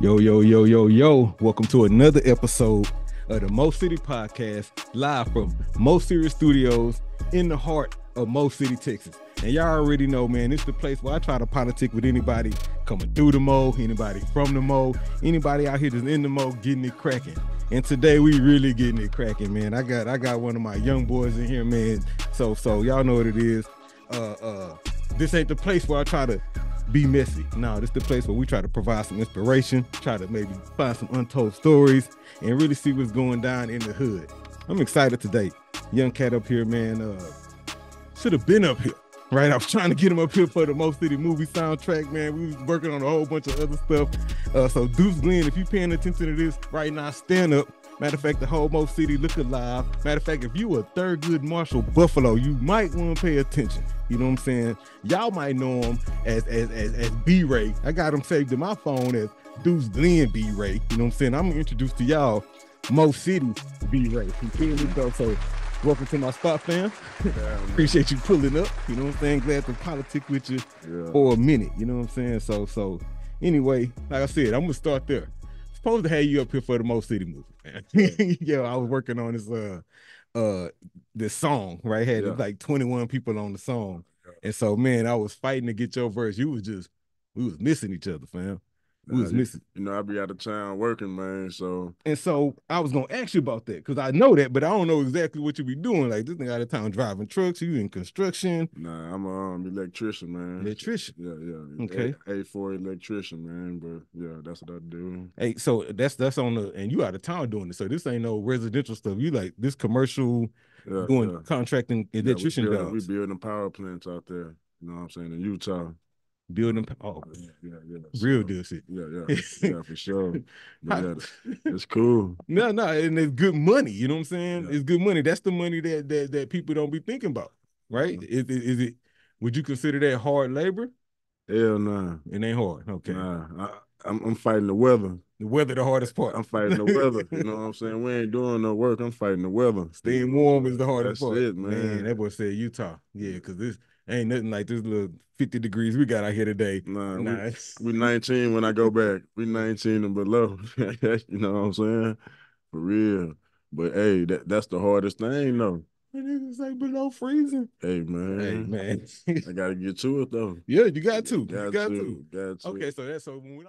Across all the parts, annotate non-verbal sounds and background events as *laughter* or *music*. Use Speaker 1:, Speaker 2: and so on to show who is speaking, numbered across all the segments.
Speaker 1: Yo, yo, yo, yo, yo. Welcome to another episode of the Mo City Podcast, live from Mo Serious Studios in the heart of Mo City, Texas. And y'all already know, man, it's the place where I try to politic with anybody coming through the Mo, anybody from the Mo, anybody out here that's in the Mo getting it cracking. And today we really getting it cracking, man. I got I got one of my young boys in here, man. So so y'all know what it is. Uh uh this ain't the place where I try to be messy. No, this is the place where we try to provide some inspiration, try to maybe find some untold stories, and really see what's going down in the hood. I'm excited today. Young cat up here, man. Uh, should have been up here, right? I was trying to get him up here for the Mo City movie soundtrack, man. We was working on a whole bunch of other stuff. Uh, so Deuce Glenn, if you're paying attention to this right now, stand up. Matter of fact, the whole Mo City look alive. Matter of fact, if you a Thurgood Marshall Buffalo, you might want to pay attention. You know what I'm saying? Y'all might know him as as as, as B Ray. I got him saved in my phone as Deuce Glenn B Ray. You know what I'm saying? I'm gonna introduce to y'all Mo City B Ray. You feel me? So, so welcome to my spot fam. *laughs* Appreciate you pulling up. You know what I'm saying? Glad to politic with you
Speaker 2: Yeah.
Speaker 1: for a minute. You know what I'm saying? So so anyway, like I said, I'm gonna start there. Supposed to have you up here for the Mo City movie, man. *laughs* yeah, I was working on this uh uh this song, right? Had
Speaker 2: Yeah.
Speaker 1: like 21 people on the song. And so man, I was fighting to get your verse. You was just we was missing each other, fam. We was missing.
Speaker 2: You know, I be out of town working, man. So
Speaker 1: And so I was gonna ask you about that because I know that, but I don't know exactly what you be doing. Like this thing out of town driving trucks, you in construction,
Speaker 2: nah, I'm a um, electrician, man.
Speaker 1: electrician.
Speaker 2: Yeah, yeah.
Speaker 1: Okay.
Speaker 2: A four electrician, man. But yeah, that's what I do.
Speaker 1: Hey, so that's that's on the and you out of town doing it. So this ain't no residential stuff. You like this commercial
Speaker 2: Yeah,
Speaker 1: doing
Speaker 2: yeah.
Speaker 1: contracting
Speaker 2: Yeah, we
Speaker 1: electrician
Speaker 2: building- We building power plants out there. You know what I'm saying? In Utah.
Speaker 1: Building. Oh,
Speaker 2: Yeah, yeah. yeah.
Speaker 1: real
Speaker 2: So,
Speaker 1: deal shit.
Speaker 2: Yeah, yeah, *laughs* yeah, for sure. *laughs* Yeah, it's cool.
Speaker 1: no, no, and it's good money. You know what I'm saying? It's good money. That's the money that that that people don't be thinking about, right?
Speaker 2: Mhm.
Speaker 1: Is, is, is it? Would you consider that hard labor?
Speaker 2: Hell nah.
Speaker 1: It ain't hard. Okay,
Speaker 2: Nah. I, I'm, I'm fighting the weather.
Speaker 1: the weather the hardest part.
Speaker 2: I'm fighting the weather. You know what I'm *laughs* saying? We ain't doing no work. I'm fighting the weather.
Speaker 1: Staying warm is the hardest
Speaker 2: That's
Speaker 1: part.
Speaker 2: it, man.
Speaker 1: that boy said Utah. Yeah, because this ain't nothing like this little 50 degrees we got out here today.
Speaker 2: Nah,
Speaker 1: Nah,
Speaker 2: we,
Speaker 1: it's-
Speaker 2: we 19 when I go back. We 19 and below. *laughs* you know what I'm saying? For real. But hey, that that's the hardest thing though.
Speaker 1: Niggas say below freezing.
Speaker 2: Hey man.
Speaker 1: Hey man,
Speaker 2: I gotta get to it though.
Speaker 1: yeah, you got to,
Speaker 2: Got,
Speaker 1: you got to.
Speaker 2: to. Got to.
Speaker 1: Okay, so that's so when we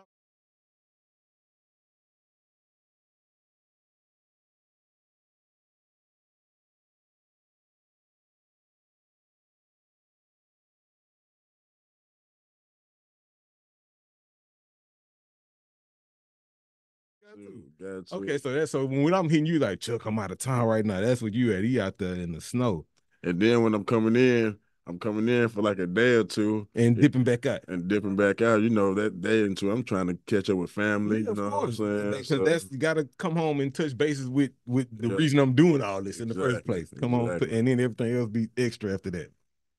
Speaker 1: got to.
Speaker 2: Got to.
Speaker 1: Okay, so that's so when I'm hitting you like Chuck, I'm out of town right now. That's what you at. He out there in the snow
Speaker 2: And then when I'm coming in, I'm coming in for like a day or two
Speaker 1: and dipping back out.
Speaker 2: and dipping back out. You know, that day or two, I'm trying to catch up with family.
Speaker 1: Yeah,
Speaker 2: you know what I'm saying?
Speaker 1: Because
Speaker 2: So-
Speaker 1: that's you gotta come home and touch bases with with the
Speaker 2: Yeah.
Speaker 1: reason I'm doing all this in the first place. Come on, and then everything else be extra after that.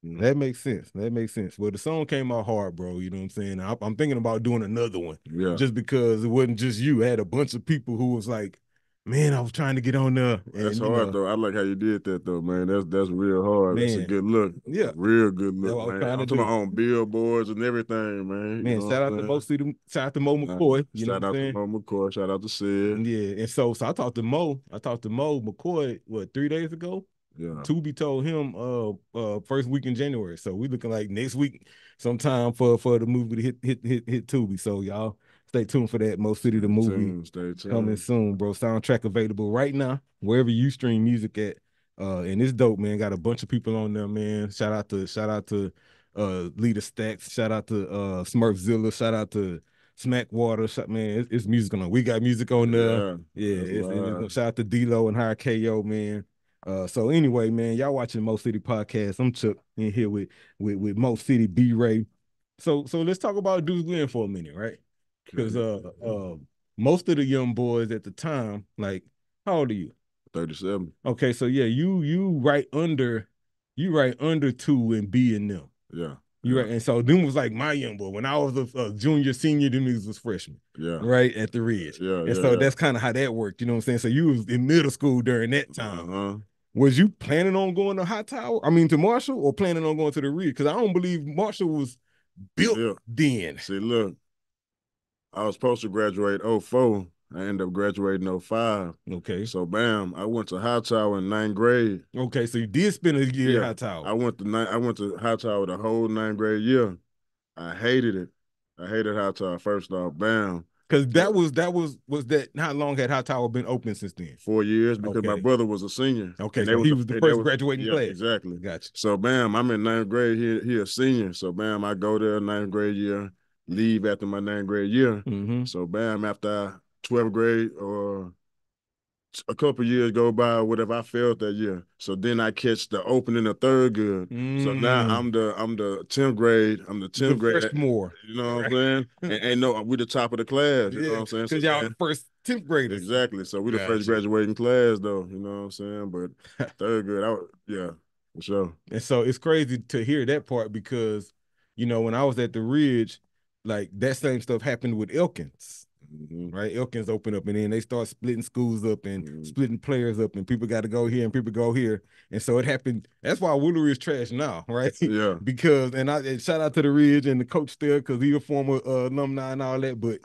Speaker 2: Mhm.
Speaker 1: That makes sense. That makes sense. Well, the song came out hard, bro. You know what I'm saying? I, I'm thinking about doing another one
Speaker 2: yeah.
Speaker 1: just because it wasn't just you. I had a bunch of people who was like, "Man, I was trying to get on there."
Speaker 2: That's
Speaker 1: and, you
Speaker 2: hard
Speaker 1: know,
Speaker 2: though. I like how you did that though, man. That's that's real hard. That's a good look.
Speaker 1: Yeah.
Speaker 2: Real good look, man. I'm
Speaker 1: to
Speaker 2: talking on billboards and everything, man. You
Speaker 1: Man,
Speaker 2: know
Speaker 1: shout out to
Speaker 2: saying?
Speaker 1: Mo City, shout out to Mo McCoy. You know
Speaker 2: shout
Speaker 1: what I'm
Speaker 2: out
Speaker 1: saying?
Speaker 2: to Mo McCoy. Shout out to Sid.
Speaker 1: Yeah, and so so I talked to Mo. I talked to Mo McCoy what three days ago.
Speaker 2: Yeah.
Speaker 1: Tubi told him uh uh first week in January. So we looking like next week sometime for for the movie to hit hit hit hit Tubi. So y'all stay tuned for that. Most City the
Speaker 2: Stay
Speaker 1: movie
Speaker 2: tuned, Stay tuned.
Speaker 1: coming soon, bro. Soundtrack available right now wherever you stream music at. Uh and it's dope, man. Got a bunch of people on there, man. Shout out to shout out to uh Leader Stacks, shout out to uh Smurfzilla, shout out to Smackwater, shout, man. It's, it's music on there. We got music on there. Yeah,
Speaker 2: that's
Speaker 1: it's, it's- shout out to D-Lo and High KO, man. Uh, so anyway, man, y'all watching Mo City podcast. I'm Chuck in here with with with Mo City B Ray. So so let's talk about Deuce Glenn for a minute, right? Because uh uh most of the young boys at the time, like, how old are you?
Speaker 2: 37.
Speaker 1: Okay, so yeah, you you right under you right under two and B and them.
Speaker 2: Yeah.
Speaker 1: You right, and so them was like my young boy. When I was a, a junior, senior, them niggas was freshmen,
Speaker 2: Yeah.
Speaker 1: right at the Ridge.
Speaker 2: Yeah.
Speaker 1: And
Speaker 2: yeah,
Speaker 1: so
Speaker 2: yeah.
Speaker 1: that's kind of how that worked. You know what I'm saying? So you was in middle school during that time.
Speaker 2: Uh-huh.
Speaker 1: Was you planning on going to Hightower? I mean to Marshall or planning on going to the Reed? Because I don't believe Marshall was built
Speaker 2: Yeah.
Speaker 1: then.
Speaker 2: See, look, I was supposed to graduate 04. I ended up graduating 05.
Speaker 1: Okay.
Speaker 2: So bam, I went to Hightower in ninth grade.
Speaker 1: Okay, so you did spend a year
Speaker 2: Yeah,
Speaker 1: at Hightower.
Speaker 2: I went to ninth, I went to Hightower the whole ninth grade year. I hated it. I hated Hightower. first off. Bam.
Speaker 1: Because that was that was was that how long had Hightower been open since then?
Speaker 2: Four years because my brother was a senior.
Speaker 1: Okay, so
Speaker 2: they
Speaker 1: he was the first graduating
Speaker 2: yeah,
Speaker 1: class.
Speaker 2: Exactly.
Speaker 1: Gotcha.
Speaker 2: So bam, I'm in ninth grade. He he a senior. So bam, I go there ninth grade year, leave after my ninth grade year.
Speaker 1: Mm-hmm.
Speaker 2: So bam, after twelfth grade or a couple years go by whatever, I failed that year. So then I catch the opening of Thurgood. So now mm. I'm the I'm the tenth grade. I'm the tenth grade.
Speaker 1: more.
Speaker 2: You know what I'm saying? *laughs* and, and no, we the top of the class. You know what I'm saying?
Speaker 1: Because
Speaker 2: So
Speaker 1: y'all first tenth graders.
Speaker 2: Exactly. So we the first graduating class though, you know what I'm saying? But *laughs* third grade, I was, yeah, for sure.
Speaker 1: And so it's crazy to hear that part because, you know, when I was at the Ridge, like that same stuff happened with Elkins,
Speaker 2: Mhm.
Speaker 1: right? Elkins open up and then they start splitting schools up and
Speaker 2: Mhm.
Speaker 1: splitting players up and people got to go here and people go here. And so it happened. That's why Woolery is trash now, *laughs* right?
Speaker 2: Yeah.
Speaker 1: because and I and shout out to the Ridge and the coach there because he a former uh, alumni and all that. But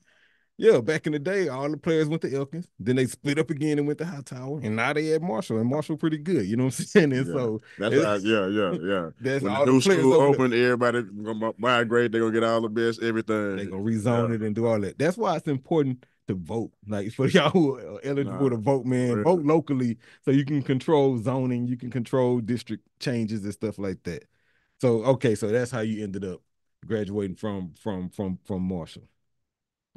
Speaker 1: yeah, back in the day, all the players went to Elkins. Then they split up again and went to Hightower. And now they at Marshall, and Marshall pretty good. You know what I'm *laughs* saying? And
Speaker 2: Yeah.
Speaker 1: so
Speaker 2: That's how, yeah, yeah, *laughs* yeah.
Speaker 1: that's
Speaker 2: When
Speaker 1: all
Speaker 2: the new school
Speaker 1: over there.
Speaker 2: open, everybody gonna migrate, they're gonna get all the best, everything.
Speaker 1: They gonna rezone it and do all that. That's why it's important to vote. Like for *laughs* y'all who are eligible
Speaker 2: Nah,
Speaker 1: to vote, man,
Speaker 2: real.
Speaker 1: vote locally so you can control zoning, you can control district changes and stuff like that. So okay, so that's how you ended up graduating from from from from Marshall.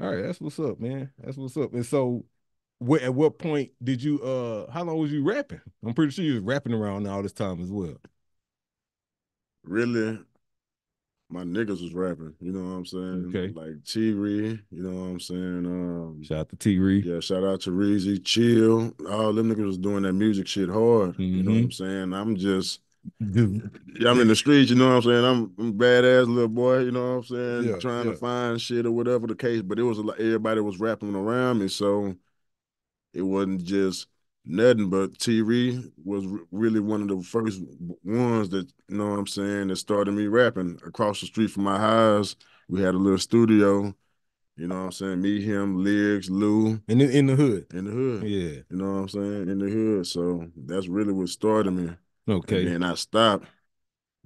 Speaker 1: All right, that's what's up, man. That's what's up. And so, what at what point did you? uh How long was you rapping? I'm pretty sure you was rapping around all this time as well.
Speaker 2: really, my niggas was rapping, you know what I'm saying?
Speaker 1: Okay.
Speaker 2: Like T Ree, you know what I'm saying? Um,
Speaker 1: Shout out to T. Reed.
Speaker 2: yeah, shout out to Reezy, Chill. All them niggas was doing that music shit hard. You know what
Speaker 1: Mhm.
Speaker 2: I'm saying? I'm just I'm in the streets, you know what I'm saying? I'm, I'm badass little boy, you know what I'm saying?
Speaker 1: Yeah,
Speaker 2: Trying
Speaker 1: yeah.
Speaker 2: to find shit or whatever the case, but it was a lot, everybody was rapping around me, so it wasn't just nothing. But T. Ree was re- really one of the first ones that, you know what I'm saying, that started me rapping across the street from my house. We had a little studio, you know what I'm saying? Me, him, Lyrics, Lou
Speaker 1: in the, in the hood.
Speaker 2: in the hood.
Speaker 1: Yeah.
Speaker 2: You know what I'm saying? In the hood. So that's really what started me.
Speaker 1: Okay.
Speaker 2: And then I stopped.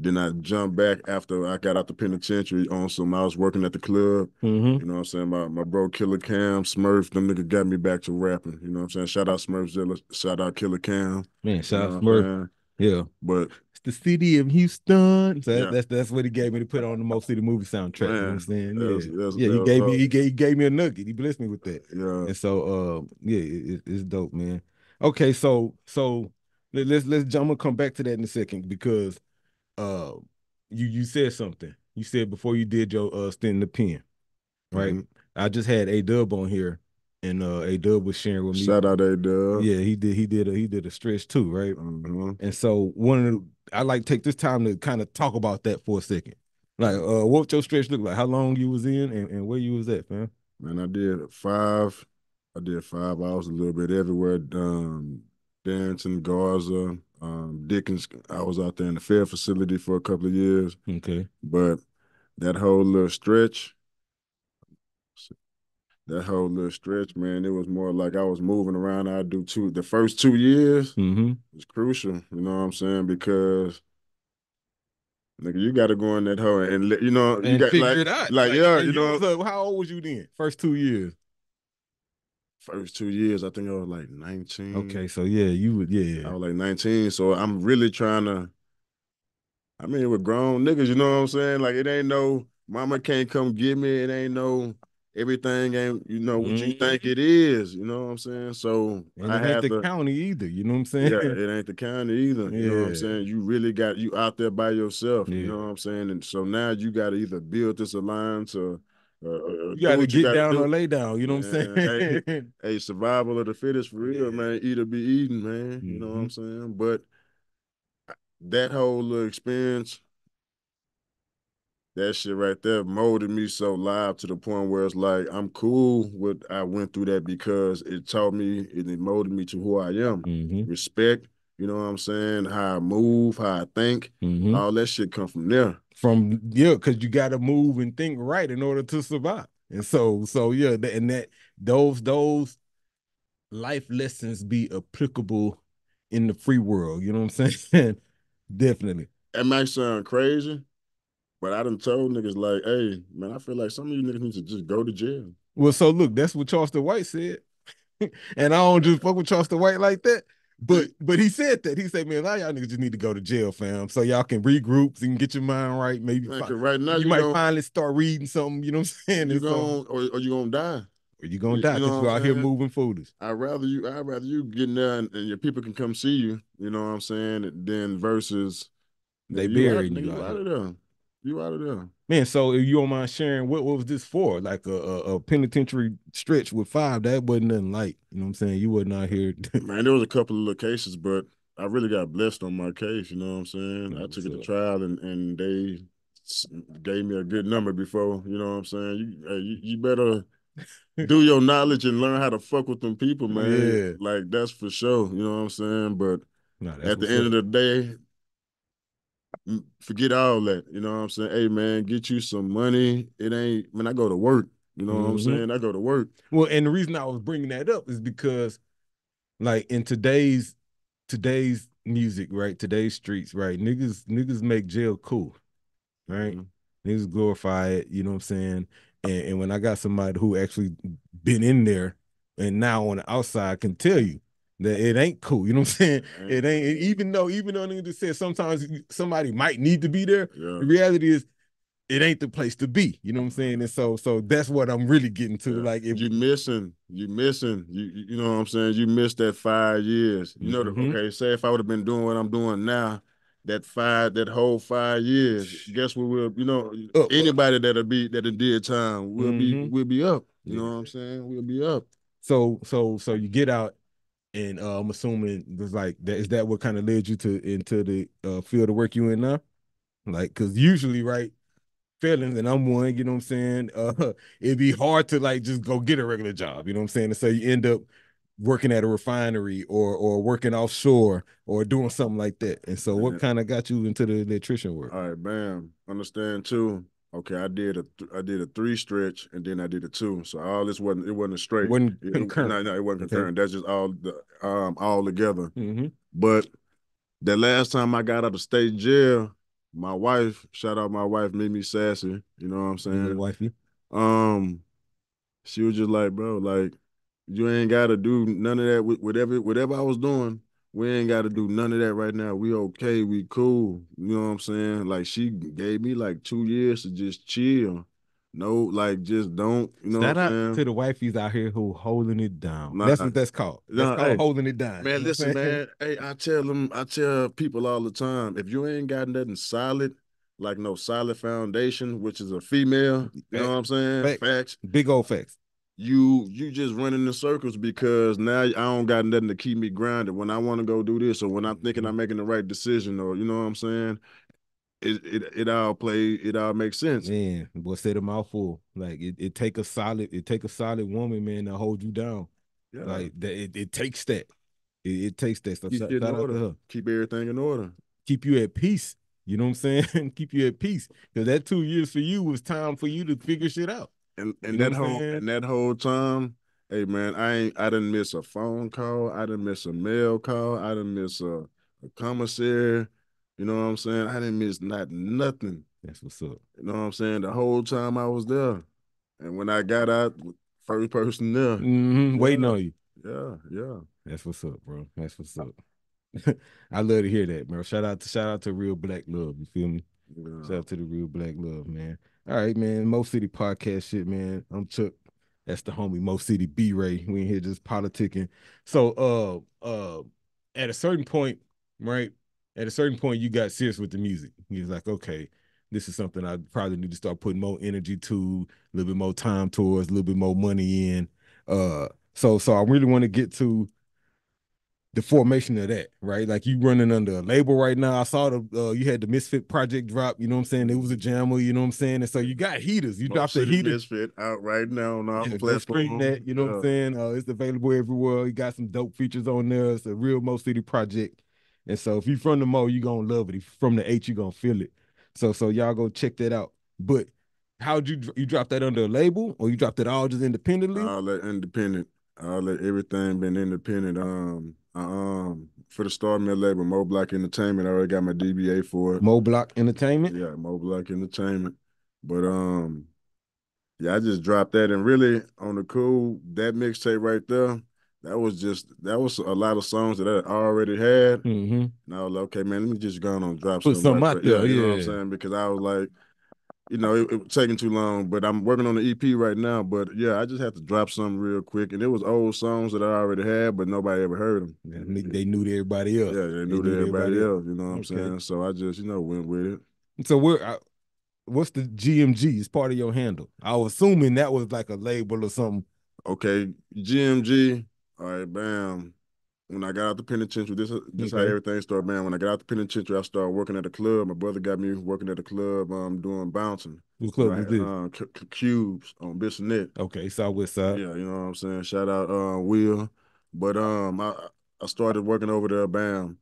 Speaker 2: Then I jumped back after I got out the penitentiary on some. I was working at the club.
Speaker 1: Mm-hmm.
Speaker 2: You know what I'm saying? My my bro Killer Cam, Smurf, them nigga got me back to rapping. You know what I'm saying? Shout out Smurf Zilla, shout out Killer Cam.
Speaker 1: Man, shout out Smurf. Yeah.
Speaker 2: But
Speaker 1: It's the city of Houston. So
Speaker 2: Yeah.
Speaker 1: that's that's what he gave me to put on the Mo City movie soundtrack. you know what I'm saying?
Speaker 2: that
Speaker 1: Yeah.
Speaker 2: was- that was-
Speaker 1: yeah, he gave me he gave, he gave me a nugget. He blessed me with that.
Speaker 2: yeah,
Speaker 1: And so uh yeah, it, it- it's dope, man. Okay, so so let's let's jump I'm gonna come back to that in a second because uh you you said something. You said before you did your uh stint in the pen, right?
Speaker 2: Mhm.
Speaker 1: I just had A Dub on here and uh A Dub was sharing with me.
Speaker 2: shout out A Dub.
Speaker 1: Yeah, he did he did a he did a stretch too, right?
Speaker 2: Mhm.
Speaker 1: And so one of the I like take this time to kind of talk about that for a second. Like uh what your stretch look like, how long you was in and, and where you was at, man.
Speaker 2: Man, I did five. I did five hours, a little bit everywhere. Um, Darrington, Garza, um, Dickens. I was out there in the fair facility for a couple of years.
Speaker 1: Okay.
Speaker 2: But that whole little stretch, that whole little stretch, man, it was more like I was moving around. I do two. The first two years
Speaker 1: Mm-hmm.
Speaker 2: was crucial. You know what I'm saying? Because nigga, you got to go in that hole and you know you got like
Speaker 1: out.
Speaker 2: like, yeah, you know.
Speaker 1: uh, how old was you then? First two years.
Speaker 2: First two years, I think I was like 19.
Speaker 1: Okay, so yeah, you would yeah.
Speaker 2: I was like 19, so I'm really trying to. I mean, with grown niggas, you know what I'm saying? Like, it ain't no mama can't come get me. It ain't no everything ain't you know what you
Speaker 1: Mhm.
Speaker 2: think it is. You know what I'm saying? So
Speaker 1: And
Speaker 2: I
Speaker 1: it ain't
Speaker 2: have
Speaker 1: the
Speaker 2: to.
Speaker 1: county either, you know what I'm saying?
Speaker 2: Yeah, it ain't the county either. You know what I'm saying? You really got you out there by yourself.
Speaker 1: Yeah.
Speaker 2: You know what I'm saying? And so now you got to either build this alliance or. Uh, uh,
Speaker 1: you gotta get
Speaker 2: gotta
Speaker 1: down
Speaker 2: do.
Speaker 1: or lay down, you know what I'm saying?
Speaker 2: Hey, survival of the fittest for real,
Speaker 1: Yeah.
Speaker 2: man. Eat or be eaten, man. You know what I'm saying? But that whole little experience, that shit right there molded me so live to the point where it's like I'm cool with I went through that because it taught me it molded me to who I am.
Speaker 1: mm-hmm.
Speaker 2: Respect, you know what I'm saying? How I move, how I think,
Speaker 1: Mm-hmm.
Speaker 2: all that shit come from there.
Speaker 1: From yeah, because you gotta move and think right in order to survive. And so, so yeah, and that those those life lessons be applicable in the free world. You know what I'm *laughs* saying? Definitely.
Speaker 2: It might sound crazy, but I done told niggas like, hey, man, I feel like some of you niggas need to just go to jail.
Speaker 1: Well, so look, that's what Charleston White said. *laughs* and I don't just fuck with Charleston White like that. But but he said that. He said, man, a lot of y'all niggas just need to go to jail, fam. So y'all can regroup, so you can get your mind right. Maybe
Speaker 2: right now
Speaker 1: you,
Speaker 2: you,
Speaker 1: might finally start reading something, you know what I'm saying?
Speaker 2: you
Speaker 1: And
Speaker 2: gonna or, or you gonna die.
Speaker 1: or you gonna die
Speaker 2: you know I'm
Speaker 1: out here moving foolish.
Speaker 2: I'd rather you I'd rather you get in there and, and your people can come see you, you know what I'm saying, than versus
Speaker 1: They
Speaker 2: nigga, you out-
Speaker 1: burying you out
Speaker 2: of there. You out of there.
Speaker 1: Man, so if you don't mind sharing, what, what was this for? Like a, a, a penitentiary stretch with five? That wasn't nothing light. You know what I'm saying? You wasn't out here. *laughs*
Speaker 2: Man, there was a couple of cases, but I really got blessed on my case. You know what I'm saying? I took it to trial, and and they gave me a good number before. You know what I'm saying? You you, you better do *laughs* your knowledge and learn how to fuck with them people, man.
Speaker 1: Yeah.
Speaker 2: Like that's for sure. You know what I'm saying? But
Speaker 1: Nah,
Speaker 2: at the end
Speaker 1: up.
Speaker 2: of the day, forget all that. You know what I'm saying? Hey man, get you some money. It ain't when I go to work. You know what I'm
Speaker 1: Mhm.
Speaker 2: saying? I go to work.
Speaker 1: Well, and the reason I was bringing that up is because, like in today's today's music, right? Today's streets, right? Niggas niggas make jail cool, right?
Speaker 2: Mhm.
Speaker 1: Niggas glorify it. You know what I'm saying? And, and when I got somebody who actually been in there and now on the outside can tell you that it ain't cool. You know what I'm saying? It ain't even though even though niggas just said sometimes somebody might need to be there.
Speaker 2: Yeah.
Speaker 1: The reality is it ain't the place to be. You know what I'm saying? And so so that's what I'm really getting to.
Speaker 2: Yeah.
Speaker 1: Like if
Speaker 2: you missing, you missing, you you know what I'm saying? You missed that five years. You know, the,
Speaker 1: Mhm.
Speaker 2: okay, say if I would have been doing what I'm doing now, that five, that whole five years, guess what we'll, you know,
Speaker 1: Up, up.
Speaker 2: anybody that'll be that did time, we'll be
Speaker 1: Mhm.
Speaker 2: we'll be up. You
Speaker 1: Yeah.
Speaker 2: know what I'm saying? We'll be up.
Speaker 1: so so so you get out and uh, I'm assuming there's like that is that what kind of led you to into the uh, field of work you in now? Like cause usually right felons and I'm one, you know what I'm saying? *laughs* Uh it'd be hard to like just go get a regular job, you know what I'm saying? And so you end up working at a refinery or or working offshore or doing something like that. And so what kind of got you into the electrician work?
Speaker 2: All right, bam. Understand too. Okay, I did a th- I did a three stretch and then I did a two. So all this wasn't it wasn't a straight.
Speaker 1: Wasn't
Speaker 2: It-
Speaker 1: concurrent.
Speaker 2: No, no, it wasn't
Speaker 1: Okay.
Speaker 2: concurrent. That's just all the um all together.
Speaker 1: Mm-hmm.
Speaker 2: But the last time I got out of state jail, my wife, shout out my wife, Mimi Sassy, you know what I'm saying?
Speaker 1: wifey.
Speaker 2: Um, she was just like, bro, like, you ain't gotta do none of that with whatever whatever I was doing. We ain't gotta do none of that right now. We okay, we cool. You know what I'm saying? Like she gave me like two years to just chill. No, like just don't, you know
Speaker 1: Shout
Speaker 2: what
Speaker 1: out
Speaker 2: I'm saying?
Speaker 1: to the wifeys out here who holding it down.
Speaker 2: Nah,
Speaker 1: that's what that's called. That's
Speaker 2: nah,
Speaker 1: called
Speaker 2: hey,
Speaker 1: holding it down.
Speaker 2: Man,
Speaker 1: know what I'm
Speaker 2: listen, man. Hey, I tell them, I tell people all the time, if you ain't got nothing solid, like no solid foundation, which is a female, you know what I'm saying?
Speaker 1: Facts.
Speaker 2: Facts.
Speaker 1: Big old facts.
Speaker 2: You you just running in circles because now I don't got nothing to keep me grounded when I want to go do this or when I'm thinking I'm making the right decision or you know what I'm saying. It it it all play it all makes sense.
Speaker 1: Man, boy said a mouthful. Like it, it take a solid, it take a solid woman, man, to hold you down.
Speaker 2: Yeah.
Speaker 1: Like that it, it takes that. It, it takes that. So
Speaker 2: Keep
Speaker 1: shout,
Speaker 2: it in
Speaker 1: shout
Speaker 2: order. Keep everything in order.
Speaker 1: Keep you at peace. You know what I'm saying? *laughs* Keep you at peace. Because that two years for you was time for you to figure shit out.
Speaker 2: And and
Speaker 1: You know
Speaker 2: that whole and that whole time, hey man, I ain't I didn't miss a phone call, I didn't miss a mail call, I didn't miss a, a commissary. You know what I'm saying? I didn't miss not nothing.
Speaker 1: That's what's up.
Speaker 2: You know what I'm saying? The whole time I was there. And when I got out, first person there.
Speaker 1: hmm Waiting on you.
Speaker 2: Yeah, yeah.
Speaker 1: That's what's up, bro. That's what's up. *laughs* I love to hear that, bro. Shout out to shout out to real black love. You feel me?
Speaker 2: yeah.
Speaker 1: Shout out to the real black love, man. All right, man. Mo City podcast shit, man. I'm Chuck. That's the homie Mo City B Ray. We in here just politicking. So uh uh at a certain point, right? At a certain point, you got serious with the music. He was like, okay, this is something I probably need to start putting more energy to, a little bit more time towards, a little bit more money in. Uh so so I really want to get to the formation of that, right? Like you running under a label right now. I saw the uh, you had the Misfit project drop, you know what I'm saying? It was a jammer, you know what I'm saying? And so you got heaters. You
Speaker 2: Mo
Speaker 1: dropped the heater.
Speaker 2: Misfit out right now on all
Speaker 1: Yeah,
Speaker 2: platforms.
Speaker 1: that, you know what I'm saying? Uh, it's available everywhere. You got some dope features on there. It's a real Mo City project. And so if you from the Mo, you gonna love it. If from the H, you gonna feel it. So so y'all go check that out. But how'd you you drop that under a label or you dropped it all just independently?
Speaker 2: All that independent. All that everything been independent. Um, I, um, for the Star Mill label, Mo Block Entertainment. I already got my DBA for it.
Speaker 1: Mo Block Entertainment.
Speaker 2: Yeah, Mo Block Entertainment. But um, yeah, I just dropped that and really on the cool that mixtape right there. That was just that was a lot of songs that I already had.
Speaker 1: Mm-hmm.
Speaker 2: And I was like, okay, man, let me just go on and drop
Speaker 1: Put
Speaker 2: some
Speaker 1: out there,
Speaker 2: you know what
Speaker 1: yeah.
Speaker 2: I'm saying? Because I was like, you know, it, it was taking too long. But I'm working on the EP right now. But yeah, I just had to drop something real quick. And it was old songs that I already had, but nobody ever heard them.
Speaker 1: Yeah, they- they knew to everybody else.
Speaker 2: Yeah, they knew that everybody else. You know what I'm
Speaker 1: Okay.
Speaker 2: saying? So I just, you know, went with it.
Speaker 1: So where uh, what's the GMG? It's part of your handle. I was assuming that was like a label or something.
Speaker 2: Okay, GMG. All right, bam. When I got out the penitentiary, this this how everything started, man. When I got out the penitentiary, I started working at a club. My brother got me working at a club, um, doing bouncing.
Speaker 1: What club was
Speaker 2: Right,
Speaker 1: this?
Speaker 2: uh, C- C- Cubes on Bissonnet.
Speaker 1: Okay, Southwest Side.
Speaker 2: Yeah, you know what I'm saying. Shout out uh, Will. But um, I I started working over there. Bam.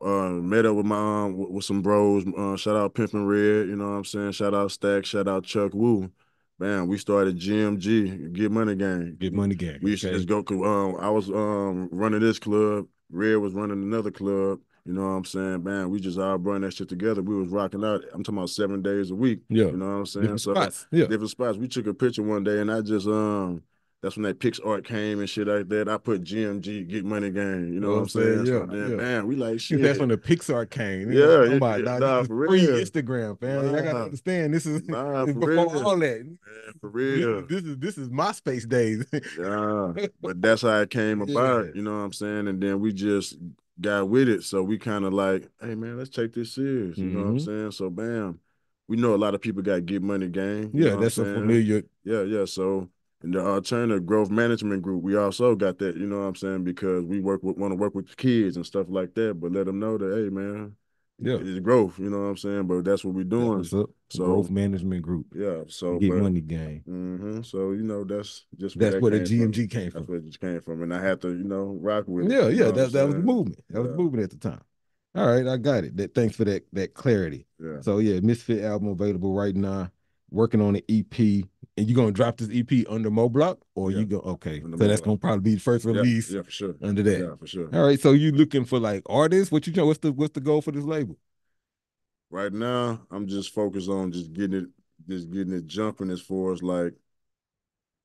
Speaker 2: Uh, met up with my um with, with some bros. Uh, shout out Pimpin' Red. You know what I'm saying. Shout out Stack. Shout out Chuck Woo. Bam. We started GMG Get Money Gang.
Speaker 1: Get money gang.
Speaker 2: We used to just go. Um, I was um running this club. Red was running another club. You know what I'm saying? Bam. We just all run that shit together. We was rocking out. I'm talking about seven days a week.
Speaker 1: Yeah.
Speaker 2: You know what I'm saying?
Speaker 1: Different
Speaker 2: so
Speaker 1: spots. Yeah.
Speaker 2: different spots. We took a picture one day, and I just um, that's when that Pix art came and shit like that. I put GMG Get Money Gang. You know what I'm saying?
Speaker 1: Yeah,
Speaker 2: so then,
Speaker 1: yeah.
Speaker 2: man, we like *laughs* shit.
Speaker 1: That's when the Pixar came.
Speaker 2: Yeah,
Speaker 1: oh
Speaker 2: yeah, yeah,
Speaker 1: God,
Speaker 2: nah,
Speaker 1: this
Speaker 2: for real.
Speaker 1: Instagram, man. I gotta understand this is
Speaker 2: Nah, for
Speaker 1: before
Speaker 2: real.
Speaker 1: all that.
Speaker 2: Man, for real.
Speaker 1: this is this is MySpace days.
Speaker 2: Yeah, *laughs* but that's how it came about.
Speaker 1: Yeah.
Speaker 2: You know what I'm saying? And then we just got with it. So we kind of like, hey man, let's take this serious. You know what I'm
Speaker 1: Mhm.
Speaker 2: saying? So bam, we know a lot of people got Get Money Gang. you know
Speaker 1: yeah, that's a familiar.
Speaker 2: Yeah, yeah. So in the alternative growth management group, we also got that, you know what I'm saying? Because we work with want to work with kids and stuff like that, but let them know that, hey man,
Speaker 1: Yeah,
Speaker 2: it's growth, you know what I'm saying? But that's what we're doing. So-
Speaker 1: Growth Management Group.
Speaker 2: Yeah. So
Speaker 1: Get
Speaker 2: but,
Speaker 1: money gang.
Speaker 2: hmm So you know, that's just
Speaker 1: That's
Speaker 2: that
Speaker 1: where the
Speaker 2: came from.
Speaker 1: GMG came
Speaker 2: That's
Speaker 1: from.
Speaker 2: where it just came from. And I had to, you know, rock with it.
Speaker 1: Yeah,
Speaker 2: you
Speaker 1: yeah.
Speaker 2: know
Speaker 1: That that was the movement. That was the movement at the time. All right, I got it. That thanks for that that clarity.
Speaker 2: Yeah.
Speaker 1: So yeah, Misfit album available right now. Working on an EP, and you gonna drop this EP under Mo Block, or
Speaker 2: Yeah,
Speaker 1: you go okay?
Speaker 2: under
Speaker 1: So that's gonna probably be the first
Speaker 2: Yeah,
Speaker 1: release
Speaker 2: Yeah, for sure.
Speaker 1: under that.
Speaker 2: Yeah, for sure.
Speaker 1: All right, so you looking for like artists? What you know? What's the what's the goal for this label?
Speaker 2: Right now, I'm just focused on just getting it, just getting it jumping as far as like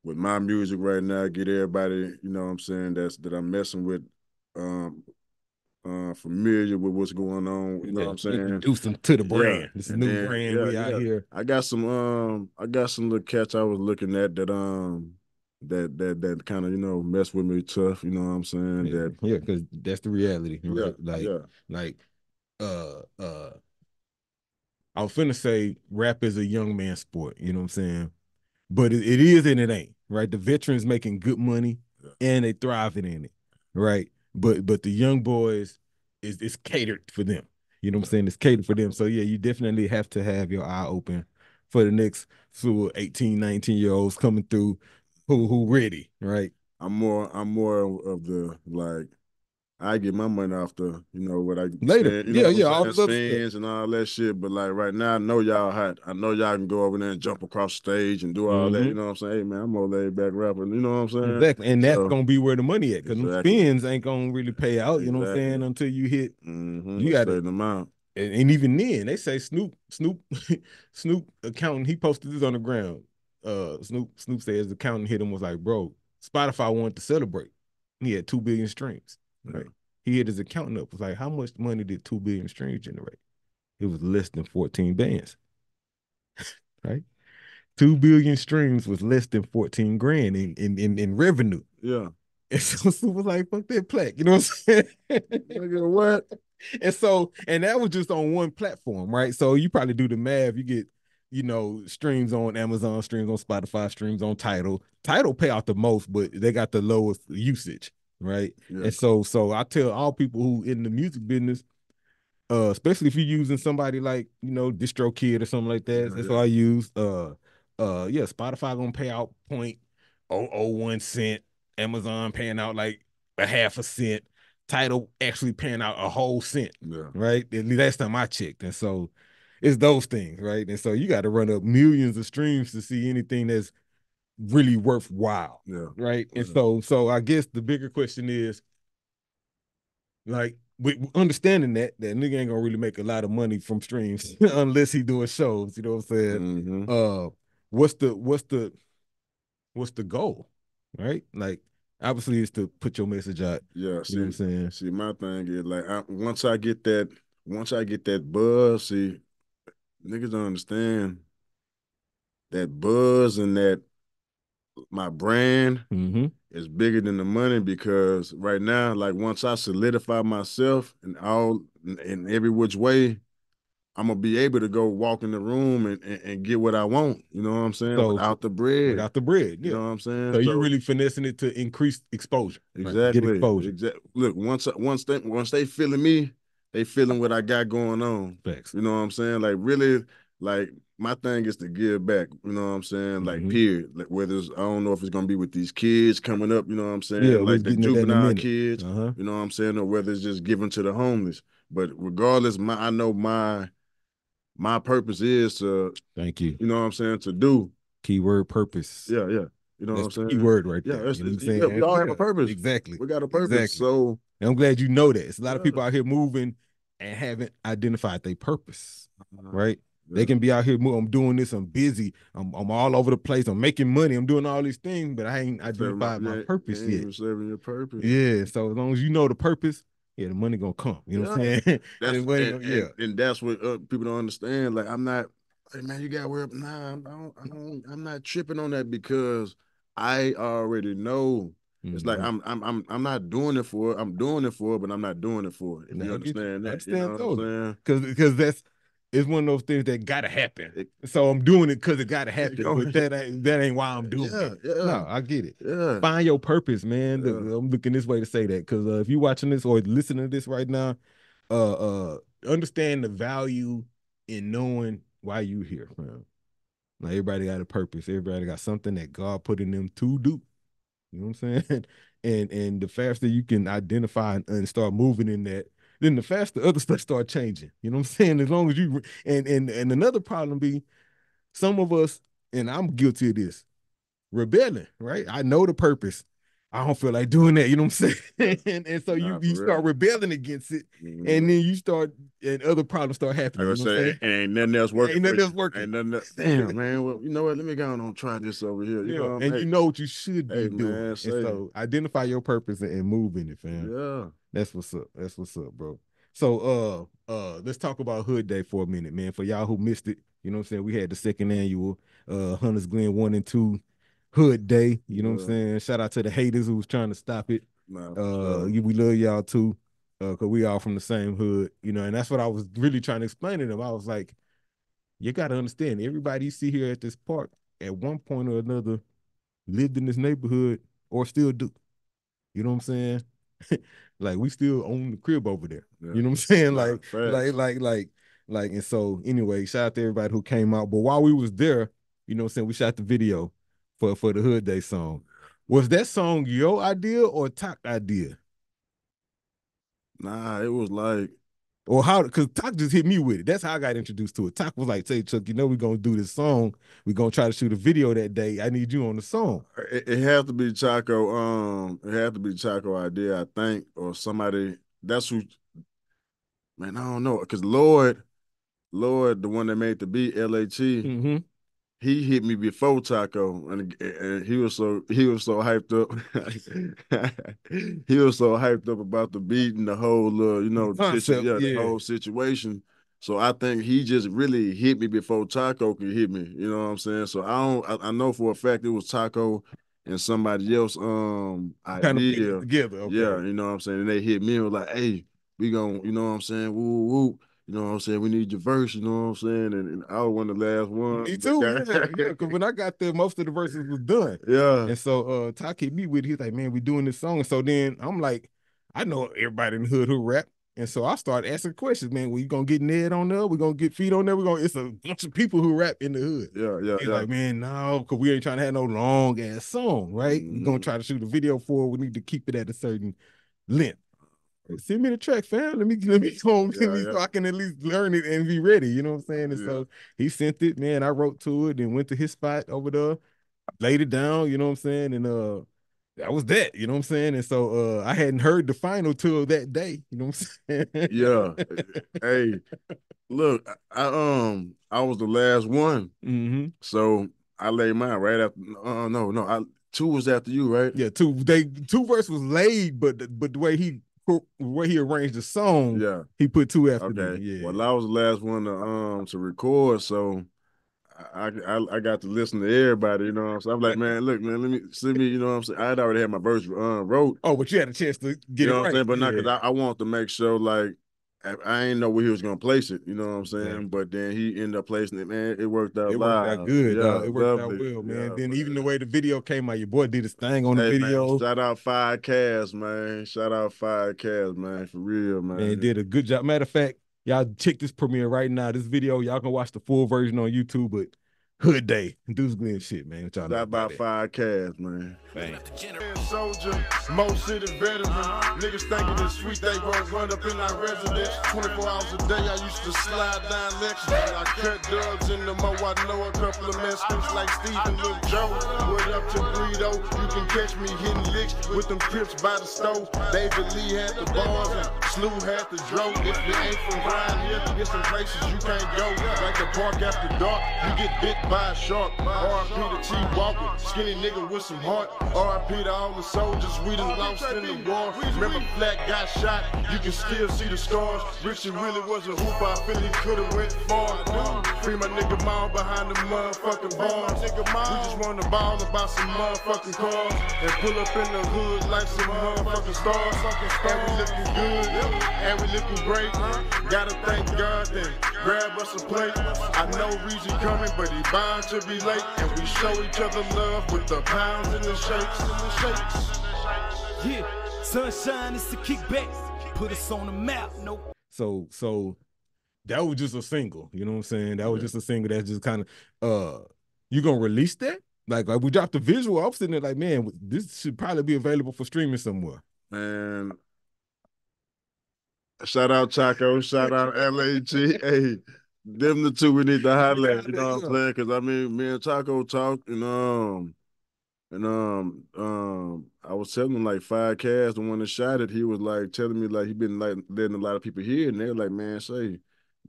Speaker 2: with my music right now, get everybody, you know what I'm saying, that's that I'm messing with um uh familiar with what's going on. You know what I'm saying?
Speaker 1: Introduce them to the
Speaker 2: Yeah,
Speaker 1: brand. This new
Speaker 2: then-
Speaker 1: brand
Speaker 2: yeah,
Speaker 1: we out here.
Speaker 2: I got some um I got some little cats I was looking at that um that that that kind of you know mess with me tough, you know what I'm saying?
Speaker 1: Yeah,
Speaker 2: That
Speaker 1: yeah, because that's the reality.
Speaker 2: yeah,
Speaker 1: Like
Speaker 2: yeah.
Speaker 1: like uh uh I was finna say rap is a young man sport, you know what I'm saying? But it, it is and it ain't, right? The veterans making good money
Speaker 2: Yeah.
Speaker 1: and they thriving in it, right? But but the young boys is it's catered for them. You know what I'm saying? It's catered for them. So yeah, you definitely have to have your eye open for the next of 18, 19 year olds coming through who who ready, right?
Speaker 2: I'm more I'm more of the like I get my money off the you know what I
Speaker 1: Later.
Speaker 2: spend,
Speaker 1: Yeah,
Speaker 2: know
Speaker 1: yeah, all the
Speaker 2: spends and all that shit. But like right now, I know y'all hot. I know y'all can go over there and jump across the stage and do all that.
Speaker 1: Mhm.
Speaker 2: You know what I'm saying? Hey man, I'm more laid back rapper. You know what I'm saying?
Speaker 1: Exactly. And that's
Speaker 2: So-
Speaker 1: gonna be where the money at. Because
Speaker 2: Exactly.
Speaker 1: them spins ain't gonna really pay out, you know what I'm saying, until you hit
Speaker 2: Mm-hmm.
Speaker 1: You
Speaker 2: straighten them out.
Speaker 1: and, and even then they say Snoop, Snoop, *laughs* Snoop accountant, he posted this on the ground. Uh Snoop, Snoop says the accountant hit him was like, bro, Spotify wanted to celebrate. He had two billion streams. Right. He hit his accountant up, was like, how much money did two billion streams generate? It was less than 14 bands. *laughs* right? Two billion streams was less than 14 grand in in, in, in revenue.
Speaker 2: Yeah. *laughs*
Speaker 1: And so Snoop was like, fuck that plaque. You know what I'm saying?
Speaker 2: What? *laughs*
Speaker 1: and so, and that was just on one platform, right? So you probably do the math, you get, you know, streams on Amazon, streams on Spotify, streams on Tidal. Tidal pay out the most, but they got the lowest usage, right?
Speaker 2: Yeah.
Speaker 1: And so, so I tell all people who in the music business, uh, especially if you're using somebody like, you know, DistroKid or something like that.
Speaker 2: Yeah,
Speaker 1: that's
Speaker 2: yeah.
Speaker 1: what I use. Uh uh yeah, Spotify gonna pay out point oh oh one cent, Amazon paying out like a half a cent, Tidal actually paying out a whole cent,
Speaker 2: Yeah.
Speaker 1: right? At least last time I checked. And so it's those things, right? And so you got to run up millions of streams to see anything that's really worthwhile,
Speaker 2: Yeah.
Speaker 1: right? And
Speaker 2: Yeah.
Speaker 1: so, so I guess the bigger question is, like, with understanding that that nigga ain't gonna really make a lot of money from streams *laughs* unless he doing shows. You know what I'm saying?
Speaker 2: Mhm.
Speaker 1: Uh, what's the what's the what's the goal, right? Like, obviously, it's to put your message out.
Speaker 2: Yeah.
Speaker 1: You know what I'm
Speaker 2: See,
Speaker 1: saying?
Speaker 2: see, my thing is like I, once I get that, once I get that buzz, see, niggas don't understand that buzz and that my brand
Speaker 1: Mm-hmm.
Speaker 2: is bigger than the money because right now, like once I solidify myself and all in, every which way, I'm gonna be able to go walk in the room and, and, and get what I want. You know what I'm saying?
Speaker 1: So,
Speaker 2: without the bread.
Speaker 1: Without the bread,
Speaker 2: you know what I'm saying?
Speaker 1: So, you're really finessing it to increase exposure. right?
Speaker 2: exactly
Speaker 1: Get exposure.
Speaker 2: Exactly. Look, once once they once they feeling me, they feeling what I got going on.
Speaker 1: Facts.
Speaker 2: You know what I'm saying? Like really, like my thing is to give back. You know what I'm saying? Like
Speaker 1: Mhm.
Speaker 2: period. Like whether it's I don't know if it's gonna be with these kids coming up. You know what I'm saying?
Speaker 1: Yeah,
Speaker 2: like the
Speaker 1: getting to that in a
Speaker 2: juvenile kids.
Speaker 1: Uh-huh.
Speaker 2: You know what I'm saying? Or whether it's just given to the homeless. But regardless, my I know my my purpose is to
Speaker 1: Thank you.
Speaker 2: you know what I'm saying to do.
Speaker 1: Keyword purpose.
Speaker 2: Yeah, yeah. You know
Speaker 1: That's
Speaker 2: what I'm saying?
Speaker 1: key word right
Speaker 2: Yeah,
Speaker 1: there.
Speaker 2: it's-
Speaker 1: you know what I'm saying?
Speaker 2: yeah, we all have a purpose.
Speaker 1: Exactly.
Speaker 2: We got a purpose.
Speaker 1: Exactly.
Speaker 2: So
Speaker 1: And I'm glad you know that. It's a lot of people out here moving and haven't identified their purpose, right? They can be out here. I'm doing this. I'm busy. I'm, I'm all over the place. I'm making money. I'm doing all these things, but I ain't identified my purpose yet.
Speaker 2: serving your purpose.
Speaker 1: Yeah. So as long as you know the purpose, yeah, the money gonna come. You know what I'm saying? *laughs*
Speaker 2: That's
Speaker 1: money
Speaker 2: and,
Speaker 1: yeah.
Speaker 2: and, and that's what uh, people don't understand. Like I'm not, hey man, you got to worry. ab- Nah, I don't, I don't, I'm not tripping on that because I already know. It's like
Speaker 1: Mhm.
Speaker 2: I'm, I'm, I'm, I'm not doing it for. it. I'm doing it for, it, but I'm not doing it for. It, if you
Speaker 1: you.
Speaker 2: understand
Speaker 1: I
Speaker 2: that, you
Speaker 1: understand
Speaker 2: know what I'm saying?
Speaker 1: Cause because that's it's one of those things that gotta happen. So I'm doing it because it gotta happen. But that ain't that ain't why I'm doing
Speaker 2: Yeah,
Speaker 1: it.
Speaker 2: yeah,
Speaker 1: No, I get it.
Speaker 2: yeah.
Speaker 1: Find your purpose, man. I'm looking this way to say that because uh, if you're watching this or listening to this right now, uh, uh, understand the value in knowing why you here, man. Like everybody got a purpose. Everybody got something that God put in them to do. You know what I'm saying? *laughs* And and the faster you can identify and, and start moving in that, then the faster other *laughs* stuff start changing. You know what I'm saying? As long as you and and and another problem be some of us, and I'm guilty of this, rebelling, right? I know the purpose. I don't feel like doing that, you know what I'm saying? *laughs* and, and so you you start rebelling against it,
Speaker 2: Mhm.
Speaker 1: and then you start and other problems start happening.
Speaker 2: I
Speaker 1: You know what I'm
Speaker 2: say,
Speaker 1: saying?
Speaker 2: ain't nothing else working.
Speaker 1: Ain't nothing else working.
Speaker 2: Ain't nothing else. *laughs* Damn, man. Well, you know what? Let me go on and try this over here. You
Speaker 1: Yeah,
Speaker 2: know,
Speaker 1: and
Speaker 2: hey,
Speaker 1: you know what you should be
Speaker 2: hey,
Speaker 1: doing.
Speaker 2: man,
Speaker 1: and so identify your purpose and, and move in it, fam.
Speaker 2: yeah.
Speaker 1: That's what's up. That's what's up, bro. So uh uh let's talk about Hood Day for a minute, man. For y'all who missed it, you know what I'm saying? We had the second annual uh Hunters Glen one and two Hood Day. You know what I'm saying? Shout out to the haters who was trying to stop it.
Speaker 2: For
Speaker 1: Uh
Speaker 2: sure.
Speaker 1: we love y'all too. Uh, cause we all from the same hood, you know, and that's what I was really trying to explain to them. I was like, you gotta understand, everybody you see here at this park at one point or another lived in this neighborhood or still do. You know what I'm saying? *laughs* like we still own the crib over there.
Speaker 2: Yeah.
Speaker 1: You know what I'm saying? Like, like, like, like, like, and so anyway, shout out to everybody who came out. But while we was there, you know what I'm saying, we shot the video for for the Hood Day song. Was that song your idea or Talk idea?
Speaker 2: Nah, it was like
Speaker 1: Or how because Talk just hit me with it. That's how I got introduced to it. Talk was like, say, Chuck, you know we're gonna do this song. We're gonna try to shoot a video that day. I need you on the song.
Speaker 2: it, it had to be Chaco. Um, it had to be Chaco idea, I think, or somebody. That's who. Man, I don't know, cause Lloyd, Lloyd, the one that made the beat, LAT,
Speaker 1: Mm-hmm.
Speaker 2: He hit me before Taco, and, and he was so he was so hyped up. *laughs* he was so hyped up about the beat and the whole, uh, you know,
Speaker 1: Concept,
Speaker 2: yeah,
Speaker 1: yeah.
Speaker 2: the whole situation. So I think he just really hit me before Taco could hit me. You know what I'm saying? So I don't. I, I know for a fact it was Taco and somebody else. Um,
Speaker 1: Kind of
Speaker 2: idea.
Speaker 1: together. Okay.
Speaker 2: Yeah, you know what I'm saying. And they hit me and was like, "Hey, we gon' you know what I'm saying? Woo, woo. You know what I'm saying? We need your verse. You know what I'm saying? And, and I was one of the last ones.
Speaker 1: Me too. Yeah, yeah. Because when I got there, most of the verses was done. *laughs*
Speaker 2: yeah.
Speaker 1: And so uh Talk hit me with it. He's like, man, we doing this song. And so then I'm like, I know everybody in the hood who rap. And so I started asking questions, man. We gonna get Ned on there? We gonna get feet on there? We gonna it's a bunch of people who rap in the hood.
Speaker 2: Yeah, yeah,
Speaker 1: He's
Speaker 2: yeah.
Speaker 1: like, man, no, because we ain't trying to have no long ass song, right? We're gonna
Speaker 2: Mhm.
Speaker 1: try to shoot a video for it. We need to keep it at a certain length. Send me the track, fam. Let me let me *laughs* home
Speaker 2: Yeah,
Speaker 1: me so. I can at least learn it and be ready. You know what I'm saying? And
Speaker 2: Yeah.
Speaker 1: so he sent it, man. I wrote to it and went to his spot over there, laid it down, you know what I'm saying? And uh that was that, you know what I'm saying? And so uh I hadn't heard the final till that day, you know what I'm saying? *laughs*
Speaker 2: Yeah. hey, look, I um I was the last one,
Speaker 1: hmm
Speaker 2: so I laid mine right after. Uh, no, no, I two was after you, right?
Speaker 1: Yeah, two they two verse was laid, but but the way he the way he arranged the song,
Speaker 2: Yeah.
Speaker 1: he put two after
Speaker 2: Okay.
Speaker 1: me. Yeah.
Speaker 2: Well, I was the last one to um to record, so I I, I got to listen to everybody. You know what I'm saying? I'm like, man, look, man, let me send me. You know what I'm saying? I had already had my verse uh, wrote.
Speaker 1: oh, but you had a chance to get
Speaker 2: you
Speaker 1: it
Speaker 2: know what
Speaker 1: right.
Speaker 2: I'm saying? But not because I, I want to make sure like. I, I ain't know where he was gonna place it, you know what I'm saying?
Speaker 1: Yeah.
Speaker 2: But then he ended up placing it, man. It worked out.
Speaker 1: It worked out good.
Speaker 2: Yeah.
Speaker 1: It worked
Speaker 2: lovely.
Speaker 1: out well, man.
Speaker 2: Yeah,
Speaker 1: then even the way the video came out, your boy did his thing on the video.
Speaker 2: Man, shout out Five Cast, man. Shout out Five Cast, man. For real, man.
Speaker 1: and did a good job. Matter of fact, y'all check this premiere right now. This video, y'all can watch the full version on YouTube, but Hood Day, Deuce Glenn shit, man. What y'all know
Speaker 2: Shout
Speaker 1: about?
Speaker 2: Five Cast, man.
Speaker 1: Bang.
Speaker 3: Soldier, Mo City veteran. Uh-huh. Niggas thinking it's sweet, they gon' run up in our residence. 24 hours a day, I used to slide down Lexington. I cut dubs in the Mo, I know a couple of Mexicans like Steve and Lil Joe. What up to Guido? You can catch me hitting licks with them crips by the stove. David Lee had the bars and Slew had the dro. If you ain't from around here, there's some places you can't go. Like the park after dark, you get bit by a shark. RIP to T Walker, skinny nigga with some heart. RIP to all the soldiers we done lost in the war. Remember Black got shot, you can still see the scars. Richie really was a hooper, I feel he could've went far. Free my nigga Maul behind the motherfucking bars. We just wanna ball about some motherfucking cars and pull up in the hood like some motherfucking stars. And we looking good, and we looking great. Gotta thank God then grab us a plate. I know Reezy coming, but he bound to be late. And we show each other love with the pounds and the shakes and the shakes.
Speaker 4: Yeah, sunshine is the kickback. Put us on the map. No.
Speaker 1: So so that was just a single, you know what I'm saying? That was just a single that's just kind of uh you gonna release that? Like, like we dropped the visual. I'm sitting there like, man, this should probably be available for streaming somewhere.
Speaker 2: Man. Shout out Chaco, shout out LAG. Hey, them the two we need to highlight, you know what I'm saying? Cause I mean, me and Taco talked and um and um um I was telling him like five cast, the one that shot it, he was like telling me like he been like letting a lot of people hear, and they're like, man, say,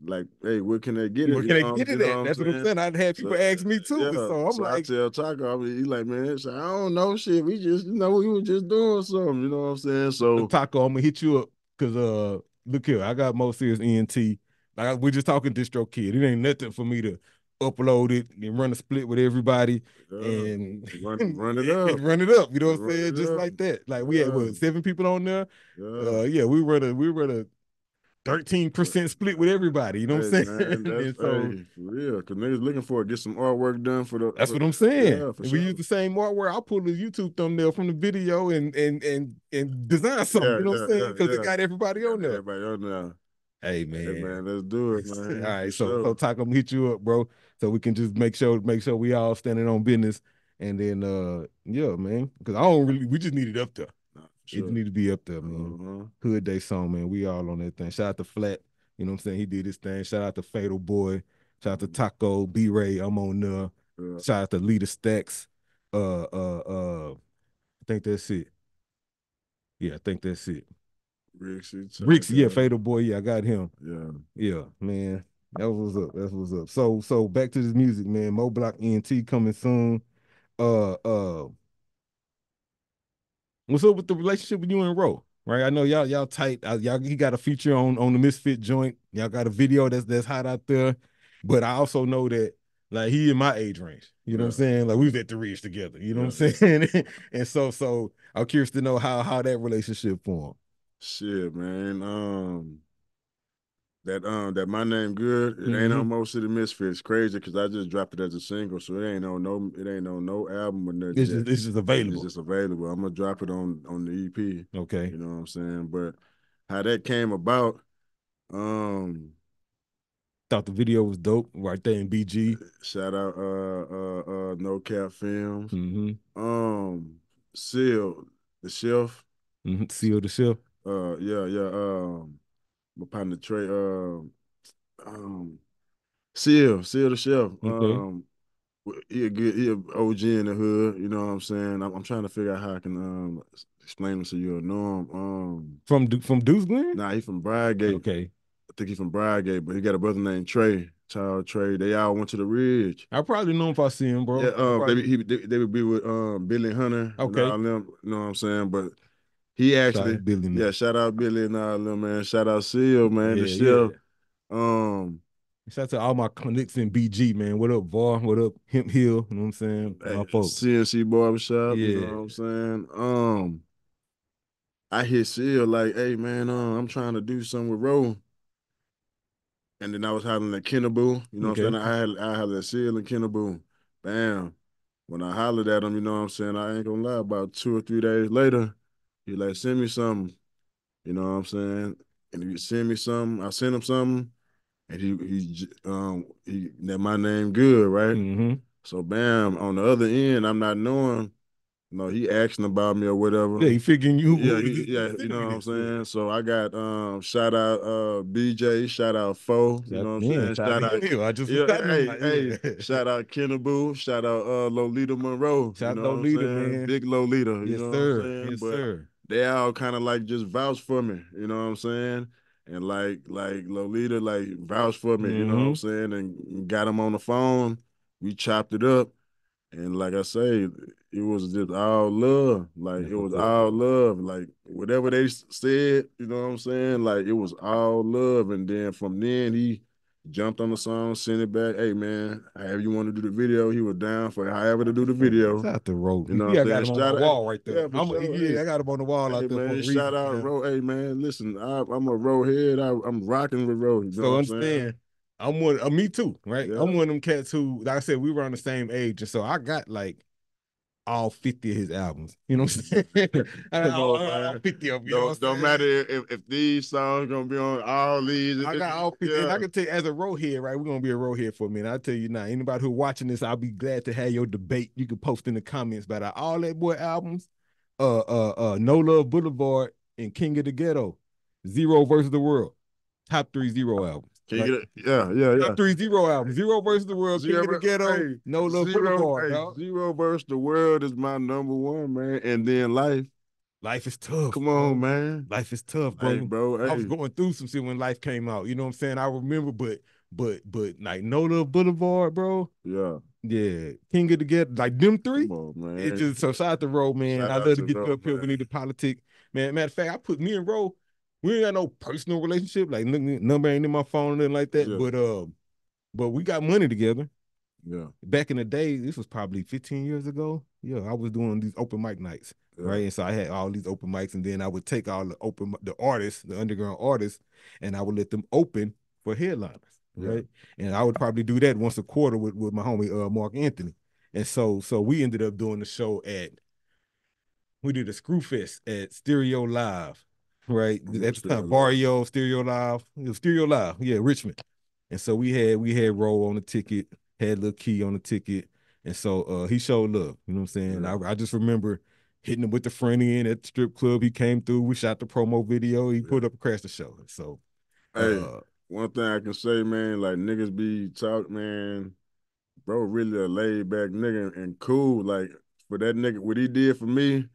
Speaker 2: like, hey, where can they get it?
Speaker 1: Where can they get it at? That's what I'm saying. I'd have people
Speaker 2: So,
Speaker 1: ask me too.
Speaker 2: Yeah,
Speaker 1: so I'm
Speaker 2: so I
Speaker 1: like,
Speaker 2: tell Taco, I mean, he like, man, so I don't know shit. We just, you know, we were just doing something, you know what I'm saying? So
Speaker 1: Taco, I'm gonna hit you up because uh look here, I got MoSerious ENT. Like I- we're just talking DistroKid. It ain't nothing for me to upload it and run a split with everybody and
Speaker 2: run, *laughs* run it up.
Speaker 1: run it up. You know what I'm saying? Just
Speaker 2: up.
Speaker 1: like that. Like we had what seven people on there.
Speaker 2: Yeah.
Speaker 1: Uh yeah, we run a we run a 13% split with everybody. You know what I'm saying?
Speaker 2: man, *laughs*
Speaker 1: so
Speaker 2: hey, for real, because niggas looking for it, get some artwork done for the.
Speaker 1: that's
Speaker 2: for-
Speaker 1: what I'm saying.
Speaker 2: Yeah, for sure.
Speaker 1: we use the same artwork. I'll pull the YouTube thumbnail from the video and and and and design something.
Speaker 2: Yeah,
Speaker 1: you know what I'm saying?
Speaker 2: yeah,
Speaker 1: Because
Speaker 2: yeah.
Speaker 1: it got everybody on there.
Speaker 2: Everybody on there.
Speaker 1: Hey
Speaker 2: Hey,
Speaker 1: man.
Speaker 2: man, let's do it, *laughs*
Speaker 1: All
Speaker 2: man.
Speaker 1: right,
Speaker 2: For
Speaker 1: so
Speaker 2: sure.
Speaker 1: so Taco, I'm hit you up, bro, so we can just make sure make sure we all standing on business, and then uh yeah, man, because I don't really we just need it up there.
Speaker 2: Nah, for
Speaker 1: It need to be up there, man.
Speaker 2: Uh-huh.
Speaker 1: Hood Day song, man. We all on that thing. Shout out to Flat, you know what I'm saying? He did his thing. Shout out to Fatal Boy. Shout out to Taco, B Ray. I'm on there.
Speaker 2: Yeah.
Speaker 1: Shout out to Leader Stacks. Uh uh uh I think that's it. Yeah, I think that's it.
Speaker 2: Rixie,
Speaker 1: Ricks, yeah, Fatal Boy. Yeah, I got him.
Speaker 2: Yeah.
Speaker 1: Yeah, man. That was what's up. That's what's up. So so back to this music, man. Mo Block ENT coming soon. Uh uh what's up with the relationship with you and Ro? Right? I know y'all y'all tight. Y'all he got a feature on on the Misfit joint. Y'all got a video that's that's hot out there. But I also know that like he in my age range. You know what I'm saying? Like we've at the ridge together. You know what I'm saying? *laughs* and so so I'm curious to know how how that relationship formed.
Speaker 2: Shit, man. Um, that um, that my name good. It ain't
Speaker 1: Mhm.
Speaker 2: on most of the misfits. Crazy because I just dropped it as a single, so it ain't on no, it ain't on no album or nothing.
Speaker 1: It's
Speaker 2: yet.
Speaker 1: just it's just
Speaker 2: It's
Speaker 1: available.
Speaker 2: just available. I'm gonna drop it on on the EP.
Speaker 1: Okay.
Speaker 2: You know what I'm saying? But how that came about, um,
Speaker 1: Thought the video was dope right there in BG.
Speaker 2: shout out uh uh uh No Cap Films.
Speaker 1: hmm
Speaker 2: Um, Seal, the chef.
Speaker 1: hmm Seal the chef.
Speaker 2: Uh, yeah, yeah. Um, my partner Trey. Um, um, Seal, Seal the chef.
Speaker 1: Okay.
Speaker 2: Um, he a good, he a OG in the hood. You know what I'm saying? I'm, I'm trying to figure out how I can um explain him so you'll know him. Um,
Speaker 1: From Du- from Deuce Glen?
Speaker 2: nah, he from Briargate.
Speaker 1: Okay.
Speaker 2: I think he from Briargate, but he got a brother named Trey. Child Trey. They all went to the Ridge.
Speaker 1: I probably know him if I see him, bro.
Speaker 2: Yeah, um,
Speaker 1: probably-
Speaker 2: they, he, they, they would be with um Billy Hunter.
Speaker 1: Okay.
Speaker 2: them, you know what I'm saying? But he actually,
Speaker 1: out Billy, man.
Speaker 2: yeah, shout out Billy and all them, man. Shout out Seal, man. the
Speaker 1: Yeah, yeah.
Speaker 2: Um,
Speaker 1: Shout out to all my connects in BG, man. What up, Var? What up, Hemp Hill? You know what I'm saying? My folks.
Speaker 2: CNC Barbershop, you
Speaker 1: Yeah.
Speaker 2: know what I'm saying? Um, I hit Seal like, hey man, uh, I'm trying to do something with Ro. And then I was hollering at Kenneboo, you know
Speaker 1: Okay.
Speaker 2: what I'm saying? I had I hollered at Seal and Kenneboo. Bam. When I hollered at him, you know what I'm saying? I ain't gonna lie, about two or three days later, he like, send me something. You know what I'm saying? And he send me something, I sent him something, and he he um he that my name good, right?
Speaker 1: hmm
Speaker 2: So bam, on the other end, I'm not knowing. No, he asking about me or whatever.
Speaker 1: Yeah, he figuring you.
Speaker 2: yeah, he- yeah, you know what I'm saying. So I got um shout out uh BJ, shout out Fo, you know what I'm saying. Shout out,
Speaker 1: Hill. *laughs* I just
Speaker 2: yeah,
Speaker 1: forgot
Speaker 2: hey, hey, *laughs* shout out Kenneboo, shout out uh Lolita Monroe.
Speaker 1: Shout
Speaker 2: you
Speaker 1: out
Speaker 2: know
Speaker 1: Lolita, man.
Speaker 2: Big Lolita, you
Speaker 1: Yes,
Speaker 2: know
Speaker 1: sir.
Speaker 2: what I'm saying.
Speaker 1: Yes,
Speaker 2: but
Speaker 1: sir.
Speaker 2: they all kind of like just vouch for me, you know what I'm saying? And like like Lolita like vouch for me, you know what I'm
Speaker 1: Mm-hmm.
Speaker 2: saying? And got him on the phone. We chopped it up. And like I say, it was just all love. Like it was *laughs* all love. Like whatever they said, you know what I'm saying? Like it was all love. And then from then he jumped on the song, sent it back. Hey man, however you want to do the video, he was down for however to do the video.
Speaker 1: Shout out to Ro.
Speaker 2: You know
Speaker 1: yeah, I got
Speaker 2: I'm
Speaker 1: him on the
Speaker 2: Shout out-
Speaker 1: wall right there.
Speaker 2: Yeah, sure.
Speaker 1: yeah, I got him on the wall out there. a
Speaker 2: man, shout out. Ro. Hey man, listen, I, I'm a Ro head. I, I'm rocking with Ro. You know
Speaker 1: So
Speaker 2: what I'm saying?
Speaker 1: understand, I'm one. Uh, me too, right?
Speaker 2: Yeah.
Speaker 1: I'm one of them cats who, like I said, we were on the same age, and so I got like all 50 of his albums. You know what I'm saying? *laughs* I *laughs* all, all 50 of them.
Speaker 2: Don't,
Speaker 1: saying?
Speaker 2: matter if, if these songs gonna be on all these.
Speaker 1: I got all 50. And I can tell you, as a Ro head, right? We're gonna be a Ro head for a minute. I'll tell you now, anybody who watching this, I'll be glad to have your debate. You can post in the comments about all that boy albums, uh uh uh No Love Boulevard and King of the Ghetto, Z-Ro versus the World. Top three Z-Ro albums.
Speaker 2: Can you
Speaker 1: Right?
Speaker 2: get it? Yeah, yeah, yeah.
Speaker 1: Top three Z-Ro albums. Z-Ro versus the world, of the Ghetto,
Speaker 2: hey,
Speaker 1: No Love
Speaker 2: Zero,
Speaker 1: Boulevard.
Speaker 2: hey,
Speaker 1: dawg.
Speaker 2: Z-Ro versus the world is my number one, man. And then life.
Speaker 1: Life is tough.
Speaker 2: Come
Speaker 1: bro.
Speaker 2: on, man.
Speaker 1: Life is tough, bro.
Speaker 2: Hey, bro.
Speaker 1: I was going through some shit when life came out. You know what I'm saying? I remember, but but but like No Love Boulevard, bro.
Speaker 2: yeah.
Speaker 1: Yeah, King of the Ghetto, like them three.
Speaker 2: Come on, man.
Speaker 1: It just so shout out to Ro, man.
Speaker 2: Shout
Speaker 1: I love to
Speaker 2: to
Speaker 1: get
Speaker 2: Ro,
Speaker 1: up here. We
Speaker 2: man.
Speaker 1: need to politic, man. Matter of fact, I put me and Ro. We ain't got no personal relationship, like number ain't in my phone or nothing like that.
Speaker 2: Yeah.
Speaker 1: But um, but we got money together.
Speaker 2: yeah.
Speaker 1: Back in the day, this was probably 15 years ago. Yeah, I was doing these open mic nights,
Speaker 2: yeah.
Speaker 1: right? And so I had all these open mics, and then I would take all the open the artists, the underground artists, and I would let them open for headliners,
Speaker 2: Yeah.
Speaker 1: right? And I would probably do that once a quarter with, with my homie uh, Mark Anthony. And so so we ended up doing the show at we did a screw fest at Stereo Live, right? At the
Speaker 2: Stereo
Speaker 1: time,
Speaker 2: Live.
Speaker 1: Barrio, Stereo Live, Stereo Live, yeah, Richmond. And so we had we had Ro on the ticket, had Lil Key on the ticket, and so uh he showed love. You know what I'm saying?
Speaker 2: Yeah.
Speaker 1: I, I just remember hitting him with the friendly in at the strip club. He came through. We shot the promo video. He put up crashed the show. So
Speaker 2: Hey,
Speaker 1: uh,
Speaker 2: one thing I can say, man, like niggas be talk, man, bro, really a laid back nigga and cool. Like for that nigga, what he did for me,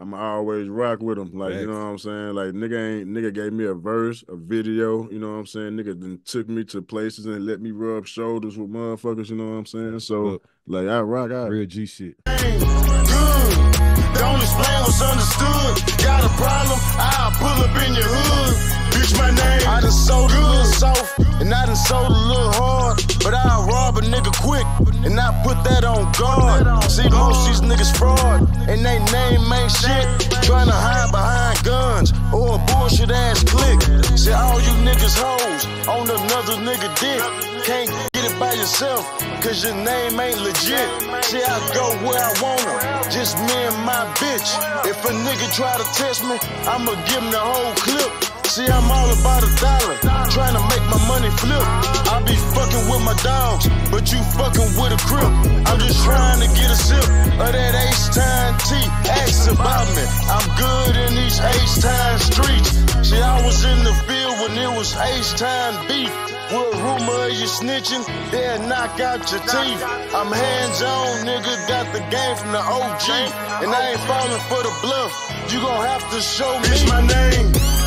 Speaker 2: I'ma always rock with him. Like, you know what I'm saying? Like nigga ain't nigga gave me a verse, a video, you know what I'm saying? Nigga then took me to places and let me rub shoulders with motherfuckers, you know what I'm saying? So
Speaker 1: Look.
Speaker 2: like I rock out.
Speaker 1: real G shit.
Speaker 3: good. Don't explain what's understood. Got a problem? I'll pull up in your hood. Bitch, my name. I done sold a little soft, and I done sold a little hard. But I'll rob a nigga quick, and I put that on guard. See, most these niggas fraud, and they name ain't shit. Trying to hide behind guns or a bullshit ass click. See, all you niggas hoes on another nigga dick. Can't get it by yourself, cause your name ain't legit. See, I go where I wanna, just me and my bitch. If a nigga try to test me, I'ma give him the whole clip. See, I'm all about a dollar, trying to make my money flip. I be fucking with my dogs, but you fucking with a crip. I'm just trying to get a sip of that H-Town tea. Ask about me. I'm good in these H-Town streets. See, I was in the field when it was H-Town beef. With rumor you snitching, they'll knock out your teeth. I'm hands on, nigga, got the game from the OG. And I ain't falling for the bluff. You gon' have to show me It's my name.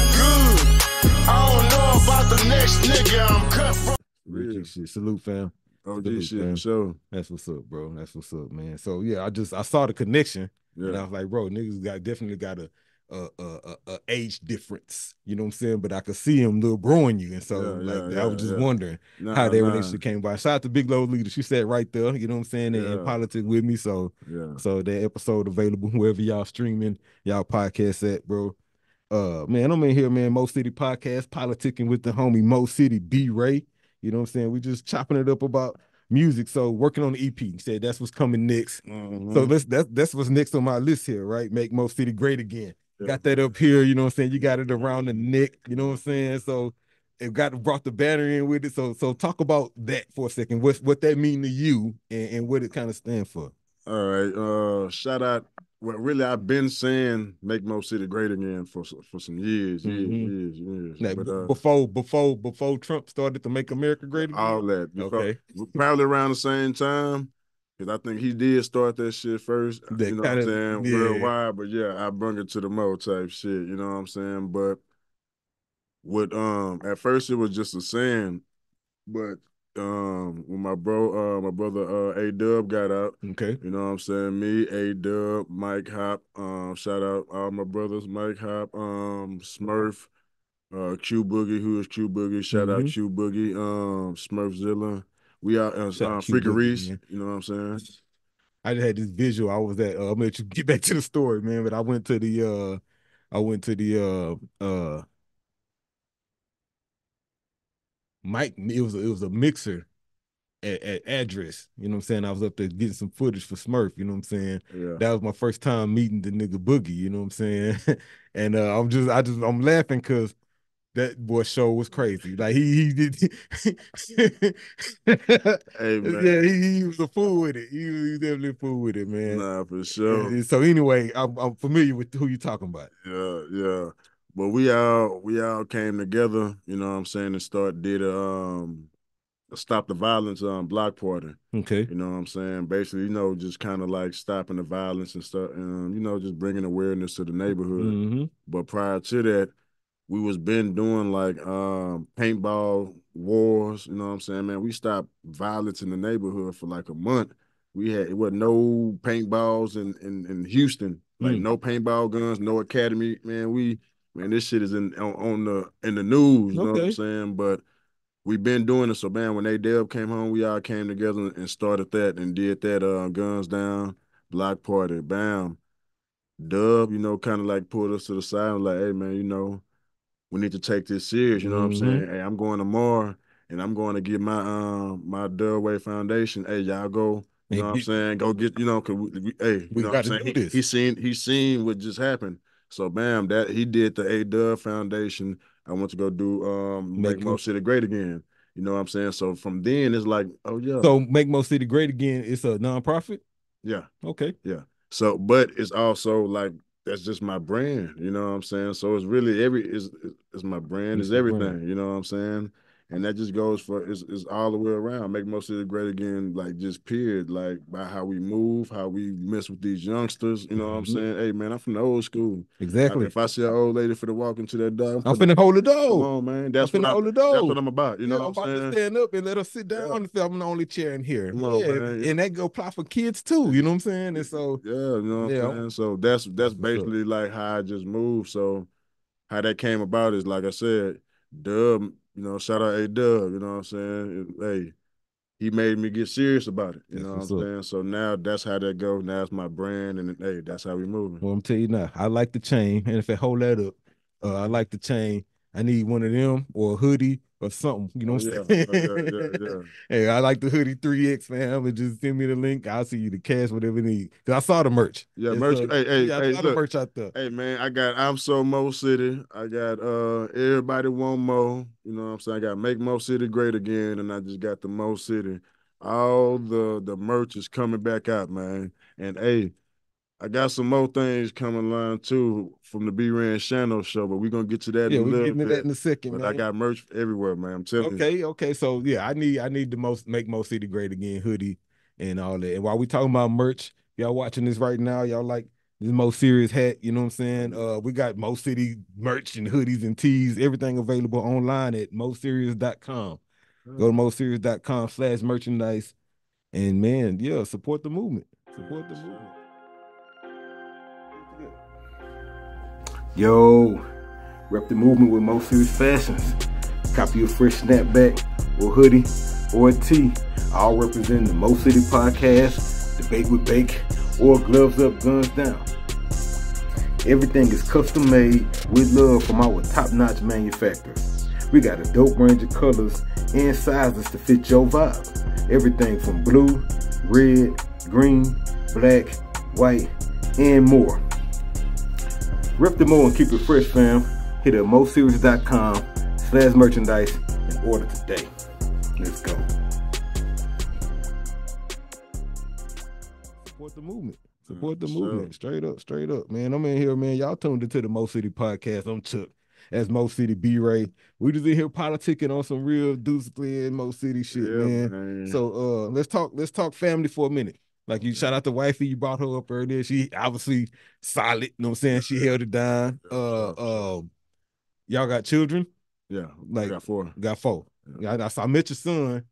Speaker 3: Good. I don't know about the next nigga I'm cut from.
Speaker 1: Real shit. Salute, fam.
Speaker 2: OG
Speaker 1: Salute,
Speaker 2: shit
Speaker 1: fam.
Speaker 2: for sure.
Speaker 1: That's what's up, bro. That's what's up, man. So yeah, I just I saw the connection, and I was like, bro, niggas got definitely got a a a, a, a age difference. You know what I'm saying? But I could see him little growing you, and so
Speaker 2: Yeah,
Speaker 1: like
Speaker 2: yeah,
Speaker 1: I was
Speaker 2: yeah,
Speaker 1: just
Speaker 2: yeah.
Speaker 1: wondering
Speaker 2: Nah,
Speaker 1: how that
Speaker 2: nah.
Speaker 1: relationship came by. Shout out to Big Lolita. She sat right there. You know what I'm saying? And, and politics with me. So
Speaker 2: Yeah.
Speaker 1: so that episode available *laughs* wherever y'all streaming y'all podcast at, bro. Uh man, I'm in here, man. Mo City Podcast, politicking with the homie Mo City B Ray. You know what I'm saying? We just chopping it up about music. So working on the EP. He said that's what's coming next. So
Speaker 2: Mhm.
Speaker 1: let's that's that's what's next on my list here, right? Make Mo City great again.
Speaker 2: Yeah.
Speaker 1: Got that up here, you know what I'm saying? You got it around the neck, you know what I'm saying? So it got brought the banner in with it. So so talk about that for a second. What's what that mean to you and, and what it kind of stand for.
Speaker 2: All right. Uh shout out. Well, really, I've been saying make Mo City great again for for some years, years,
Speaker 1: Mhm.
Speaker 2: years, years.
Speaker 1: Like,
Speaker 2: but uh,
Speaker 1: before before before Trump started to make America great again.
Speaker 2: all that. Before,
Speaker 1: Okay.
Speaker 2: Probably around the same time. Because I think he did start that shit first.
Speaker 1: That
Speaker 2: you know what I'm saying?
Speaker 1: yeah.
Speaker 2: Worldwide. But yeah, I bring it to the Mo type shit. You know what I'm saying? But with um at first it was just a saying, but um when my bro uh my brother uh A Dub got out,
Speaker 1: Okay.
Speaker 2: you know what I'm saying? Me, A Dub, Mike Hop, um, shout out all my brothers, Mike Hop, um, Smurf, uh, Q Boogie, who is Q Boogie, shout out
Speaker 1: Mhm.
Speaker 2: Q Boogie, um, Smurfzilla. We out uh,
Speaker 1: Shout out
Speaker 2: uh,
Speaker 1: man.
Speaker 2: you know what I'm saying?
Speaker 1: I just had this visual. I was at uh, I'm gonna let you *laughs* get back to the story, man. But I went to the uh I went to the uh uh Mike it was a, it was a mixer at, at address. You know what I'm saying? I was up there getting some footage for Smurf, you know what I'm saying?
Speaker 2: Yeah.
Speaker 1: That was my first time meeting the nigga Boogie, you know what I'm saying? *laughs* and uh, I'm just I just I'm laughing because that boy show was crazy. Like he he did *laughs*
Speaker 2: Hey
Speaker 1: yeah, he, he was a fool with it. He was, he was definitely a fool with it, man.
Speaker 2: nah, for sure.
Speaker 1: So anyway, I'm, I'm familiar with who you talking about.
Speaker 2: Yeah, yeah. But we all we all came together, you know what I'm saying, and start did a um a stop the violence um block party.
Speaker 1: Okay.
Speaker 2: You know what I'm saying? Basically, you know, just kind of like stopping the violence and stuff, and you know, just bringing awareness to the neighborhood.
Speaker 1: hmm
Speaker 2: But prior to that, we was been doing like um paintball wars. You know what I'm saying, man? We stopped violence in the neighborhood for like a month. We had it was no paintballs in in, in Houston, like
Speaker 1: Mm.
Speaker 2: no paintball guns, no academy. Man, we man, this shit is in on, on the in the news. You know what I'm saying? But we've been doing it. So man, when they Deb came home, we all came together and started that and did that uh guns down, block party, bam. Dub, you know, kind of like pulled us to the side and like, hey man, you know, we need to take this serious. You know what I'm
Speaker 1: Mhm.
Speaker 2: saying? Hey, I'm going tomorrow and I'm going to get my um my Dubway Foundation. Hey, y'all go. You know what I'm *laughs* saying? Go get, you know, cause we, we- hey, you
Speaker 1: We
Speaker 2: know what I'm saying?
Speaker 1: do
Speaker 2: He,
Speaker 1: this.
Speaker 2: he seen he seen what just happened. So bam, that he did the A Dub Foundation. I want to go do um
Speaker 1: Make
Speaker 2: make Mo City great again. You know what I'm saying? So from then it's like, oh yeah.
Speaker 1: So make Mo City great again. It's a nonprofit.
Speaker 2: yeah.
Speaker 1: Okay. Yeah.
Speaker 2: So, but it's also like that's just my brand, you know what I'm saying? So it's really every is is my brand,
Speaker 1: It's
Speaker 2: is everything,
Speaker 1: brand.
Speaker 2: you know what I'm saying? And that just goes for it's, it's all the way around. Make Mo City great again, like just period, like by how we move, how we mess with these youngsters, you know what I'm
Speaker 1: Mhm.
Speaker 2: saying? Hey man, I'm from the old school. Like,
Speaker 1: Exactly.
Speaker 2: if I see an old lady for the walk into that door,
Speaker 1: I'm finna hold the
Speaker 2: come
Speaker 1: door.
Speaker 2: on, man.
Speaker 1: I'm
Speaker 2: That's what,
Speaker 1: finna
Speaker 2: I,
Speaker 1: hold the
Speaker 2: that's what I'm about. You know
Speaker 1: Yeah, I'm
Speaker 2: what
Speaker 1: about
Speaker 2: I'm
Speaker 1: to
Speaker 2: saying?
Speaker 1: stand up and let her sit down
Speaker 2: Yeah.
Speaker 1: if I'm the only chair in here.
Speaker 2: Come on,
Speaker 1: yeah,
Speaker 2: man.
Speaker 1: and that go apply for kids too. You know what I'm saying? And so
Speaker 2: Yeah, you know what
Speaker 1: Yeah,
Speaker 2: I'm saying? So that's that's basically like how I just moved. So how that came about is like I said, Dub, you know, shout out A Dub, you know what I'm saying? Hey, he made me get serious about it. You
Speaker 1: That's
Speaker 2: know what I'm
Speaker 1: up.
Speaker 2: saying? So now that's how that go. Now it's my brand and hey, that's how we moving.
Speaker 1: Well, I'm telling you now, I like the chain, and if I hold that up, uh, I like the chain. I need one of them or a hoodie or something. You know what I'm saying?
Speaker 2: yeah, yeah, yeah. *laughs*
Speaker 1: hey, I like the hoodie 3X, fam. And just send me the link. I'll see you the cash, whatever you need. Cause I saw the merch.
Speaker 2: Yeah,
Speaker 1: And
Speaker 2: merch.
Speaker 1: so-
Speaker 2: hey, hey,
Speaker 1: yeah, I
Speaker 2: hey,
Speaker 1: saw the
Speaker 2: look.
Speaker 1: merch out there.
Speaker 2: Hey man, I got I'm so Mo City. I got uh everybody want Mo. You know what I'm saying? I got make Mo City great again, and I just got the Mo City. All the the merch is coming back out, man. And hey, I got some more things coming along too from the B Ran Shano show, but we're gonna get to that
Speaker 1: Yeah,
Speaker 2: in a
Speaker 1: we're getting to
Speaker 2: bit.
Speaker 1: that in a second,
Speaker 2: but
Speaker 1: man.
Speaker 2: I got merch everywhere, man. I'm telling you.
Speaker 1: Okay, okay. So yeah, I need I need the most make Mo City great again hoodie and all that. And while we talking about merch, y'all watching this right now, y'all like this Mo Serious hat, you know what I'm saying? Uh we got Mo City merch and hoodies and tees, everything available online at moserious.com. Go to moserious.com slash merchandise. And man, yeah, support the movement. Support the movement. Yo, rep the movement with MoSerious Fashions. Copy a fresh snapback or hoodie or a tee. All representing the Mo City podcast, Debate with Bake, or Gloves Up, Guns Down. Everything is custom made with love from our top notch manufacturers. We got a dope range of colors and sizes to fit your vibe. Everything from blue, red, green, black, white, and more. Rep the Mo and keep it fresh, fam. Hit up moserious.com slash merchandise and order today. Let's go. Support the movement. Support the
Speaker 2: sure.
Speaker 1: movement. Straight up, straight up, man. I'm in here, man. Y'all tuned into the Mo City podcast. I'm Chuck. As Mo City B Ray. We just in here politicking on some real Deuce Glenn Mo City shit,
Speaker 2: Yeah,
Speaker 1: man.
Speaker 2: man.
Speaker 1: So uh let's talk let's talk family for a minute. Like you shout out to wifey, you brought her up earlier. She obviously solid, you know what I'm saying? She held it down.
Speaker 2: Yeah,
Speaker 1: Uh um y'all got children?
Speaker 2: yeah,
Speaker 1: like-
Speaker 2: got four.
Speaker 1: Got four.
Speaker 2: Yeah.
Speaker 1: I, I saw I met your son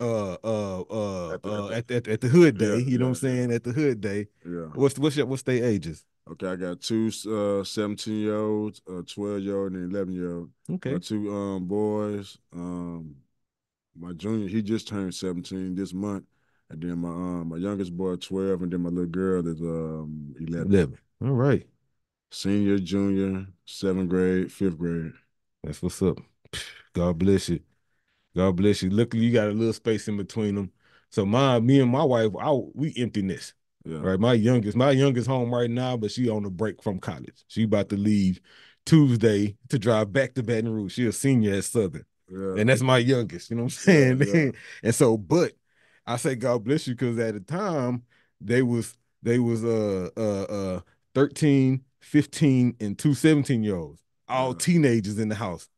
Speaker 1: uh uh uh
Speaker 2: At the-
Speaker 1: uh
Speaker 2: at
Speaker 1: at the, at, at the hood day,
Speaker 2: Yeah,
Speaker 1: you know what I'm
Speaker 2: yeah, yeah.
Speaker 1: saying? At the hood day.
Speaker 2: Yeah.
Speaker 1: What's what's your what's their ages?
Speaker 2: Okay, I got two uh 17 year olds, a 12 year old, and an 11 year old.
Speaker 1: Okay.
Speaker 2: My two um boys. Um, my junior, he just turned 17 this month, and then my um my youngest boy 12, and then my little girl is um 11.
Speaker 1: 11. All right.
Speaker 2: Senior, junior, seventh grade, fifth grade.
Speaker 1: That's what's up. God bless you. God bless you. Luckily, you got a little space in between them. So my me and my wife, I, we emptiness.
Speaker 2: Yeah,
Speaker 1: Right. My youngest, my youngest home right now, but she on a break from college. She about to leave Tuesday to drive back to Baton Rouge. She a senior at Southern.
Speaker 2: yeah,
Speaker 1: And that's my youngest, you know what I'm saying?
Speaker 2: yeah. *laughs*
Speaker 1: and so, but I say God bless you because at the time they was they was uh uh uh 13, 15, and two 17 year olds, all
Speaker 2: Yeah.
Speaker 1: teenagers in the house.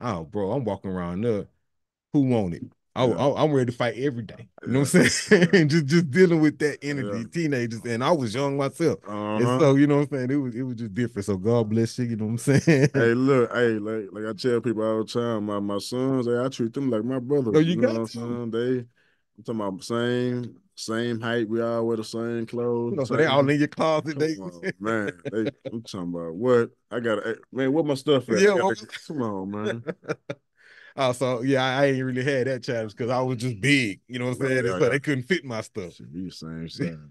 Speaker 1: Oh, bro, I'm walking around there. Who want it? I,
Speaker 2: Yeah.
Speaker 1: I, am ready to fight every day. You know what I'm saying? *laughs* just just dealing with that energy,
Speaker 2: Yeah.
Speaker 1: teenagers, and I was young myself, and
Speaker 2: Uh-huh.
Speaker 1: so you know what I'm saying. It was it was just different. So God bless you. You know what I'm saying?
Speaker 2: Hey, *laughs* look, hey, like like I tell people all the time, my my sons, hey, I treat them like my brothers.
Speaker 1: Oh, you
Speaker 2: know
Speaker 1: got
Speaker 2: what
Speaker 1: to.
Speaker 2: I'm saying? They, I'm talking about same same height. We all wear the same clothes.
Speaker 1: You know, so they all in your closet. They
Speaker 2: on, man. They, I'm talking about what I got. to eh, Man, what my stuff at?
Speaker 1: Yeah, what-
Speaker 2: come on, man.
Speaker 1: Oh, *laughs* so yeah, I, I ain't really had that challenge because I was just big, you know what I'm saying?
Speaker 2: yeah,
Speaker 1: so
Speaker 2: yeah.
Speaker 1: they couldn't fit my stuff.
Speaker 2: The same, *laughs* same.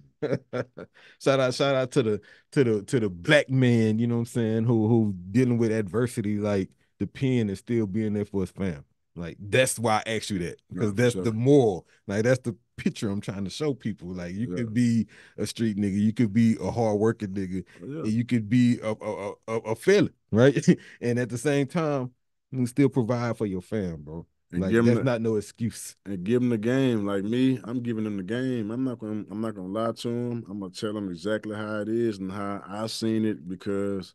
Speaker 1: shout out, shout out to the to the to the black man, you know what I'm saying, who who dealing with adversity, like the pen and still being there for his fam. Like that's why I asked you that because
Speaker 2: for
Speaker 1: that's
Speaker 2: sure.
Speaker 1: the moral. Like that's the picture I'm trying to show people. Like you
Speaker 2: Yeah.
Speaker 1: could be a street nigga, you could be a hard working nigga, oh,
Speaker 2: Yeah.
Speaker 1: and you could be a a, a, a felon, *laughs* right? and at the same time, you can still provide for your fam, bro.
Speaker 2: And
Speaker 1: Like that's
Speaker 2: the-
Speaker 1: not no excuse.
Speaker 2: and give them the game. Like me, I'm giving them the game. I'm not gonna I'm not gonna lie to them. I'm gonna tell them exactly how it is and how I seen it because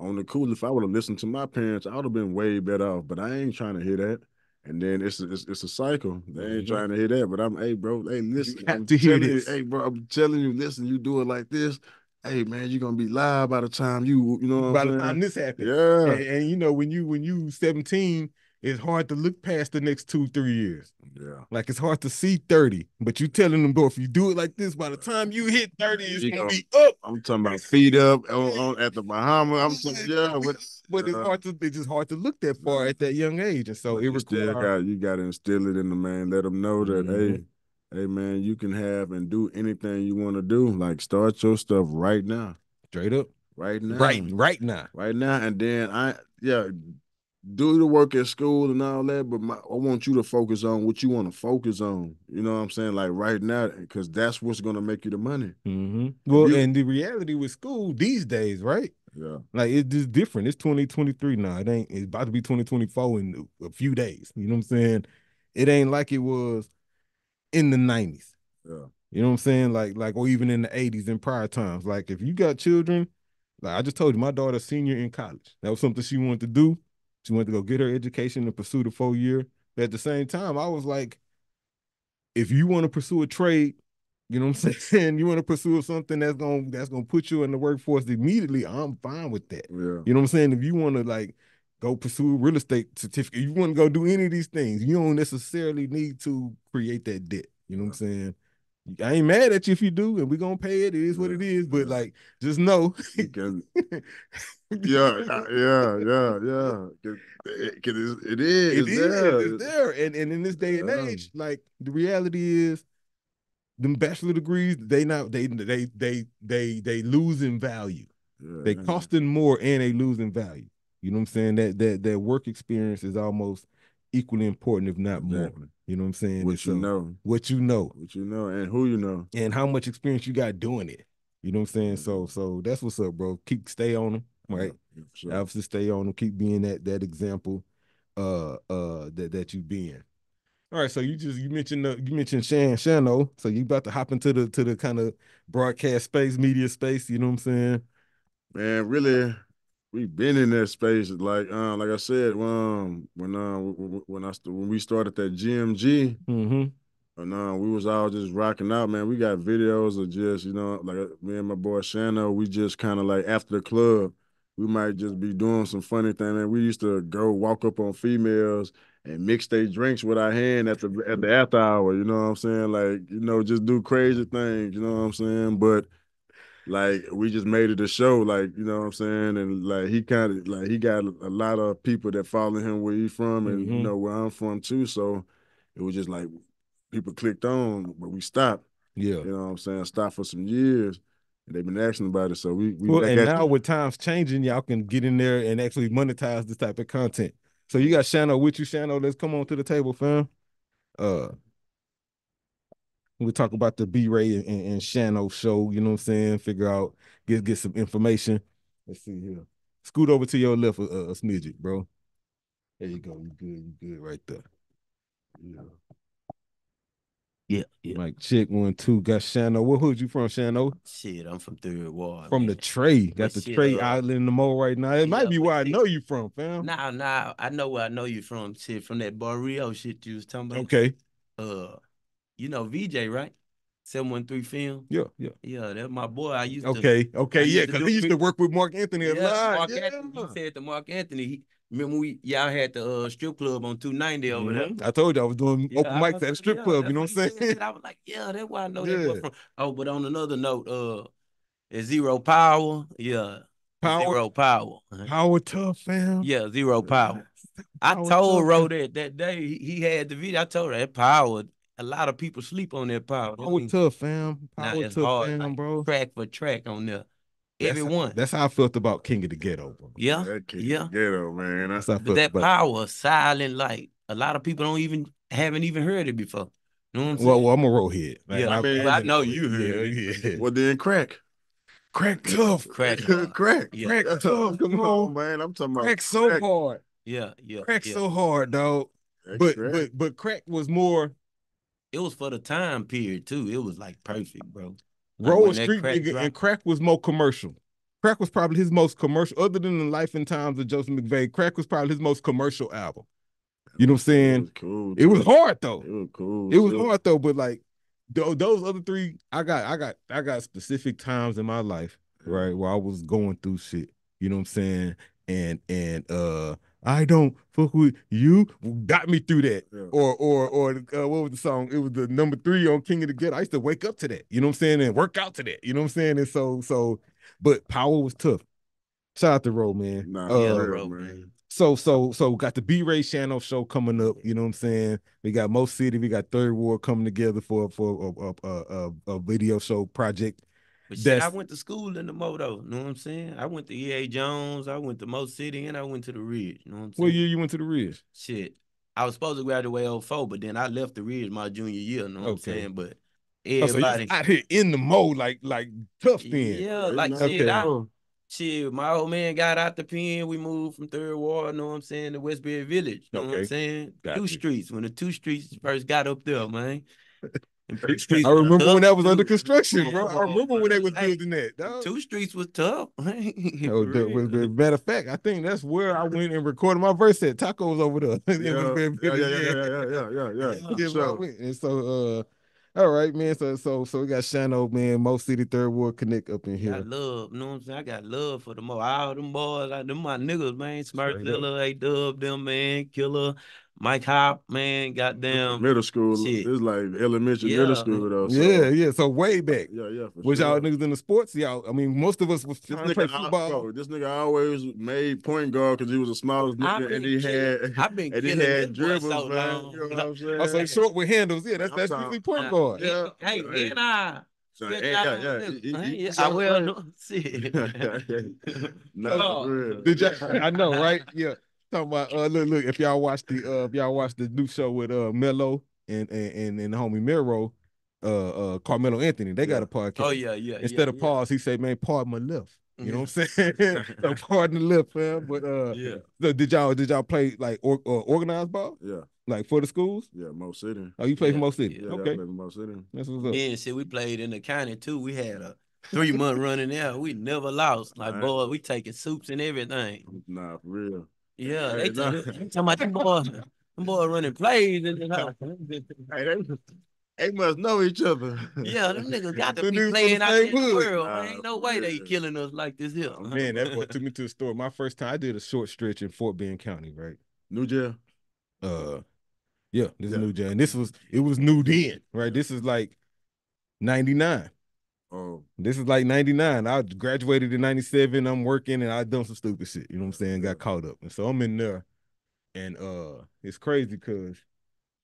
Speaker 2: on the cool, if I would have listened to my parents, I would have been way better off. But I ain't trying to hear that. And then it's it's, it's a cycle. They ain't
Speaker 1: Mhm.
Speaker 2: trying to hear that. But I'm, hey, bro, hey, listen. I'm
Speaker 1: to hear
Speaker 2: telling you-
Speaker 1: this.
Speaker 2: hey, bro, I'm telling you, listen, you do it like this. Hey, man, you're gonna be live by the time you, you know
Speaker 1: By
Speaker 2: I'm
Speaker 1: the time this happened,
Speaker 2: yeah.
Speaker 1: and, and you know when you when you 17, it's hard to look past the next two three years.
Speaker 2: Yeah.
Speaker 1: Like it's hard to see 30, but you telling them, bro, if you do it like this, by the time you hit 30, it's
Speaker 2: You
Speaker 1: gonna
Speaker 2: know,
Speaker 1: be up.
Speaker 2: I'm talking about feet up on, on at the Bahama. I'm *laughs* talking, yeah, with
Speaker 1: but it's hard to it's just hard to look that far at that young age, and so
Speaker 2: But
Speaker 1: it
Speaker 2: you still got you got to instill it in the man. Let them know that
Speaker 1: Mhm.
Speaker 2: hey, hey man, you can have and do anything you want to do. Like start your stuff right now,
Speaker 1: straight up,
Speaker 2: right now,
Speaker 1: right, right now.
Speaker 2: right now, and then I yeah, do the work at school and all that, but my, I want you to focus on what you want to focus on. You know what I'm saying? Like right now, because that's what's gonna make you the money.
Speaker 1: Mm-hmm. Well,
Speaker 2: you-
Speaker 1: and the reality with school these days, right?
Speaker 2: Yeah.
Speaker 1: Like it's just different. It's 2023 now. It ain't it's about to be 2024 in a few days. You know what I'm saying? It ain't like it was in the 90s.
Speaker 2: Yeah.
Speaker 1: You know what I'm saying? Like, like, or even in the 80s and prior times. Like, if you got children, like I just told you, my daughter's senior in college. That was something she wanted to do. She went to go get her education and pursue the four year. But at the same time, I was like, if you want to pursue a trade, you know what I'm *laughs* saying? You want to pursue something that's gonna that's gonna put you in the workforce immediately. I'm fine with that.
Speaker 2: Yeah.
Speaker 1: You know what I'm saying? If you want to like go pursue a real estate certificate, you want to go do any of these things, you don't necessarily need to create that debt. You know what I'm saying? I ain't mad at you if you do, and we're gonna pay it. It is what it is. But like, just know.
Speaker 2: Because *laughs* yeah, yeah, yeah, yeah. It, it's- it is.
Speaker 1: It
Speaker 2: it's
Speaker 1: is.
Speaker 2: there.
Speaker 1: It's there. And and in this day and age, like the reality is, them bachelor degrees, they not they they they they they lose in value.
Speaker 2: Yeah,
Speaker 1: They costing more and they losing value. You know what I'm saying? That that that work experience is almost equally important, if not more.
Speaker 2: Exactly.
Speaker 1: You know what I'm saying?
Speaker 2: what
Speaker 1: And
Speaker 2: you know,
Speaker 1: What you know
Speaker 2: what you know, and who you know.
Speaker 1: and how much experience you got doing it. You know what I'm saying? So so that's what's up, bro. Keep stay on them, right?
Speaker 2: Yeah, sure.
Speaker 1: Obviously stay on them. Keep being that that example uh uh that that you being. All right, so you just you mentioned uh, you mentioned Shan Shano, so you about to hop into the to the kind of broadcast space, media space. You know what I'm saying?
Speaker 2: Man, really, we've been in that space. Like, uh, like I said, um, when uh, when I when we started that GMG,
Speaker 1: Mm-hmm.
Speaker 2: and uh, we was all just rocking out, man. We got videos of just, you know, like uh, me and my boy Shano, we just kind of like after the club, we might just be doing some funny thing. Man, we used to go walk up on females and mix their drinks with our hand at the at the after hour. You know what I'm saying? Like, you know, just do crazy things. You know what I'm saying? But like we just made it a show, like you know what I'm saying, and like he kind of like he got a lot of people that follow him where he's from, and you
Speaker 1: Mhm.
Speaker 2: know where I'm from too. So it was just like people clicked on, but we stopped.
Speaker 1: Yeah.
Speaker 2: You know what I'm saying? Stopped for some years, and they've been asking about it. So we we
Speaker 1: Well, and now
Speaker 2: it.
Speaker 1: with times changing, y'all can get in there and actually monetize this type of content. So you got Shano with you, Shano. Let's come on to the table, fam. Uh, we'll talk about the B Ray and, and, Shano show. You know what I'm saying? Figure out, get get some information. Let's see here. Scoot over to your left, a, a, a smidget, bro. There you go. You good? You good right there. Yeah.
Speaker 5: Yeah, yeah.
Speaker 1: Mike, check one, two. Got Shano. What hood you from, Shano?
Speaker 5: Shit, I'm from Third Ward.
Speaker 1: From the
Speaker 5: man.
Speaker 1: tray. Got the tray
Speaker 5: uh,
Speaker 1: outlet in the mall right now. It
Speaker 5: yeah,
Speaker 1: might be where I know you from, fam.
Speaker 5: Nah, nah, I know where I know you from. Shit, from that Barrio shit you was talking about.
Speaker 1: Okay.
Speaker 5: Uh, you know VJ, right? 713 Film.
Speaker 1: Yeah, yeah.
Speaker 5: Yeah, that's my boy. I used to.
Speaker 1: Okay, okay, yeah, because he used to work with Mark Anthony a
Speaker 5: Yeah,
Speaker 1: lot.
Speaker 5: Mark
Speaker 1: yeah.
Speaker 5: Anthony. He said to Mark Anthony, he, remember we y'all had the uh, strip club on 290 over there.
Speaker 1: Mhm. I told you I was doing
Speaker 5: Yeah,
Speaker 1: open
Speaker 5: was
Speaker 1: at a strip
Speaker 5: yeah,
Speaker 1: club. You know what I'm saying?
Speaker 5: I was like, yeah, that's why I know that
Speaker 1: Yeah.
Speaker 5: boy from. Oh, but on another note, uh, Z-Ro power? Yeah,
Speaker 1: Power,
Speaker 5: Z-Ro power. Uh-huh.
Speaker 1: power tough, fam.
Speaker 5: Yeah, Z-Ro power. *laughs* I told Ro that that day he, he had the video. I told her that power. A lot of people sleep on that power. That
Speaker 1: Power
Speaker 5: means
Speaker 1: tough, fam.
Speaker 5: now
Speaker 1: Power
Speaker 5: it's
Speaker 1: tough,
Speaker 5: hard,
Speaker 1: fam,
Speaker 5: like,
Speaker 1: bro.
Speaker 5: track for track on there. Everyone.
Speaker 1: That's how I felt about King of the Ghetto, bro.
Speaker 5: yeah,
Speaker 2: That kid
Speaker 5: yeah.
Speaker 2: ghetto man.
Speaker 1: That's how I
Speaker 5: But
Speaker 1: felt
Speaker 5: that
Speaker 1: about.
Speaker 5: power, silent, like a lot of people don't even haven't even heard it before. You know what I'm saying?
Speaker 1: Well, well, I'm a Ro head.
Speaker 5: Yeah,
Speaker 2: I mean,
Speaker 5: I know you heard
Speaker 1: Yeah,
Speaker 5: it.
Speaker 1: yeah.
Speaker 2: well then crack,
Speaker 1: Crack tough.
Speaker 5: Crack. *laughs*
Speaker 2: crack,
Speaker 5: Yeah.
Speaker 1: Crack tough.
Speaker 2: Come
Speaker 1: Come
Speaker 2: on,
Speaker 1: on.
Speaker 2: man. I'm talking about
Speaker 1: Crack so
Speaker 2: crack.
Speaker 1: hard.
Speaker 5: Yeah, yeah.
Speaker 1: Crack
Speaker 5: yeah.
Speaker 1: so hard, dog.
Speaker 2: That
Speaker 1: But
Speaker 2: crack.
Speaker 1: but but crack was more
Speaker 5: it was for the time period too. It was like perfect, bro. Like,
Speaker 1: Roll Street
Speaker 5: crack
Speaker 1: nigga, and crack was more commercial. Crack was probably his most commercial, other than the Life and Times of Joseph McVey. Crack was probably his most commercial album. You know what I'm
Speaker 2: it
Speaker 1: saying?
Speaker 2: was cool.
Speaker 1: It was hard though.
Speaker 2: It was cool.
Speaker 1: It was
Speaker 2: too.
Speaker 1: hard though, but like tho- those other three, I got, I got, I got specific times in my life, right, where I was going through shit. You know what I'm saying? And and uh, I don't fuck with you. Got me through that.
Speaker 2: Yeah.
Speaker 1: Or or or uh, what was the song? It was the number three on King of the Ghetto. I used to wake up to that. You know what I'm saying? And work out to that. You know what I'm saying? And so so, but Power was tough. Shout out to Ro, man.
Speaker 2: Nah,
Speaker 1: Uh,
Speaker 5: yeah, man.
Speaker 1: so so so got the B Ray Channel show coming up. You know what I'm saying? We got Mo City. We got Third Ward coming together for for a, a, a, a video show project.
Speaker 5: But shit, I went to school in the moto. You know what I'm saying? I went to EA Jones, I went to Mo City, and I went to the Ridge. You know what I'm saying?
Speaker 1: What year you went to the Ridge?
Speaker 5: Shit. I was supposed to graduate 04, but then I left the Ridge my junior year. You know what I'm saying? But
Speaker 1: Oh, so
Speaker 5: everybody.
Speaker 1: out here in the mode, like like tough then.
Speaker 5: yeah, like
Speaker 2: nice.
Speaker 5: shit, I, shit, my old man got out the pen. We moved from Third Ward, you know what I'm saying, to Westbury Village. You know what I'm saying?
Speaker 1: Got
Speaker 5: two
Speaker 1: you.
Speaker 5: streets. When the two streets first got up there, man. *laughs* Them two streets
Speaker 1: I remember when that was under construction, bro. I remember when they was building that. dog.
Speaker 5: Two streets was tough.
Speaker 1: Oh, *laughs*
Speaker 5: For
Speaker 1: the, the- the matter of fact, I think that's where I went and recorded my verse at Tacos over there. *laughs*
Speaker 2: Yeah, yeah, yeah, yeah, yeah, yeah, yeah, yeah,
Speaker 5: Yeah.
Speaker 1: Yeah,
Speaker 2: So,
Speaker 1: And so, uh, all right, man. So, so, so we got Shano, man. Mo City Third Ward Connect up in
Speaker 5: Got
Speaker 1: here.
Speaker 5: love, you know what I'm saying? I got love for them all. All them boys, like them my niggas, man.
Speaker 1: Straight up.
Speaker 5: Smurfzilla, A Dub, them man, Killer, Mike Hop, man, goddamn.
Speaker 2: middle school,
Speaker 5: shit.
Speaker 2: it's like elementary,
Speaker 5: Yeah.
Speaker 2: middle school though. So,
Speaker 1: Yeah, yeah. So way back.
Speaker 2: yeah, yeah. For
Speaker 1: Was
Speaker 2: sure.
Speaker 1: y'all niggas in the sports? Y'all, I mean, most of us was
Speaker 2: This
Speaker 1: trying to play
Speaker 2: nigga, al-
Speaker 1: football.
Speaker 2: bro, this nigga always made point guard because he was the smallest nigga, and he
Speaker 5: killing-
Speaker 2: had *laughs*
Speaker 5: I've been
Speaker 2: and he
Speaker 5: killing
Speaker 2: had
Speaker 5: this boy
Speaker 2: dribbles,
Speaker 5: so
Speaker 2: man.
Speaker 5: long.
Speaker 2: You know what I'm *laughs* saying?
Speaker 1: So short with handles. Yeah, that's
Speaker 2: I'm
Speaker 1: that's
Speaker 2: talking-
Speaker 1: usually point
Speaker 5: Uh,
Speaker 1: guard.
Speaker 2: Yeah.
Speaker 5: Hey,
Speaker 2: Hey.
Speaker 5: and I.
Speaker 2: So,
Speaker 5: still
Speaker 2: yeah, yeah. he- he- he
Speaker 5: Yeah, I
Speaker 2: got
Speaker 5: well
Speaker 2: played.
Speaker 5: know. Oh.
Speaker 1: Did y'all? I know, right? Yeah. Talking about uh, look, look. If y'all watch the uh, if y'all watch the new show with uh Mello and and and, and the homie Mero, uh, uh, Carmelo Anthony, they got a podcast.
Speaker 5: Oh yeah, yeah.
Speaker 1: Instead
Speaker 5: yeah,
Speaker 1: of
Speaker 5: yeah.
Speaker 1: pause, he say, "Man, pardon my left." You know what I'm saying? *laughs* *laughs* so pardon the left, fam. But uh,
Speaker 5: Yeah.
Speaker 1: so did y'all did y'all play like or, uh, organized ball
Speaker 2: Yeah,
Speaker 1: like for the schools?
Speaker 2: yeah, Mo City.
Speaker 1: Oh, you play for
Speaker 5: Yeah,
Speaker 1: Mo City?
Speaker 2: Yeah,
Speaker 1: okay,
Speaker 2: I played for Mo City.
Speaker 1: that's what's up.
Speaker 5: Then shit, we played in the county too. We had a three month *laughs* run in there. We never lost. Like
Speaker 2: Right.
Speaker 5: boy, we taking soups and everything.
Speaker 2: Nah, for real.
Speaker 5: Yeah, they
Speaker 2: nah.
Speaker 5: they talking about them boys, them boys running plays in the house.
Speaker 2: Hey, they, they must know each other.
Speaker 5: Yeah, them niggas got to
Speaker 1: Them
Speaker 5: be
Speaker 1: niggas from
Speaker 5: playing
Speaker 1: the
Speaker 5: out
Speaker 1: same
Speaker 5: in the
Speaker 1: hood.
Speaker 5: world.
Speaker 2: Nah.
Speaker 5: Ain't no
Speaker 2: for
Speaker 5: way they
Speaker 2: real.
Speaker 5: killing us like this here.
Speaker 1: Man, that boy took me to the store. My first time, I did a short stretch in Fort Bend County, right?
Speaker 2: New jail.
Speaker 1: Uh, yeah, this is
Speaker 2: Yeah.
Speaker 1: new and This was it was new then, right? This is like '99.
Speaker 2: Oh,
Speaker 1: This is like 99. I graduated in 97. I'm working and I done some stupid shit. You know what I'm saying? Got caught up. And so I'm in there. And uh it's crazy because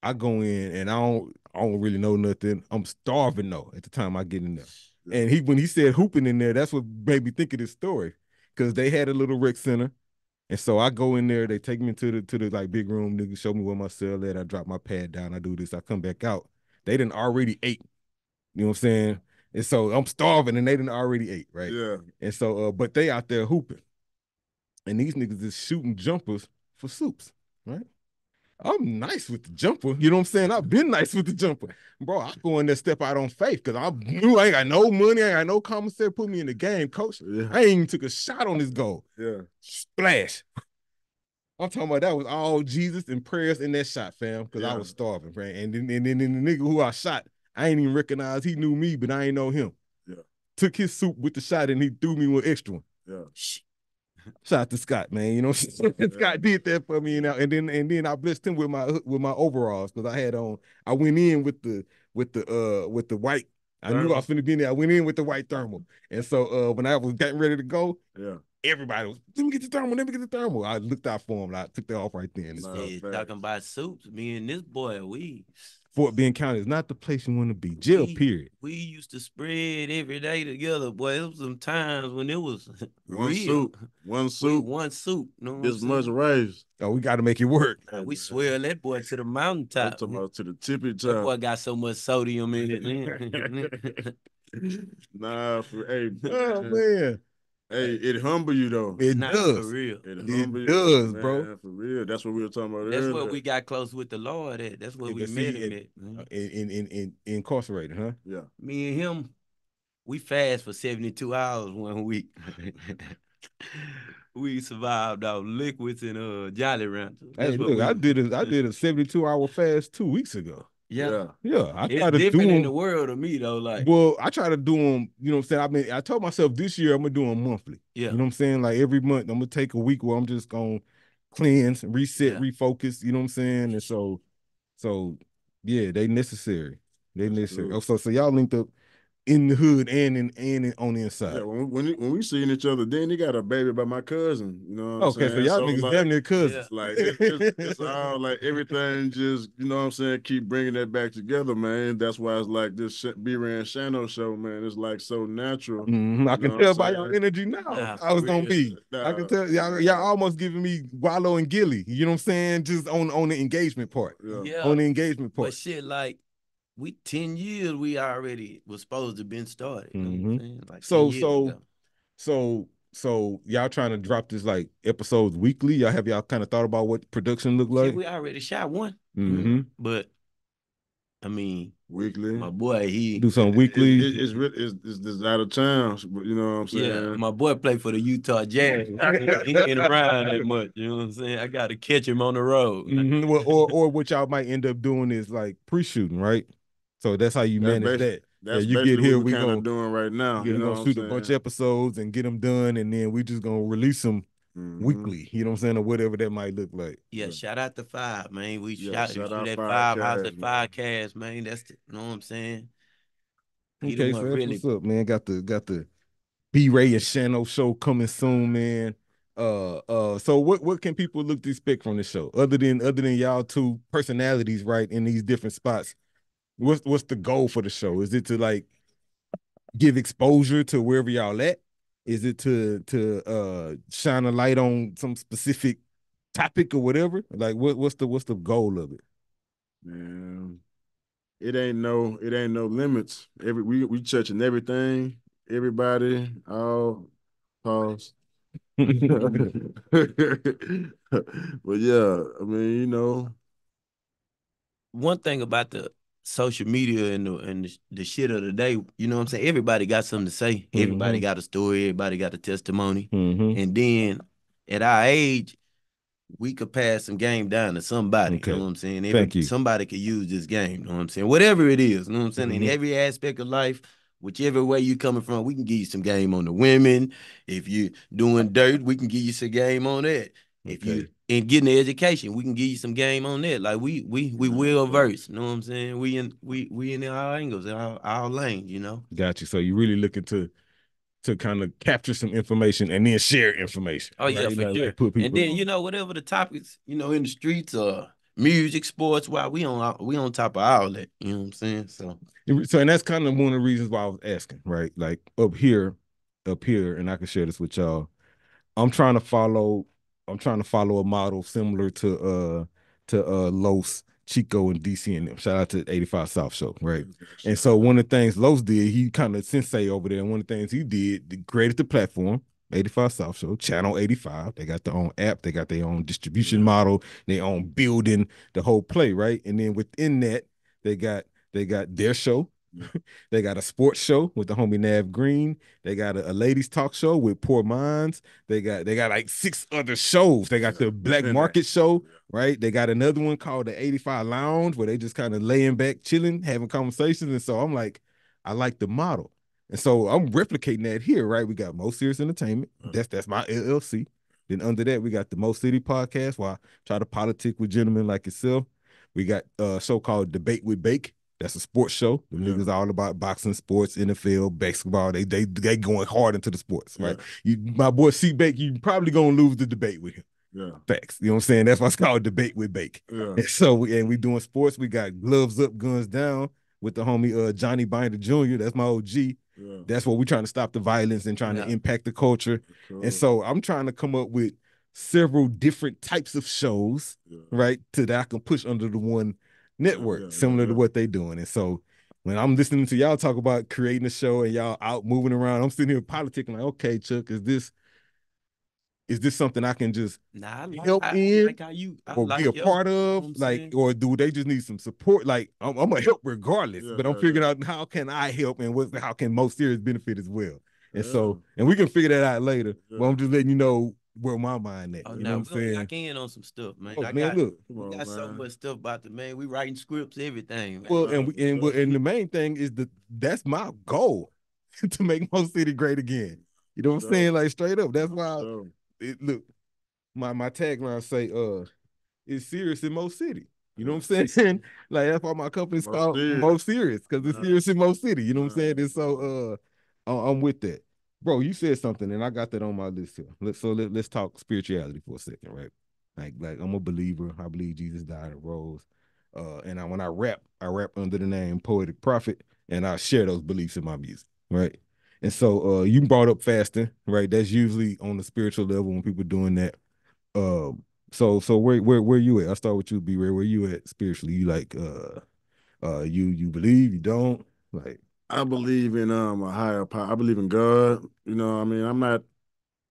Speaker 1: I go in and I don't I don't really know nothing. I'm starving though at the time I get in there. And he when he said hooping in there, that's what made me think of this story. Cause they had a little rec center. And so I go in there, they take me to the to the like big room, nigga, show me where my cell at. I drop my pad down, I do this, I come back out. They didn't already ate. You know what I'm saying? And so I'm starving and they didn't already ate, right?
Speaker 2: yeah.
Speaker 1: And so, uh, but they out there hooping, and these niggas is shooting jumpers for soups, right? I'm nice with the jumper, you know what I'm saying? I've been nice with the jumper, bro. I go in there, step out on faith, cause I knew I ain't got no money, I ain't got no commissary, put me in the game, coach.
Speaker 2: Yeah.
Speaker 1: I ain't even took a shot on this goal,
Speaker 2: Yeah.
Speaker 1: splash. I'm talking about that was all Jesus and prayers in that shot, fam, because I was starving, right? And then, and then the nigga who I shot, I ain't even recognize he knew me, but I ain't know him.
Speaker 2: Yeah.
Speaker 1: Took his soup with the shot and he threw me one extra one.
Speaker 2: Yeah.
Speaker 1: Shout out to Scott, man. You know, *laughs* Scott did that for me, and, I, and then and then I blessed him with my with my overalls because I had on. I went in with the with the uh with the white. I knew I was finna be in there. I went in with the white thermal, and so uh when I was getting ready to go,
Speaker 2: Yeah.
Speaker 1: everybody was let me get the thermal, let me get the thermal. I looked out for him. and I took that off right then.
Speaker 5: Yeah, talking about soups. Me and this boy, we
Speaker 1: Fort Bend County is not the place you want to be. Jail,
Speaker 5: We-
Speaker 1: period.
Speaker 5: we used to spread every day together. Boy, it was some times when it was *laughs*
Speaker 2: One
Speaker 5: real.
Speaker 2: soup. One
Speaker 5: We
Speaker 2: soup.
Speaker 5: one soup. You know what
Speaker 2: This much rice.
Speaker 1: Oh, we got to make it work.
Speaker 5: Man, we swear that boy to the
Speaker 2: I'm
Speaker 5: mountaintop.
Speaker 2: talking about to the tippy top.
Speaker 5: That boy
Speaker 2: top.
Speaker 5: got so much sodium in it. man. *laughs* *laughs*
Speaker 2: Nah, for hey,
Speaker 1: Oh man,
Speaker 2: hey, it humble you though.
Speaker 1: it
Speaker 5: Nah,
Speaker 1: does.
Speaker 5: for real.
Speaker 2: It,
Speaker 1: It
Speaker 2: humble you,
Speaker 1: does, bro.
Speaker 2: For real. That's what we were talking about
Speaker 5: That's
Speaker 2: earlier.
Speaker 5: where we got close with the Lord at. That's where
Speaker 1: Yeah,
Speaker 5: we
Speaker 1: but
Speaker 5: met him
Speaker 1: it-
Speaker 5: at.
Speaker 1: In, in in in incarcerated, huh?
Speaker 2: Yeah.
Speaker 5: Me and him, we fast for 72 hours one week. *laughs* we survived off liquids and uh Jolly Ranchers.
Speaker 1: Hey,
Speaker 5: That's what
Speaker 1: look, I
Speaker 5: we-
Speaker 1: did a I did a 72 hour fast two weeks ago.
Speaker 5: Yeah.
Speaker 1: Yeah, I
Speaker 5: It's
Speaker 1: try to do
Speaker 5: different in the
Speaker 1: them.
Speaker 5: world to me though. Like,
Speaker 1: Well, I try to do them. You know what I'm saying? I mean, I told myself this year I'm gonna do them monthly.
Speaker 5: yeah.
Speaker 1: You know what I'm saying? Like every month, I'm gonna take a week where I'm just gonna cleanse, reset,
Speaker 5: Yeah.
Speaker 1: refocus. You know what I'm saying? And so, so yeah, they necessary. They necessary.
Speaker 2: Absolutely.
Speaker 1: Oh, so so y'all linked up. In the hood and in and in, on the inside.
Speaker 2: Yeah, when we, when, when we seeing each other, then he got a baby by my cousin. You know. What I'm
Speaker 1: okay, so y'all niggas
Speaker 2: like,
Speaker 1: damn near cousins.
Speaker 2: Like it- it's, it's all like everything just you know what I'm saying. Keep bringing that back together, man. That's why it's like this Sh- B-Ray and Shano show, man. It's like so natural.
Speaker 1: Mhm, I can tell by
Speaker 2: I'm
Speaker 1: your energy now.
Speaker 5: Nah,
Speaker 1: I was
Speaker 5: for
Speaker 1: gonna
Speaker 5: real.
Speaker 1: be. I can tell y'all, y'all almost giving me Wallo and Gillie. You know what I'm saying? Just on on the engagement part.
Speaker 2: Yeah.
Speaker 5: Yeah.
Speaker 1: On the engagement part.
Speaker 5: But
Speaker 1: part.
Speaker 5: shit, like we ten years we already was supposed to been started. You know what I'm saying? Like
Speaker 1: So- so-
Speaker 5: ago.
Speaker 1: So so y'all trying to drop this like episodes weekly? Y'all have y'all kind of thought about what production look
Speaker 5: Shit,
Speaker 1: like?
Speaker 5: we already shot one.
Speaker 1: hmm
Speaker 5: But I mean,
Speaker 2: Weekly.
Speaker 5: my boy, he
Speaker 1: Do some weekly.
Speaker 2: it- it's, it's, it's it's out of town, you know what I'm saying.
Speaker 5: yeah, my boy played for the Utah Jazz. *laughs* he ain't around that much. You know what I'm saying? I got to catch him on the road.
Speaker 1: Mhm, well, or or what y'all might end up doing is like pre-shooting, right? So that's how you
Speaker 2: That's
Speaker 1: manage
Speaker 2: basi-
Speaker 1: that.
Speaker 2: That's
Speaker 1: you get
Speaker 2: basically
Speaker 1: here,
Speaker 2: what
Speaker 1: we
Speaker 2: we kind of doing right now.
Speaker 1: We're
Speaker 2: you know
Speaker 1: gonna shoot
Speaker 2: I'm
Speaker 1: a bunch of episodes and get them done, and then we just gonna release them
Speaker 2: Mhm.
Speaker 1: weekly. You know what I'm saying, or whatever that might look like.
Speaker 5: Yeah, shout out to Five, man. We
Speaker 2: Yeah,
Speaker 5: shot,
Speaker 2: shout
Speaker 5: shoot
Speaker 2: out
Speaker 5: at
Speaker 2: Five
Speaker 5: Five House
Speaker 2: Cast,
Speaker 5: at
Speaker 2: man.
Speaker 5: Five Cast, man. That's the, you know what I'm saying. He
Speaker 1: Okay, so that's
Speaker 5: really-
Speaker 1: what's up, man. Got the got the B Ray and Shano show coming soon, man. Uh uh so what what can people look to expect from the show other than other than y'all two personalities right in these different spots what's what's the goal for the show? Is it to like give exposure to wherever y'all at? Is it to to uh shine a light on some specific topic or whatever? Like what what's the what's the goal of it?
Speaker 2: Man, it ain't no it ain't no limits. Every we we touching everything, everybody, all pause. *laughs* but yeah, I mean, you know,
Speaker 5: One thing about the social media and the and the, the shit of the day, you know what I'm saying? Everybody got something to say. Everybody
Speaker 1: Mhm.
Speaker 5: got a story. Everybody got a testimony.
Speaker 1: Mhm.
Speaker 5: And then at our age, we could pass some game down to somebody.
Speaker 1: Okay.
Speaker 5: You know what I'm saying?
Speaker 1: Thank you.
Speaker 5: Somebody could use this game. You know what I'm saying? Whatever it is, you know what I'm saying?
Speaker 1: Mhm.
Speaker 5: In every aspect of life, whichever way you coming from, we can give you some game on the women. If you doing dirt, we can give you some game on that. If you In getting the education, we can give you some game on that. Like we we we
Speaker 2: mm-hmm.
Speaker 5: well
Speaker 2: yeah.
Speaker 5: versed. You know what I'm saying? We in we we in our angles, our our lane, you know.
Speaker 1: Got you. So you really looking to to kind of capture some information and then share information.
Speaker 5: Oh, yeah,
Speaker 1: right?
Speaker 5: for
Speaker 1: Like-
Speaker 5: sure.
Speaker 1: like put people
Speaker 5: And then you know whatever the topics, you know, in the streets or music, sports, why we on we on top of all that. You know what I'm saying? So
Speaker 1: so and that's kind of one of the reasons why I was asking, right? Like up here, up here, and I can share this with y'all. I'm trying to follow. I'm trying to follow a model similar to uh to uh Los Chico and DC and them. Shout out to 85 South Show, right? And so one of the things Los did, he kind of sensei over there. And one of the things he did, he created the platform, 85 South Show, Channel 85. They got their own app, they got their own distribution model, their own building, the whole play, right? And then within that, they got they got their show. *laughs* They got a sports show with the homie Nav Green. They got a, a ladies talk show with Poor Minds. They got they got like six other shows. They got the Black Market show, right? They got another one called the 85 Lounge where they just kind of laying back, chilling, having conversations. And so I'm like, I like the model. And so I'm replicating that here, right? We got MoSerious Entertainment.
Speaker 2: Mhm.
Speaker 1: That's that's my LLC. Then under that, we got the Mo City Podcast, where I try to politic with gentlemen like yourself. We got a show called Debate with Bake. That's a sports show. The
Speaker 2: Yeah.
Speaker 1: niggas all about boxing, sports, NFL, basketball. They they they going hard into the sports, right? You, my boy C Bake, you probably gonna lose the debate with him.
Speaker 2: Yeah,
Speaker 1: Facts. You know what I'm saying? That's why it's called Debate with Bake.
Speaker 2: yeah,
Speaker 1: And so we and we doing sports. We got gloves up, guns down with the homie uh Johnny Binder Jr. That's my OG.
Speaker 2: yeah.
Speaker 1: That's what we're trying to stop the violence and trying
Speaker 5: Yeah.
Speaker 1: to impact the culture.
Speaker 2: Cool.
Speaker 1: And so I'm trying to come up with several different types of shows,
Speaker 2: Yeah.
Speaker 1: right? To that I can push under the one network,
Speaker 2: yeah, yeah,
Speaker 1: similar to what they're doing. And so when I'm listening to y'all talk about creating a show and y'all out moving around, I'm sitting here politicking like, okay, Chuck, is this is this something I can just
Speaker 5: nah, I like,
Speaker 1: Help
Speaker 5: I
Speaker 1: in
Speaker 5: like you I
Speaker 1: or
Speaker 5: like
Speaker 1: be a part
Speaker 5: you know
Speaker 1: of? Like,
Speaker 5: saying?
Speaker 1: or do they just need some support? Like, I'm, I'm gonna help regardless,
Speaker 2: Yeah,
Speaker 1: but I'm
Speaker 2: yeah,
Speaker 1: figuring out how can I help and what how can MoSerious benefit as well. And so, and we can figure that out later. But I'm just letting you know where my mind at.
Speaker 5: Oh,
Speaker 1: you know what I'm saying?
Speaker 5: lock in on some stuff, man.
Speaker 1: Oh,
Speaker 5: I
Speaker 1: man,
Speaker 5: got,
Speaker 1: look.
Speaker 2: Come
Speaker 5: we
Speaker 2: on,
Speaker 5: got so
Speaker 2: man.
Speaker 5: much stuff about the man. We writing scripts, everything. Man.
Speaker 1: Well, and we and,
Speaker 2: Yeah.
Speaker 1: and the main thing is that that's my goal *laughs* to make Mo City great again. You know what I'm
Speaker 2: Sure.
Speaker 1: saying? Like straight up. That's why
Speaker 2: So,
Speaker 1: it, look, my my tagline say, uh, it's serious in Mo City. You know what I'm *laughs* saying? *laughs* like that's why my company's
Speaker 2: Mo
Speaker 1: called
Speaker 2: Serious.
Speaker 1: Mo Serious because it's
Speaker 2: Uh,
Speaker 1: serious in Mo City. You know what I'm saying? And so uh, I- I'm with that, bro. You said something, and I got that on my list here. Let's so let, let's talk spirituality for a second, right? Like like I'm a believer. I believe Jesus died and rose. Uh, and I, when I rap, I rap under the name Poetic Prophet, and I share those beliefs in my music, right? And so uh, you brought up fasting, right? That's usually on the spiritual level when people doing that. Um, so so where where where you at? I'll start with you, B Ray. Where you at spiritually? You like uh uh you you believe, you don't? Like
Speaker 2: I believe in um a higher power. I believe in God. You know, I mean, I'm not.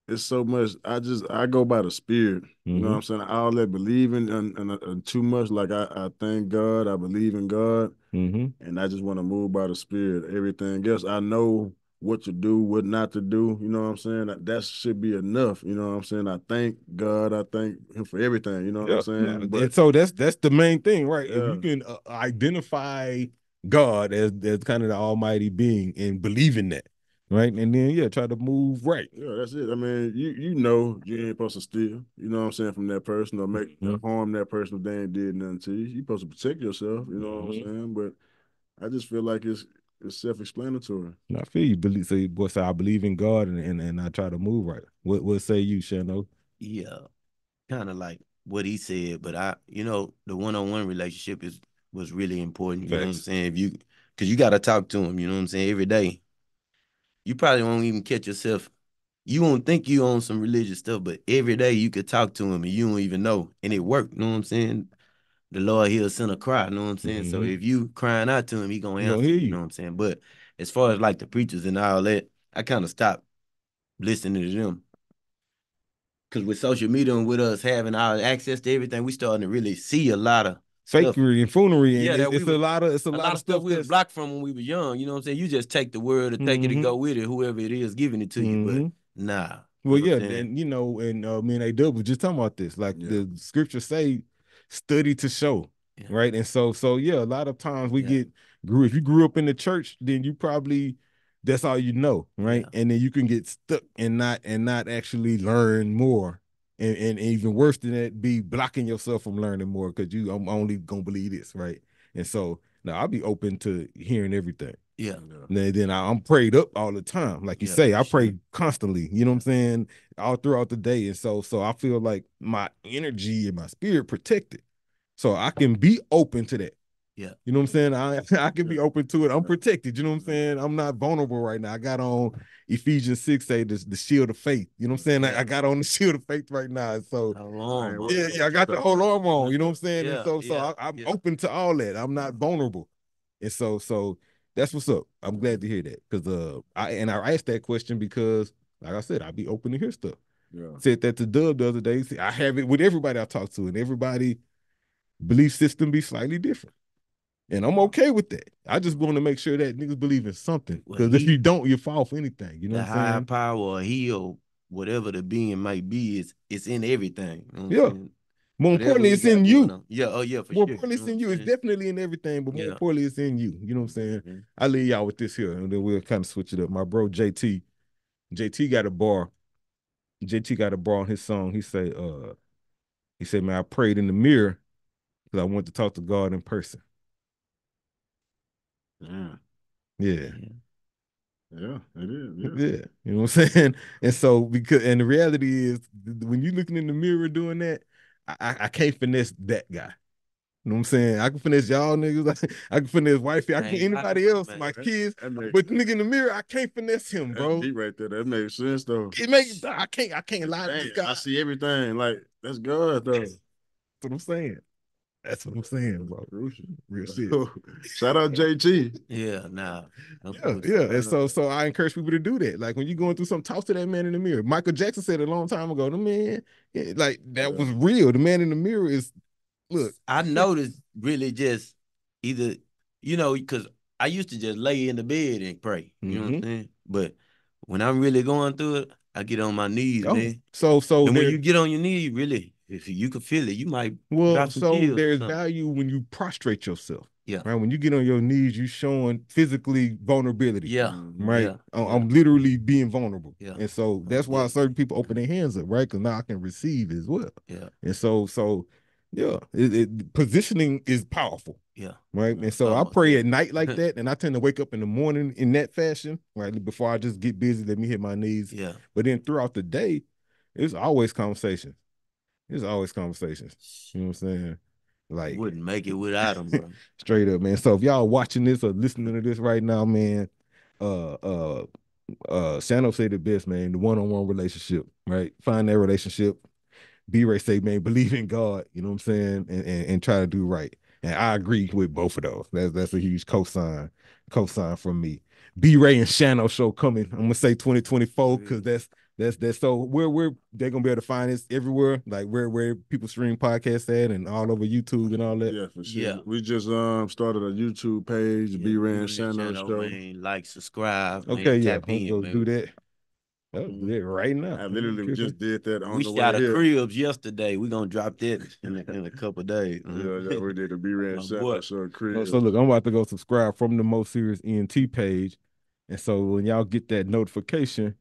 Speaker 2: It's so much. I just I go by the spirit. You know what I'm saying? All that believing and, and, and too much. Like I, I thank God. I believe in God,
Speaker 1: mm-hmm.
Speaker 2: and I just want to move by the spirit. Everything else, I know what to do, what not to do. You know what I'm saying? That, that should be enough. You know what I'm saying? I thank God. I thank Him for everything. You know what I'm saying?
Speaker 1: and so that's that's the main thing, right? If you can uh, identify God as as kind of the almighty being and believe in that, right? And then yeah, try to move right.
Speaker 2: Yeah, that's it. I mean, you you know you ain't supposed to steal. You know what I'm saying from that person or make
Speaker 1: Mhm.
Speaker 2: harm that person if they ain't did nothing to you. You supposed to protect yourself. You know what
Speaker 1: Mhm.
Speaker 2: I'm saying? But I just feel like it's it's self explanatory.
Speaker 1: And I feel you believe so boy say I believe in God and, and, and I try to move right. What what say you, Shano?
Speaker 5: Yeah, kind of like what he said, but I, you know, the one-on-one relationship is was really important. You know what I'm saying? If you, because you got to talk to him. You know what I'm saying? Every day. You probably won't even catch yourself. You won't think you own some religious stuff, but every day you could talk to him and you don't even know, and it worked. You know what I'm saying? The Lord he'll send a cry. You know what I'm saying? So
Speaker 1: Mhm.
Speaker 5: if you crying out to him, he gonna answer.
Speaker 1: hear
Speaker 5: you
Speaker 1: you.
Speaker 5: know what I'm saying? But as far as like the preachers and all that, I kind of stopped listening to them. Cause with social media and with us having our access to everything, we starting to really see a lot of.
Speaker 1: Fakery and foolery, and
Speaker 5: Yeah,
Speaker 1: it-
Speaker 5: we
Speaker 1: it's a lot of it's a,
Speaker 5: A lot of stuff we was
Speaker 1: that's-
Speaker 5: blocked from when we were young. You know what I'm saying? You just take the word or take it
Speaker 1: Mhm.
Speaker 5: and go with it, whoever it is giving it to you.
Speaker 1: Mhm.
Speaker 5: But nah.
Speaker 1: Well,
Speaker 5: You know
Speaker 1: yeah, and you know, and uh, me and A was just talking about this. Like
Speaker 2: Yeah.
Speaker 1: the scriptures say, study to show,
Speaker 5: Yeah.
Speaker 1: right? And so, so yeah, a lot of times we get grew. If you grew up in the church, then you probably that's all you know, right? And then you can get stuck and not and not actually learn more, and and even worse than that, be blocking yourself from learning more because you I'm only gonna believe this, right? And so now I'll be open to hearing everything.
Speaker 5: Yeah.
Speaker 1: Then, then I, I'm prayed up all the time, like you
Speaker 5: Yeah,
Speaker 1: say.
Speaker 5: for
Speaker 1: I pray
Speaker 5: sure.
Speaker 1: constantly. You know what I'm saying? All throughout the day, and so so I feel like my energy and my spirit protected, so I can be open to that.
Speaker 5: Yeah.
Speaker 1: You know what I'm saying? I *laughs* I can be open to it. I'm protected. You know what I'm saying? I'm not vulnerable right now. I got on Ephesians six, say the, the shield of faith. You know what I'm saying? I, I got on the *laughs* shield of faith right now. So
Speaker 5: long?
Speaker 1: Yeah, yeah, I got the whole arm on. You know what I'm saying?
Speaker 5: Yeah,
Speaker 1: and so, so
Speaker 5: yeah,
Speaker 1: I, I'm
Speaker 5: yeah.
Speaker 1: open to all that. I'm not vulnerable, and so, so that's what's up. I'm glad to hear that because uh, I and I asked that question because, like I said, I'll be open to hear stuff.
Speaker 2: Yeah.
Speaker 1: Said that to Dub the other day. See, I have it with everybody I talk to, and everybody belief system be slightly different. And I'm okay with that. I just want to make sure that niggas believe in something.
Speaker 5: Well,
Speaker 1: Because if you don't, you fall for anything. You know
Speaker 5: the
Speaker 1: what I'm
Speaker 5: higher
Speaker 1: saying?
Speaker 5: power or he or whatever the being might be is it's in everything. You know
Speaker 1: Yeah.
Speaker 5: saying?
Speaker 1: More
Speaker 5: Whatever
Speaker 1: importantly, it's in you.
Speaker 5: Yeah, oh yeah, for
Speaker 1: more
Speaker 5: sure.
Speaker 1: importantly, it's in you. It's definitely in everything, but more
Speaker 5: Yeah.
Speaker 1: importantly, it's in you. You know what I'm saying?
Speaker 5: Mhm.
Speaker 1: I leave y'all with this here, and then we'll kind of switch it up. My bro JT, JT got a bar. JT got a bar on his song. He say, uh, he said, man, I prayed in the mirror because I wanted to talk to God in person.
Speaker 2: Yeah.
Speaker 1: Yeah.
Speaker 2: Yeah. It is. Yeah.
Speaker 1: Yeah, you know what I'm saying. *laughs* And so because and the reality is when you're looking in the mirror doing that, I, I, I can't finesse that guy. You know what I'm saying? I can finesse y'all niggas. *laughs* I can finesse wifey. I can anybody
Speaker 5: I-
Speaker 1: else,
Speaker 5: man,
Speaker 1: my
Speaker 2: that-
Speaker 1: kids.
Speaker 2: That makes
Speaker 1: But the nigga in the mirror, I can't finesse him, bro.
Speaker 2: He right there. That makes sense though.
Speaker 1: It makes I can't I can't lie to
Speaker 2: Dang,
Speaker 1: this guy.
Speaker 2: I see everything. Like that's God though.
Speaker 1: what I'm saying. That's what I'm saying, bro.
Speaker 2: Crucial.
Speaker 1: Real shit. *laughs*
Speaker 2: Shout out JT.
Speaker 5: Yeah, nah. I'm
Speaker 1: Yeah, yeah.
Speaker 5: that.
Speaker 1: And so so I encourage people to do that. Like when you're going through something, talk to that man in the mirror. Michael Jackson said a long time ago. The man, yeah, like that
Speaker 2: Yeah.
Speaker 1: was real. The man in the mirror is look.
Speaker 5: I noticed really just either, you know, because I used to just lay in the bed and pray. You know what I'm
Speaker 1: Mhm.
Speaker 5: saying? But when I'm really going through it, I get on my knees,
Speaker 1: Oh,
Speaker 5: man.
Speaker 1: so so
Speaker 5: and when you get on your knees, really, if you can feel it, you might
Speaker 1: well, so there's value when you prostrate yourself.
Speaker 5: Yeah.
Speaker 1: Right. When you get on your knees, you showing physically vulnerability.
Speaker 5: Yeah.
Speaker 1: Right.
Speaker 5: Yeah,
Speaker 1: I'm. Literally being vulnerable.
Speaker 5: Yeah.
Speaker 1: And so that's why certain people open their hands up, right? Because now I can receive as well.
Speaker 5: Yeah.
Speaker 1: And so, so Yeah, it, it, positioning is powerful,
Speaker 5: Yeah.
Speaker 1: right? And so oh,
Speaker 5: I
Speaker 1: pray at night like *laughs* that, and I tend to wake up in the morning in that fashion, right? Before I just get busy, let me hit my knees.
Speaker 5: Yeah.
Speaker 1: But then throughout the day, it's always conversations. It's always conversations. You know what I'm saying? Like
Speaker 5: Wouldn't make it *laughs* without him, bro.
Speaker 1: straight up, man. So if y'all watching this or listening to this right now, man, uh uh uh Shano say the best, man, the one-on-one relationship, right? Find that relationship. B Ray say, man, believe in God, you know what I'm saying, and, and and try to do right. And I agree with both of those. That's that's a huge cosign, cosign from me. B Ray and Shano show coming. I'm gonna say 2024 because that's that's that's so where where they're gonna be able to find us everywhere, like where where people stream podcasts at and all over YouTube and all that.
Speaker 2: Yeah, for sure.
Speaker 5: Yeah.
Speaker 2: We just um started a YouTube page,
Speaker 5: Yeah,
Speaker 2: B Ran
Speaker 5: Ran
Speaker 2: Shannon
Speaker 5: Channel,
Speaker 2: Show.
Speaker 5: man. Like, subscribe. man.
Speaker 1: Okay, yeah,
Speaker 5: Tap
Speaker 1: I'm
Speaker 5: in,
Speaker 1: gonna
Speaker 5: man.
Speaker 1: do that. I'll do that right now.
Speaker 2: I literally
Speaker 1: Okay.
Speaker 2: just did that on
Speaker 5: We
Speaker 2: the
Speaker 5: shot a
Speaker 2: here.
Speaker 5: cribs yesterday. We gonna drop that in a, in a *laughs* couple days.
Speaker 2: Yeah, yeah, we did a B *laughs* Ran
Speaker 5: My
Speaker 2: Shannon. Show
Speaker 1: So,
Speaker 2: crib.
Speaker 1: so look, I'm about to go subscribe from the MoSerious ENT page, and so when y'all get that notification,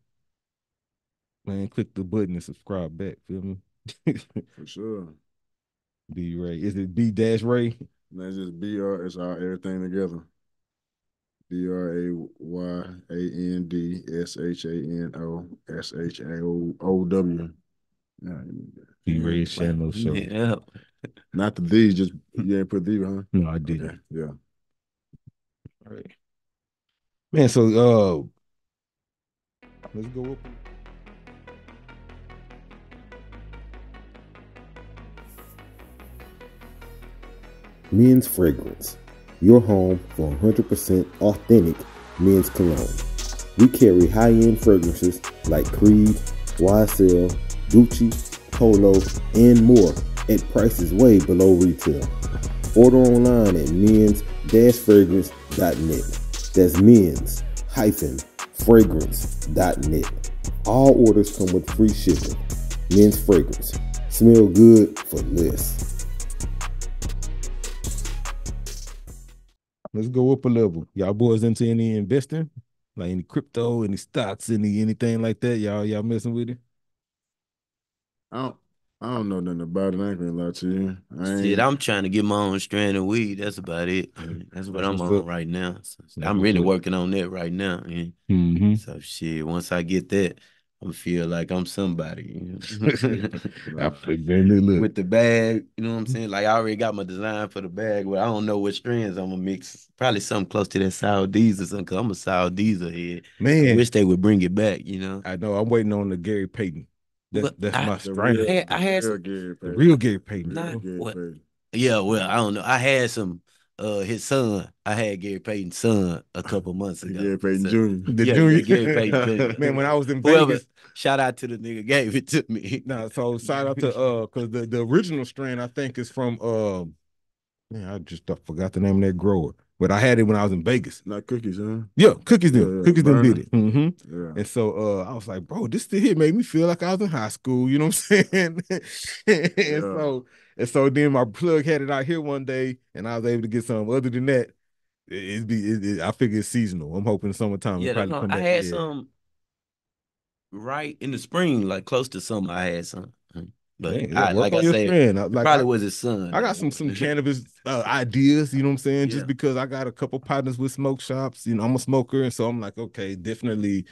Speaker 1: man, click the button and subscribe back. Feel me? *laughs*
Speaker 2: for sure.
Speaker 1: B Ray, is it B dash Ray?
Speaker 2: That's just B R. It's all everything together. B R A Y A N D S H A N O S H A O O W. Yeah,
Speaker 1: B Ray
Speaker 5: Yeah,
Speaker 1: Channel Show.
Speaker 5: Yeah. *laughs*
Speaker 2: not the D. Just you ain't put the, huh?
Speaker 1: No, I didn't.
Speaker 2: Okay, yeah.
Speaker 1: All right. Man, so uh let's go up.
Speaker 6: Men's Fragrance, your home for 100% authentic men's cologne. We carry high end fragrances like Creed, YSL, Gucci, Polo, and more at prices way below retail. Order online at men's-fragrance.net. That's men's hyphen fragrance.net. All orders come with free shipping. Men's Fragrance. Smell good for less.
Speaker 1: Let's go up a level. Y'all boys into any investing? Like any crypto, any stocks, any anything like that? Y'all y'all messing with it?
Speaker 2: I don't. I don't know nothing about it. I ain't gonna lie to you. I ain't,
Speaker 5: Shit, I'm trying to get my own strand of weed. That's about it. That's what I'm on right now. So, I'm really working on that right now.
Speaker 1: Mm-hmm.
Speaker 5: So shit, once I get that, I'm feel like I'm somebody. You know? *laughs*
Speaker 1: I *laughs* figured look.
Speaker 5: With the bag, you know what I'm saying? Like I already got my design for the bag, but I don't know what strands I'm gonna mix. Probably something close to that sour diesel or something. Cause I'm a sour diesel head. I
Speaker 1: Man,
Speaker 5: wish they would bring it back. You know.
Speaker 1: I know I'm waiting on the Gary Payton. That's
Speaker 5: But
Speaker 1: that's
Speaker 5: I-
Speaker 1: my
Speaker 2: the
Speaker 1: strain.
Speaker 2: real-
Speaker 5: I had- I had
Speaker 2: the real
Speaker 5: some-
Speaker 2: Gary
Speaker 1: The
Speaker 2: Payton.
Speaker 1: real Gary Payton.
Speaker 5: Nah.
Speaker 1: bro.
Speaker 2: Gary
Speaker 5: what?
Speaker 2: Payton.
Speaker 5: Yeah, well, I don't know. I had some uh his son. I had Gary Payton's son a *laughs* couple months ago.
Speaker 2: Gary Payton
Speaker 5: So-
Speaker 2: Jr. *laughs*
Speaker 1: The
Speaker 5: Yeah,
Speaker 1: junior.
Speaker 5: Gary Payton Jr. *laughs*
Speaker 1: Man, when I was in
Speaker 5: Whoever,
Speaker 1: Vegas,
Speaker 5: shout out to the nigga gave it to me.
Speaker 1: nah, so shout out to uh because the, the original strain I think is from um man, I just uh, forgot the name of that grower. But I had it when I was in Vegas.
Speaker 2: Not cookies, huh?
Speaker 1: Yeah, cookies did.
Speaker 2: Yeah, yeah,
Speaker 1: cookies them did
Speaker 2: Berner.
Speaker 1: it. hmm
Speaker 2: Yeah.
Speaker 1: And so uh I was like, bro, this shit made me feel like I was in high school, you know what I'm saying? and
Speaker 2: Yeah.
Speaker 1: so and so then my plug had it out here one day and I was able to get some. Other than that, it, it'd be it, it- I figure it's seasonal. I'm hoping summertime
Speaker 5: yeah,
Speaker 1: probably come
Speaker 5: I
Speaker 1: back.
Speaker 5: had some right in the spring, like close to summer. I had some, but
Speaker 1: Dang, yeah,
Speaker 5: I, like I said.
Speaker 1: I- like,
Speaker 5: probably was his son.
Speaker 1: I got some some *laughs* cannabis uh, ideas, you know what I'm saying? Just because I got a couple partners with smoke shops, you know, I'm a smoker, and so I'm like, okay, definitely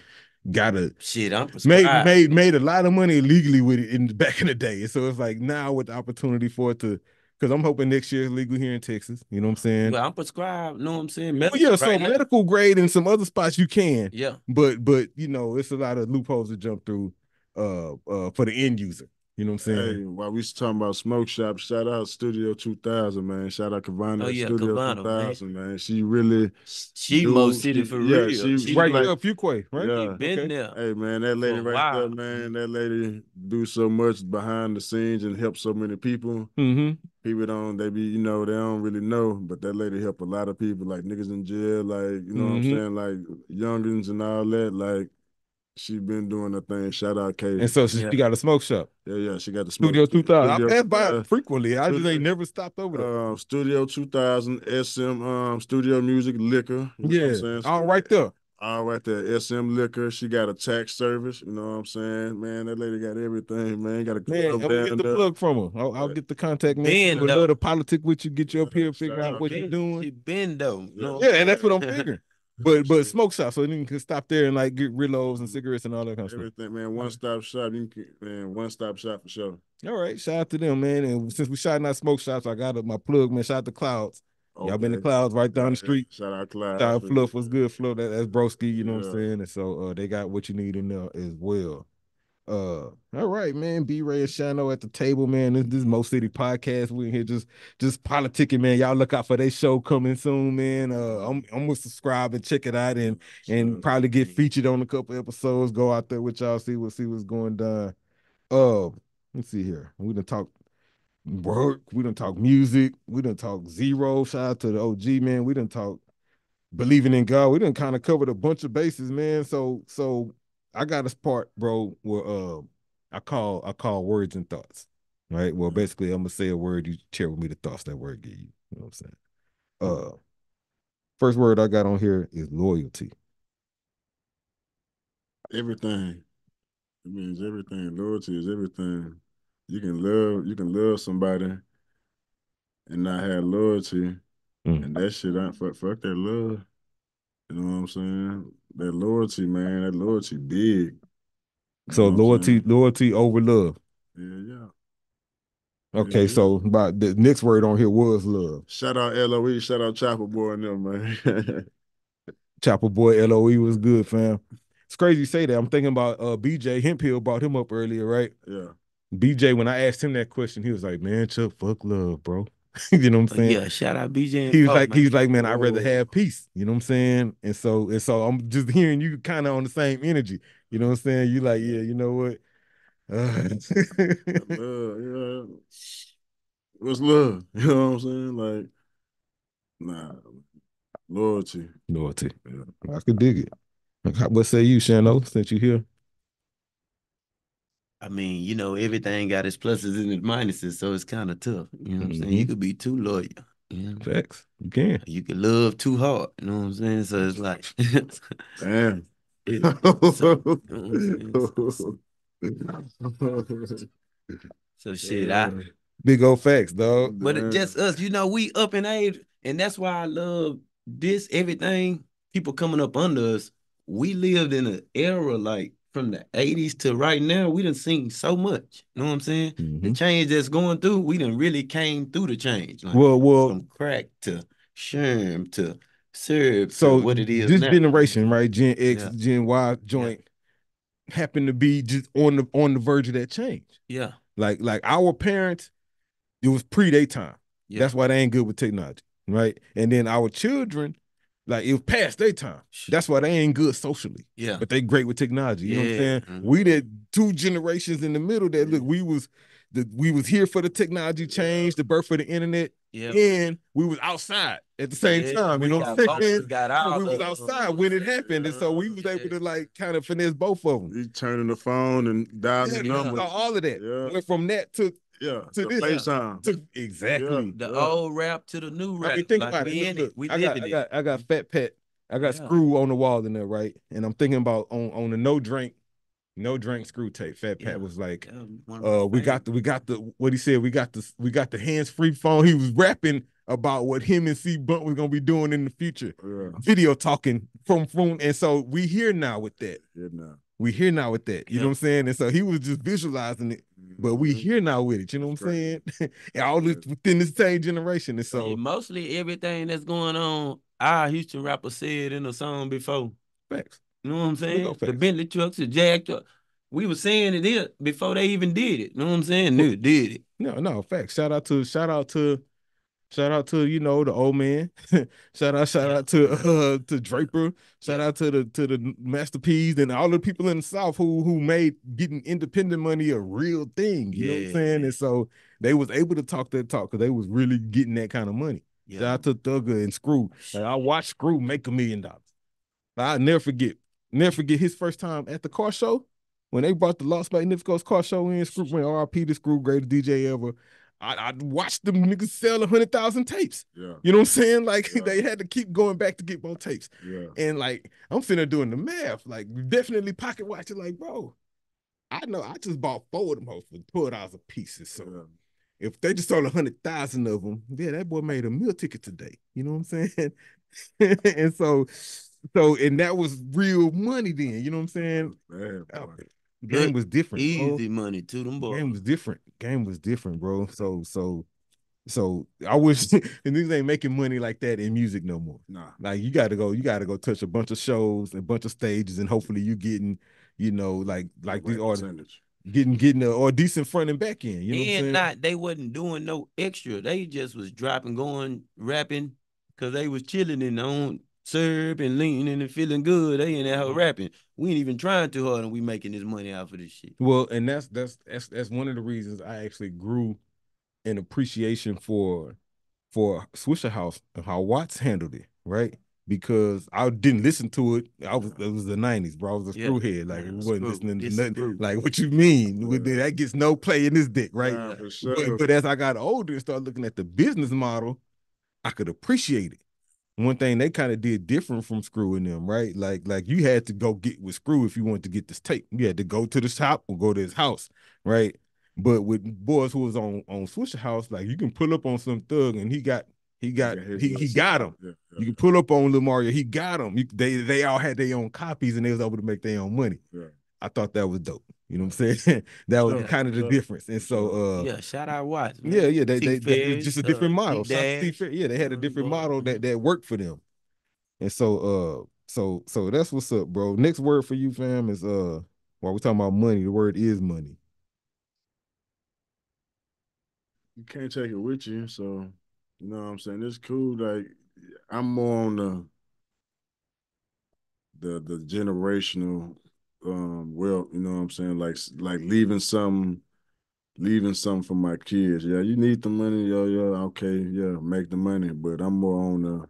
Speaker 1: gotta
Speaker 5: Shit, I'm
Speaker 1: made
Speaker 5: prescribed.
Speaker 1: made made a lot of money illegally with it in *laughs* back in the day. So it's like now with the opportunity for it to, because I'm hoping next year it's legal here in Texas. You know what I'm saying?
Speaker 5: Well, I'm prescribed. You know what I'm saying?
Speaker 1: Well, yeah, so
Speaker 5: right now.
Speaker 1: medical grade and some other spots you can,
Speaker 5: Yeah,
Speaker 1: but but you know it's a lot of loopholes to jump through, uh, uh, for the end user. You know what I'm saying?
Speaker 2: Hey, while we was talking about smoke shop, shout out Studio 2000, man. Shout out Kavana
Speaker 5: Oh, yeah,
Speaker 2: Studio
Speaker 5: Kavana,
Speaker 2: 2000, man. She really,
Speaker 5: she
Speaker 2: Dude,
Speaker 5: Mo City for
Speaker 2: yeah,
Speaker 5: real.
Speaker 2: she-
Speaker 5: She
Speaker 1: right
Speaker 2: like-
Speaker 1: there, Fuquay, right?
Speaker 2: Yeah.
Speaker 5: been
Speaker 1: Okay.
Speaker 5: there.
Speaker 2: hey, man, that lady
Speaker 5: For a
Speaker 2: right there, man, that lady do so much behind the scenes and help so many people.
Speaker 1: Mm-hmm.
Speaker 2: People don't, they be, you know, they don't really know, but that lady help a lot of people, like niggas in jail, like, you know what I'm
Speaker 1: Mhm.
Speaker 2: saying, like youngins and all that. Like, she been doing her thing. Shout out Kay.
Speaker 1: And so she,
Speaker 5: Yeah.
Speaker 1: she got a smoke shop,
Speaker 2: yeah, yeah, she got the smoke-
Speaker 1: Studio 2000. I
Speaker 2: Studio
Speaker 1: pass by it frequently. I just
Speaker 2: Studio-
Speaker 1: ain't never stopped over there.
Speaker 2: Uh, Studio 2000, SM, um, Studio Music, Liquor. you I'm
Speaker 1: yeah,
Speaker 2: saying?
Speaker 1: all right there.
Speaker 2: all right there, SM Liquor. She got a tax service. You know what I'm saying? Man, that lady got everything, man. Got a
Speaker 1: Man, I'm get the
Speaker 2: there.
Speaker 1: plug from her. I'll, I'll get the contact man.
Speaker 5: Ben,
Speaker 1: Would
Speaker 5: though.
Speaker 1: love to politic with you, get you up here, figure
Speaker 2: Shout
Speaker 1: out
Speaker 2: out
Speaker 1: what
Speaker 2: Ben.
Speaker 1: you're doing.
Speaker 5: She been though. No.
Speaker 1: Yeah, and that's what I'm figuring. But but smoke shop, so you can stop there and like get reloads and cigarettes and all that kind of stuff.
Speaker 2: Everything, man. One stop shop. You can, man. One stop shop for sure.
Speaker 1: All right, shout out to them, man. And since we shot out smoke shops, I got my plug, man. Shout out to Clouds. Y'all been to Clouds right down the street.
Speaker 2: Shout out Clouds.
Speaker 1: Shout out Fluff was good. Fluff, that, that's broski, you know what I'm saying? And so uh they got what you need in there as well. Uh all right, man. B Ray and Shano at the table, man. This, this is Mo City Podcast. We here just just politicking, man. Y'all look out for their show coming soon, man. Uh I'm I'm gonna subscribe and check it out and and probably get featured on a couple episodes. Go out there with y'all, see what see what's going down. Uh, let's see here. We done talk work. We done talk music. We done talk Z-Ro. Shout out to the OG man. We done talk believing in God. We done kind of covered a bunch of bases, man. So so I got this part, bro, where uh I call I call words and thoughts. Right. Well, basically, I'm gonna say a word. You share with me the thoughts that word give you. You know what I'm saying? Uh, first word I got on here is loyalty.
Speaker 2: everything. It means everything. Loyalty is everything. You can love, you can love somebody and not have loyalty.
Speaker 1: Mm.
Speaker 2: And that shit ain't fuck, fuck that love. You know what I'm saying? That loyalty, man, that loyalty big. You
Speaker 1: So
Speaker 2: know what I'm
Speaker 1: loyalty, loyalty over love.
Speaker 2: Yeah, yeah.
Speaker 1: Okay,
Speaker 2: Yeah.
Speaker 1: so about the next word on here was love.
Speaker 2: Shout out LOE, shout out Chopper Boy and them, man. *laughs*
Speaker 1: Chopper boy LOE was good, fam. It's crazy you say that. I'm thinking about uh BJ Hemphill brought him up earlier, right?
Speaker 2: yeah.
Speaker 1: BJ, when I asked him that question, he was like, Man, Chuck, fuck love, bro. *laughs* you know what I'm saying?
Speaker 5: yeah, shout out BJ.
Speaker 1: He was
Speaker 5: Folk,
Speaker 1: like,
Speaker 5: man.
Speaker 1: he's like, man, I'd rather
Speaker 2: Oh.
Speaker 1: have peace. You know what I'm saying? And so, and so I'm just hearing you kind of on the same energy. You know what I'm saying? You like, yeah, you know what? *laughs* Uh,
Speaker 2: love, yeah. What's love? *laughs* You know what I'm saying? Like, nah, loyalty.
Speaker 1: Loyalty.
Speaker 2: Yeah.
Speaker 1: I could dig it. What say you, Shano, since you here?
Speaker 5: I mean, you know, everything got its pluses and its minuses, so it's kind of tough. You know what I'm saying? You
Speaker 1: Mhm.
Speaker 5: could be too loyal. You, know?
Speaker 1: Facts. You can.
Speaker 5: you could love too hard. You know what I'm saying? So it's like, *laughs*
Speaker 2: Damn.
Speaker 5: it- *laughs* so, you know what I'm so shit. I
Speaker 1: Big old facts, dog.
Speaker 5: But
Speaker 2: Man.
Speaker 5: it just us, you know, we up in age, and that's why I love this. Everything people coming up under us. We lived in an era like from the '80s to right now. We done seen so much. You know what I'm saying? The
Speaker 1: Mhm.
Speaker 5: change that's going through, we done really came through the change. Like
Speaker 1: Well, well,
Speaker 5: from crack to sherm to syrup
Speaker 1: so
Speaker 5: what it is
Speaker 1: this
Speaker 5: now.
Speaker 1: generation, right? Gen X,
Speaker 5: Yeah.
Speaker 1: Gen Y joint happened to be just on the on the verge of that change.
Speaker 5: Yeah,
Speaker 1: Like like our parents, it was pre their time.
Speaker 5: yeah.
Speaker 1: That's why they ain't good with technology, right? And then our children, like it was past their time. That's why they ain't good socially,
Speaker 5: yeah.
Speaker 1: but they great with technology. You know what I'm
Speaker 5: Yeah.
Speaker 1: saying?
Speaker 5: Mhm.
Speaker 1: We the two generations in the middle that look, we was the we was here for the technology change, the birth of the internet,
Speaker 5: yeah.
Speaker 1: and we was outside at the same
Speaker 5: Yeah,
Speaker 1: time. You
Speaker 5: we
Speaker 1: know
Speaker 5: got
Speaker 1: what I'm saying?
Speaker 5: We got
Speaker 1: Yeah,
Speaker 5: all
Speaker 1: we was
Speaker 5: of it.
Speaker 1: outside when it happened, and so we was able to like kind of finesse both of them.
Speaker 2: You turning the phone and dialing
Speaker 1: Yeah,
Speaker 2: numbers.
Speaker 1: all of that.
Speaker 2: Yeah.
Speaker 1: Went from that to
Speaker 2: Yeah. *laughs*
Speaker 1: To
Speaker 2: To
Speaker 1: this-
Speaker 2: FaceTime.
Speaker 1: to exactly.
Speaker 5: The
Speaker 2: Yeah.
Speaker 5: old rap to the new
Speaker 1: I
Speaker 5: rap.
Speaker 1: mean, think
Speaker 5: Like,
Speaker 1: about
Speaker 5: we
Speaker 1: it.
Speaker 5: in
Speaker 1: Look,
Speaker 5: it. We
Speaker 1: I got,
Speaker 5: living
Speaker 1: I
Speaker 5: it.
Speaker 1: got, I got Fat Pat. I got
Speaker 5: Yeah.
Speaker 1: Screw on the wall in there, right? And I'm thinking about on on the no drink, no drink screw tape. Fat Pat
Speaker 5: Yeah.
Speaker 1: was like,
Speaker 5: That was one of my
Speaker 1: uh, we got the, we got the, what he said, we got the, we got the hands free phone. He was rapping about what him and C Blunt was gonna be doing in the future,
Speaker 2: Yeah.
Speaker 1: video talking from from, and so we here now with that.
Speaker 2: Yeah, nah.
Speaker 1: We here now with that. You know what I'm saying? And so he was just visualizing it, but we
Speaker 2: Mhm.
Speaker 1: here now with it. You know what I'm saying? *laughs* And all this within the same generation. And so
Speaker 5: Yeah, mostly everything that's going on, our Houston rapper said in a song before.
Speaker 1: facts.
Speaker 5: You know what I'm saying? The
Speaker 1: facts.
Speaker 5: Bentley trucks, the Jag truck. We were saying it is before they even did it. You know what I'm saying? Nigga did it.
Speaker 1: No, no, facts. Shout out to shout out to shout out to you know the old man. *laughs* shout out, shout out to uh to Draper. Shout out to the to the Master P's and all the people in the South who who made getting independent money a real thing. You know what I'm saying? And so they was able to talk that talk because they was really getting that kind of money. Shout
Speaker 5: Yeah.
Speaker 1: out to Thugger and Screw. Like, I watched Screw make a million dollars. I'll never forget, never forget his first time at the car show when they brought the Los Magnificos car show in. Screw went RP to Screw, greatest DJ ever. I, I watched them niggas sell a hundred thousand tapes.
Speaker 2: Yeah.
Speaker 1: You know what I'm saying? Like *laughs*
Speaker 2: Yeah.
Speaker 1: they had to keep going back to get more tapes.
Speaker 2: Yeah.
Speaker 1: And like I'm finna doing the math, like definitely pocket watching. Like, bro, I know I just bought four of them hoes for twelve dollars a piece. So
Speaker 2: Yeah.
Speaker 1: if they just sold a hundred thousand of them, yeah, that boy made a meal ticket today. You know what I'm saying? *laughs* and so, so and that was real money then. You know what I'm saying?
Speaker 2: Oh, man,
Speaker 1: Oh,
Speaker 2: boy.
Speaker 1: the game was different. bro.
Speaker 5: Easy money to them boys.
Speaker 1: Game was different. Game was different, bro. So so so I wish *laughs* and niggas ain't making money like that in music no more.
Speaker 2: Nah.
Speaker 1: Like you got to go, you got to go touch a bunch of shows, a bunch of stages, and hopefully you getting, you know, like like these
Speaker 2: Right
Speaker 1: artists getting getting a or decent front and back end. You know what I'm
Speaker 5: and not they wasn't doing no extra. They just was dropping, going, rapping, cause they was chilling and on serve and leaning and feeling good. They in that
Speaker 1: Mm-hmm.
Speaker 5: rapping. We ain't even trying too hard and we making this money out of this shit.
Speaker 1: Well, and that's that's that's that's one of the reasons I actually grew an appreciation for for Swishahouse and how Watts handled it, right? Because I didn't listen to it. I was it was the nineties, bro. I was a
Speaker 5: Yeah.
Speaker 1: screwhead. Like
Speaker 5: Yeah,
Speaker 1: wasn't listening to
Speaker 5: It's
Speaker 1: nothing.
Speaker 5: screw.
Speaker 1: Like what you mean?
Speaker 2: Yeah.
Speaker 1: that- gets no play in this dick, right?
Speaker 2: Nah, sure.
Speaker 1: But, but as I got older and started looking at the business model, I could appreciate it. One thing they kind of did different from Screw and them, right? Like, like you had to go get with Screw if you wanted to get this tape. You had to go to the shop or go to his house, right? But with boys who was on on Swishahouse, like you can pull up on Slim Thug and he got he got
Speaker 2: Yeah,
Speaker 1: he, he got him.
Speaker 2: Yeah,
Speaker 1: You can pull up on Lil Mario, he got him. You, they they all had their own copies and they was able to make their own money.
Speaker 2: Yeah.
Speaker 1: I thought that was dope. You know what I'm saying? *laughs* that was
Speaker 2: Sure,
Speaker 1: kind of the difference. And so uh
Speaker 5: yeah, shout out Watts. man.
Speaker 1: yeah, yeah, they,
Speaker 5: T
Speaker 1: they, they just a
Speaker 5: uh,
Speaker 1: different model.
Speaker 5: T
Speaker 1: Shout out to T
Speaker 5: Dash.
Speaker 1: Fed. Yeah, they had a
Speaker 5: uh,
Speaker 1: different
Speaker 5: boy.
Speaker 1: model that that worked for them. And so uh so so that's what's up, bro. Next word for you, fam, is uh while we're talking about money, the word is money.
Speaker 2: You can't take it with you. So, you know what I'm saying? It's cool. Like, I'm more on the the the generational um well, you know what I'm saying? Like like leaving some leaving something for my kids. Yeah, you need the money, yeah, yeah, okay, yeah, make the money. But I'm more on the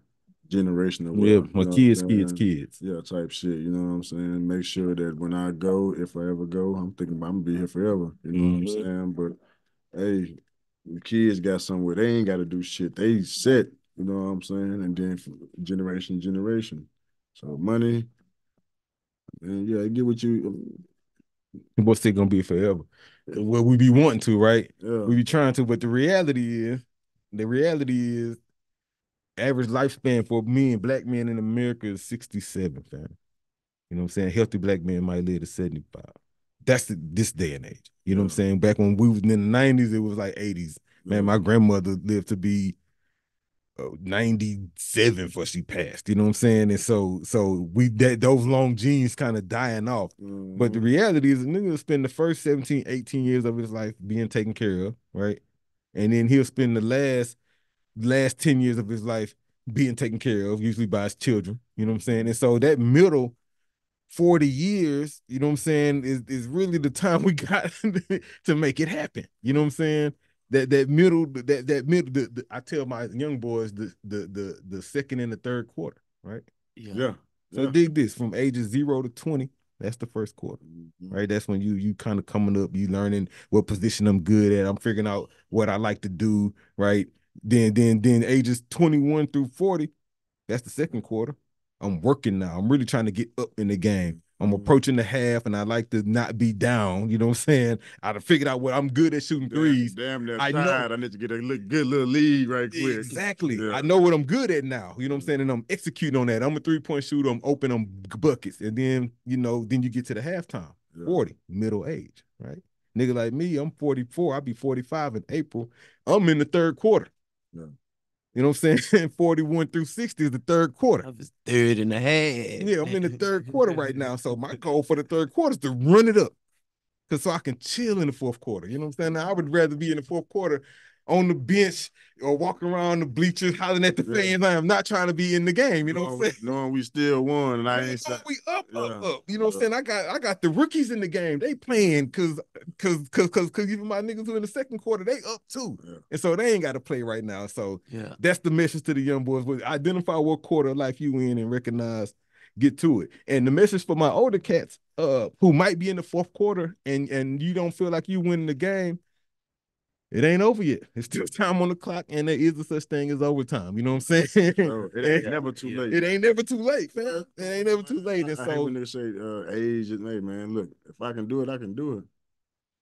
Speaker 2: generational
Speaker 1: Yeah,
Speaker 2: wealth,
Speaker 1: my kids, kids, kids.
Speaker 2: Yeah, type shit. You know what I'm saying? Make sure that when I go, if I ever go, I'm thinking about I'm gonna be here forever. You know
Speaker 1: Mhm.
Speaker 2: what I'm saying? But hey, the kids got somewhere they ain't got to do shit. They set. You know what I'm saying? And then generation generation. So money. And yeah, get what you.
Speaker 1: Um, What's it gonna be forever? Well, we be wanting to, right?
Speaker 2: Yeah.
Speaker 1: We be trying to, but the reality is, the reality is, average lifespan for men, black men in America is 67, fam. You know what I'm saying? Healthy black men might live to 75. That's the, this day and age. You know what I'm saying? Back when we was in the 90s, it was like 80s. Man, my grandmother lived to be 97 before she passed. You know what I'm saying? And so, so we that those long genes kind of dying off. But the
Speaker 2: Mhm.
Speaker 1: reality is, a nigga spend the first 17, 18 years of his life being taken care of, right? And then he'll spend the last last 10 years of his life being taken care of, usually by his children. You know what I'm saying? And so that middle 40 years, you know what I'm saying, is, is really the time we *laughs* got to make it happen. You know what I'm saying? That that middle, that that middle, the, the, I tell my young boys the the the the second and the third quarter, right?
Speaker 5: Yeah.
Speaker 2: yeah.
Speaker 1: So
Speaker 2: yeah.
Speaker 1: dig this from ages zero to 20, that's the first quarter
Speaker 2: Mhm.
Speaker 1: right? That's when you you kind of coming up, you learning what position I'm good at. I'm figuring out what I like to do, right? Then then then ages 21 through 40, that's the second quarter. I'm working now. I'm really trying to get up in the game. I'm approaching the half and I like to not be down. You know what I'm saying? I done figured out what I'm good at shooting threes.
Speaker 2: Damn, that
Speaker 1: I know.
Speaker 2: tired. I need to get a good little lead right quick.
Speaker 1: Exactly.
Speaker 2: Yeah.
Speaker 1: I know what I'm good at now. You know what I'm saying? And I'm executing on that. I'm a three-point shooter. I'm open on buckets. And then, you know, then you get to the halftime.
Speaker 2: Yeah.
Speaker 1: 40, middle age, right? Nigga like me, I'm 44. I'll be 45 in April. I'm in the third quarter.
Speaker 2: Yeah.
Speaker 1: You know what I'm saying? *laughs* 41 through 60 is the third quarter.
Speaker 5: I was third and a half.
Speaker 1: Yeah, I'm in the third quarter right now. So my *laughs* goal for the third quarter is to run it up. Cause so I can chill in the fourth quarter. You know what I'm saying? Now, I would rather be in the fourth quarter on the bench or walking around the bleachers hollering at the
Speaker 2: Yeah.
Speaker 1: fans. I am not trying to be in the game. You know what I'm saying?
Speaker 2: knowing we still won, and I ain't.
Speaker 1: no, we up, up,
Speaker 2: Yeah.
Speaker 1: up. You know what I'm saying? I got I got the rookies in the game. They playing cause cause cause cause cause even my niggas who in the second quarter, they up too.
Speaker 2: Yeah.
Speaker 1: And so they ain't got to play right now. So
Speaker 5: Yeah.
Speaker 1: that's the message to the young boys. Was identify what quarter of life you in and recognize, get to it. And the message for my older cats, uh, who might be in the fourth quarter and and you don't feel like you winning the game, it ain't over yet. It's still *laughs* time on the clock, and there is a such thing as overtime. You know what I'm saying?
Speaker 2: So it ain't
Speaker 1: And
Speaker 2: never too late.
Speaker 1: it ain't never too late, fam. It ain't never too late. And
Speaker 2: I hate
Speaker 1: so
Speaker 2: when they say uh, age and hey man, look, if I can do it, I can do it.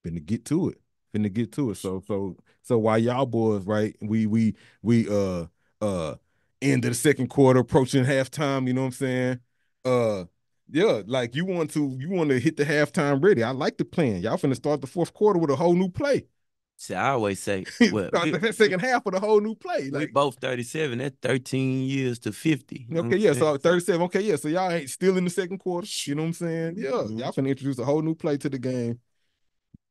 Speaker 1: finna get to it. Finna get to it. So so so while y'all boys, right? We we we uh uh end of the second quarter, approaching halftime, you know what I'm saying? Uh yeah, like you want to you want to hit the halftime ready. I like the plan. Y'all finna start the fourth quarter with a whole new play.
Speaker 5: See, I always say, *laughs* well,
Speaker 1: start
Speaker 5: we,
Speaker 1: the second half of the whole new play.
Speaker 5: we
Speaker 1: Like
Speaker 5: both 37. That's 13 years to 50.
Speaker 1: Okay, yeah.
Speaker 5: I'm
Speaker 1: So 37. Okay, yeah. So y'all ain't still in the second quarter. You know what I'm saying? Yeah.
Speaker 2: Mhm.
Speaker 1: Y'all finna introduce a whole new play to the game.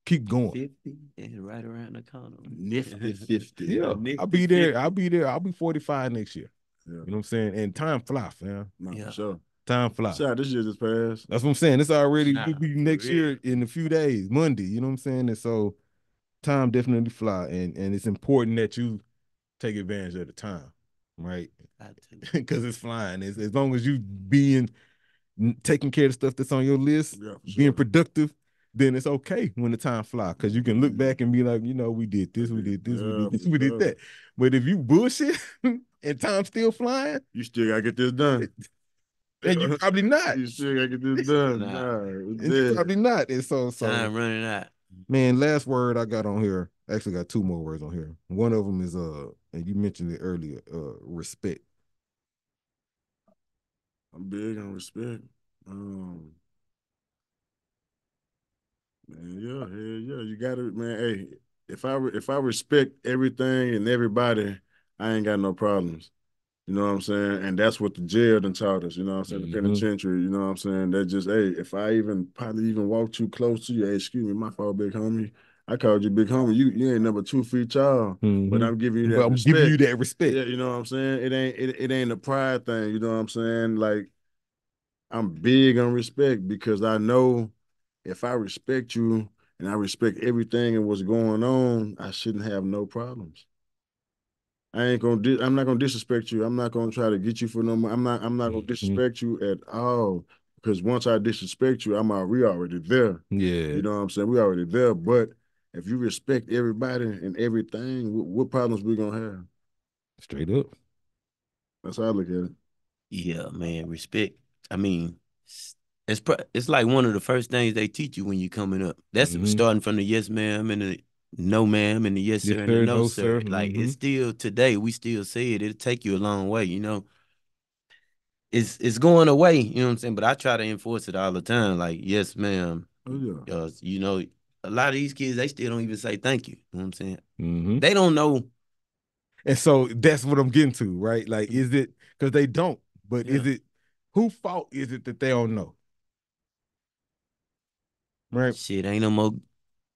Speaker 1: Keep going.
Speaker 5: 50 and right around the corner.
Speaker 2: Nifty *laughs* fifty.
Speaker 1: Yeah.
Speaker 5: Nifty
Speaker 1: I'll be there.
Speaker 5: 50.
Speaker 1: I'll be there. I'll be 45 next year.
Speaker 2: Yeah.
Speaker 1: You know what I'm saying? And time fly, fam.
Speaker 2: No,
Speaker 5: Yeah.
Speaker 2: for sure.
Speaker 1: Time fly.
Speaker 2: Shout, this year just passed.
Speaker 1: That's what I'm saying. It's already
Speaker 5: Nah,
Speaker 1: we'll be next
Speaker 5: for
Speaker 1: year in a few days, Monday. You know what I'm saying? And so time definitely fly. And and it's important that you take advantage of the time, right?
Speaker 5: Got. *laughs*
Speaker 1: Because it's flying. As, as long as you being taking care of the stuff that's on your list,
Speaker 2: Yeah, for
Speaker 1: being productive, then it's okay when the time fly. Cause you can look back and be like, you know, we did this, we did this, we did this, *laughs* we did
Speaker 2: sure.
Speaker 1: that. But if you bullshit *laughs* and time still flying,
Speaker 2: You still gotta get this done.
Speaker 1: and you probably not.
Speaker 2: You still gotta get this done.
Speaker 5: Nah.
Speaker 2: Nah, it's
Speaker 1: And you
Speaker 2: dead.
Speaker 1: probably not. And so, so
Speaker 5: Time running out.
Speaker 1: Man, last word I got on here. Actually, got two more words on here. One of them is uh, and you mentioned it earlier, uh, respect.
Speaker 2: I'm big on respect. Um, man, yeah, yeah, yeah. You gotta, man. Hey, if I if I respect everything and everybody, I ain't got no problems. You know what I'm saying? And that's what the jail done taught us. You know what I'm saying?
Speaker 1: Mhm.
Speaker 2: The penitentiary. You know what I'm saying? That just, hey, if I even probably even walk too close to you, hey, excuse me, my fault, big homie. I called you big homie. You you ain't number two feet tall, but
Speaker 1: Mhm.
Speaker 2: I'm giving you that
Speaker 1: But I'm
Speaker 2: respect.
Speaker 1: giving you that respect.
Speaker 2: Yeah, you know what I'm saying? It ain't it, it ain't a pride thing, you know what I'm saying? Like I'm big on respect because I know if I respect you and I respect everything and what's going on, I shouldn't have no problems. I ain't gonna di- I'm not gonna disrespect you. I'm not gonna try to get you for no more. I'm not I'm not gonna
Speaker 1: Mhm.
Speaker 2: disrespect you at all. Because once I disrespect you, I'm al- we already there.
Speaker 1: Yeah.
Speaker 2: You know what I'm saying? We already there. But if you respect everybody and everything, what, what problems we gonna have?
Speaker 1: Straight up.
Speaker 2: That's how I look at it.
Speaker 5: Yeah, man. Respect. I mean, it's it's, pro- it's like one of the first things they teach you when you're coming up. That's
Speaker 1: Mhm.
Speaker 5: starting from the yes, ma'am, and the no, ma'am, and the yes,
Speaker 1: Yes,
Speaker 5: sir, and the no,
Speaker 1: no,
Speaker 5: sir.
Speaker 1: sir.
Speaker 5: Like
Speaker 1: Mhm.
Speaker 5: it's still today. We still say it. It'll take you a long way. You know. It's it's going away. You know what I'm saying. But I try to enforce it all the time. Like yes, ma'am.
Speaker 2: Oh yeah.
Speaker 5: Uh, you know, a lot of these kids they still don't even say thank you. You know what I'm saying.
Speaker 1: Mhm.
Speaker 5: They don't know.
Speaker 1: And so that's what I'm getting to, right? Like, is it because they don't, but is it who fault is it that they don't know? Right.
Speaker 5: Shit, ain't no more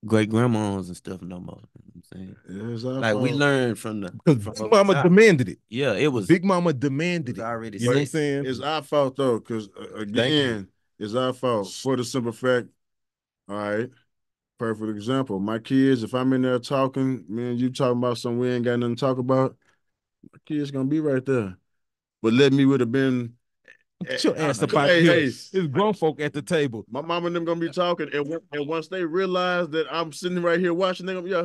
Speaker 5: great grandmas and stuff no more. You know what I'm saying.
Speaker 2: Yeah, it's our
Speaker 5: Like we learned from the
Speaker 1: Because
Speaker 5: from
Speaker 1: Big Mama
Speaker 5: top.
Speaker 1: demanded it.
Speaker 5: Yeah, it was
Speaker 1: Big Mama demanded it.
Speaker 5: already
Speaker 1: You know what I'm saying?
Speaker 2: It's our fault though, because uh, again, it's our fault for the simple fact. All right, perfect example. My kids, if I'm in there talking, me and you talking about something we ain't got nothing to talk about, my kids gonna be right there. But let me would have been.
Speaker 1: Get your
Speaker 2: eh,
Speaker 1: ass up out
Speaker 2: hey,
Speaker 1: here.
Speaker 2: hey,
Speaker 1: It's grown folk at the table.
Speaker 2: my mom and them gonna be talking, and, and once they realize that I'm sitting right here watching, they gonna be, yeah,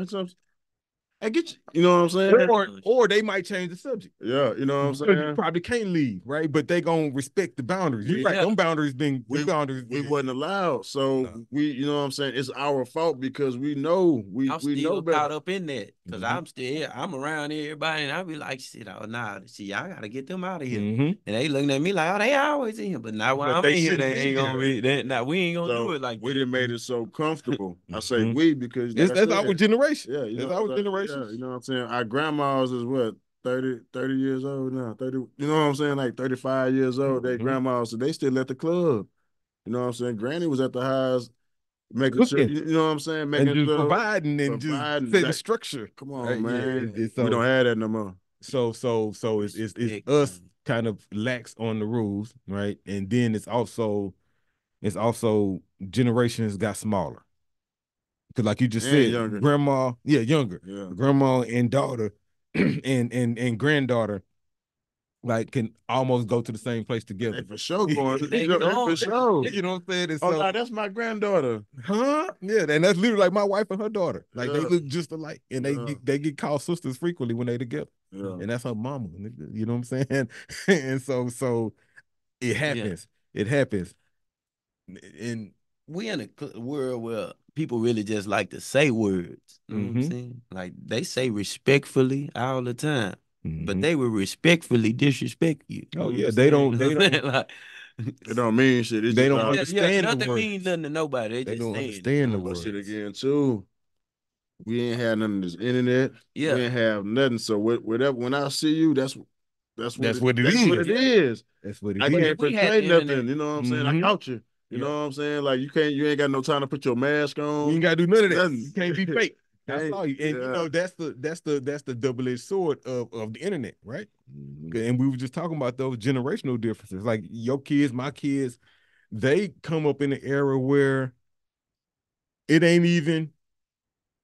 Speaker 2: some, hey, get you, you know what I'm saying?
Speaker 1: Or or they might change the subject.
Speaker 2: Yeah, you know what I'm
Speaker 1: Because you
Speaker 2: saying?
Speaker 1: probably can't leave, right? But they gonna respect the boundaries. You're
Speaker 2: We-
Speaker 1: right.
Speaker 5: Yeah.
Speaker 1: Them boundaries been
Speaker 2: We-
Speaker 1: boundaries.
Speaker 2: we wasn't allowed. So
Speaker 1: No.
Speaker 2: we, you know what I'm saying? It's our fault because we know we
Speaker 5: I'm
Speaker 2: we know
Speaker 5: still
Speaker 2: better.
Speaker 5: caught up in that because
Speaker 1: Mhm.
Speaker 5: I'm still here. I'm around everybody, and I be like, shit, oh nah, see, I gotta get them out of here.
Speaker 1: Mhm.
Speaker 5: And they looking at me like, oh, they always in here, but now when
Speaker 1: But
Speaker 5: I'm
Speaker 1: they
Speaker 5: in here, they
Speaker 1: be
Speaker 5: ain't gonna be. They, nah, we ain't gonna
Speaker 2: So
Speaker 5: do it like
Speaker 2: we
Speaker 5: that.
Speaker 2: didn't made it so comfortable. I say
Speaker 1: Mhm.
Speaker 2: we because
Speaker 1: It's,
Speaker 2: like I
Speaker 1: that's our generation.
Speaker 2: Yeah, you
Speaker 1: That's our
Speaker 2: so-
Speaker 1: generation.
Speaker 2: Yeah, you know what I'm saying? Our grandmas is what 30, 30 years old now. 30, you know what I'm saying? Like 35 years old. They
Speaker 1: Mhm.
Speaker 2: grandmas, so they still at the club. You know what I'm saying? Granny was at the house making sure,
Speaker 1: Cooking.
Speaker 2: you you know what I'm saying? Making
Speaker 1: and just
Speaker 2: sure.
Speaker 1: providing and
Speaker 2: providing,
Speaker 1: just setting
Speaker 2: that-
Speaker 1: structure.
Speaker 2: Come on,
Speaker 1: Right,
Speaker 2: man.
Speaker 1: it- it's
Speaker 2: we don't have that no more.
Speaker 1: So so so it's it's, it's
Speaker 5: Respect,
Speaker 1: us
Speaker 5: man.
Speaker 1: kind of lax on the rules, right? And then it's also it's also generations got smaller. Cause like you just
Speaker 2: And
Speaker 1: said,
Speaker 2: younger.
Speaker 1: grandma, yeah, younger,
Speaker 2: Yeah.
Speaker 1: grandma and daughter *clears throat* and and and granddaughter like can almost go to the same place
Speaker 2: They
Speaker 1: together.
Speaker 2: for sure *laughs* going.
Speaker 5: They
Speaker 2: you know, for sure.
Speaker 1: You know what I'm saying? And
Speaker 2: Oh,
Speaker 1: so-
Speaker 2: nah, that's my granddaughter.
Speaker 1: Huh? Yeah, and that's literally like my wife and her daughter. Like they look just alike, and they
Speaker 2: Yeah.
Speaker 1: get, they get called sisters frequently when they together,
Speaker 2: Yeah.
Speaker 1: and that's her mama. You know what I'm saying? *laughs* and so so it happens. It happens. And
Speaker 5: we in a world where people really just like to say words. You know what
Speaker 1: Mhm.
Speaker 5: I'm saying? Like they say respectfully all the time, but
Speaker 1: mhm.
Speaker 5: they will respectfully disrespect you. You
Speaker 1: Oh,
Speaker 5: know what
Speaker 1: yeah, they don't- *laughs* they
Speaker 5: know what I'm
Speaker 1: don't-
Speaker 5: saying? like,
Speaker 2: It don't mean shit. It's
Speaker 1: They don't
Speaker 2: all-
Speaker 5: yeah,
Speaker 1: understand
Speaker 5: yeah,
Speaker 1: the
Speaker 5: nothing
Speaker 1: words.
Speaker 5: means nothing to nobody. They,
Speaker 1: They
Speaker 5: just
Speaker 1: don't
Speaker 5: saying
Speaker 1: understand the words.
Speaker 2: shit again too. We ain't had none of this internet.
Speaker 5: Yeah.
Speaker 2: We ain't have nothing. So whatever. When I see you, that's that's what
Speaker 1: That's
Speaker 2: it,
Speaker 1: what it
Speaker 2: that's What
Speaker 1: is.
Speaker 2: it is.
Speaker 1: That's what it
Speaker 2: I
Speaker 1: is.
Speaker 2: can't
Speaker 5: we
Speaker 2: portray nothing.
Speaker 5: internet-
Speaker 2: You know what I'm saying?
Speaker 1: Mhm.
Speaker 2: I caught you. You
Speaker 5: Yeah.
Speaker 2: know what I'm saying? Like you can't. You ain't got no time to put your mask on.
Speaker 1: You ain't gotta do none of that.
Speaker 2: Nothing.
Speaker 1: You can't be *laughs* fake. I
Speaker 2: Can't-
Speaker 1: you, and you know that's the that's the that's the double edged sword of of the internet, right?
Speaker 2: Mhm.
Speaker 1: And we were just talking about those generational differences. Like your kids, my kids, they come up in an era where it ain't even,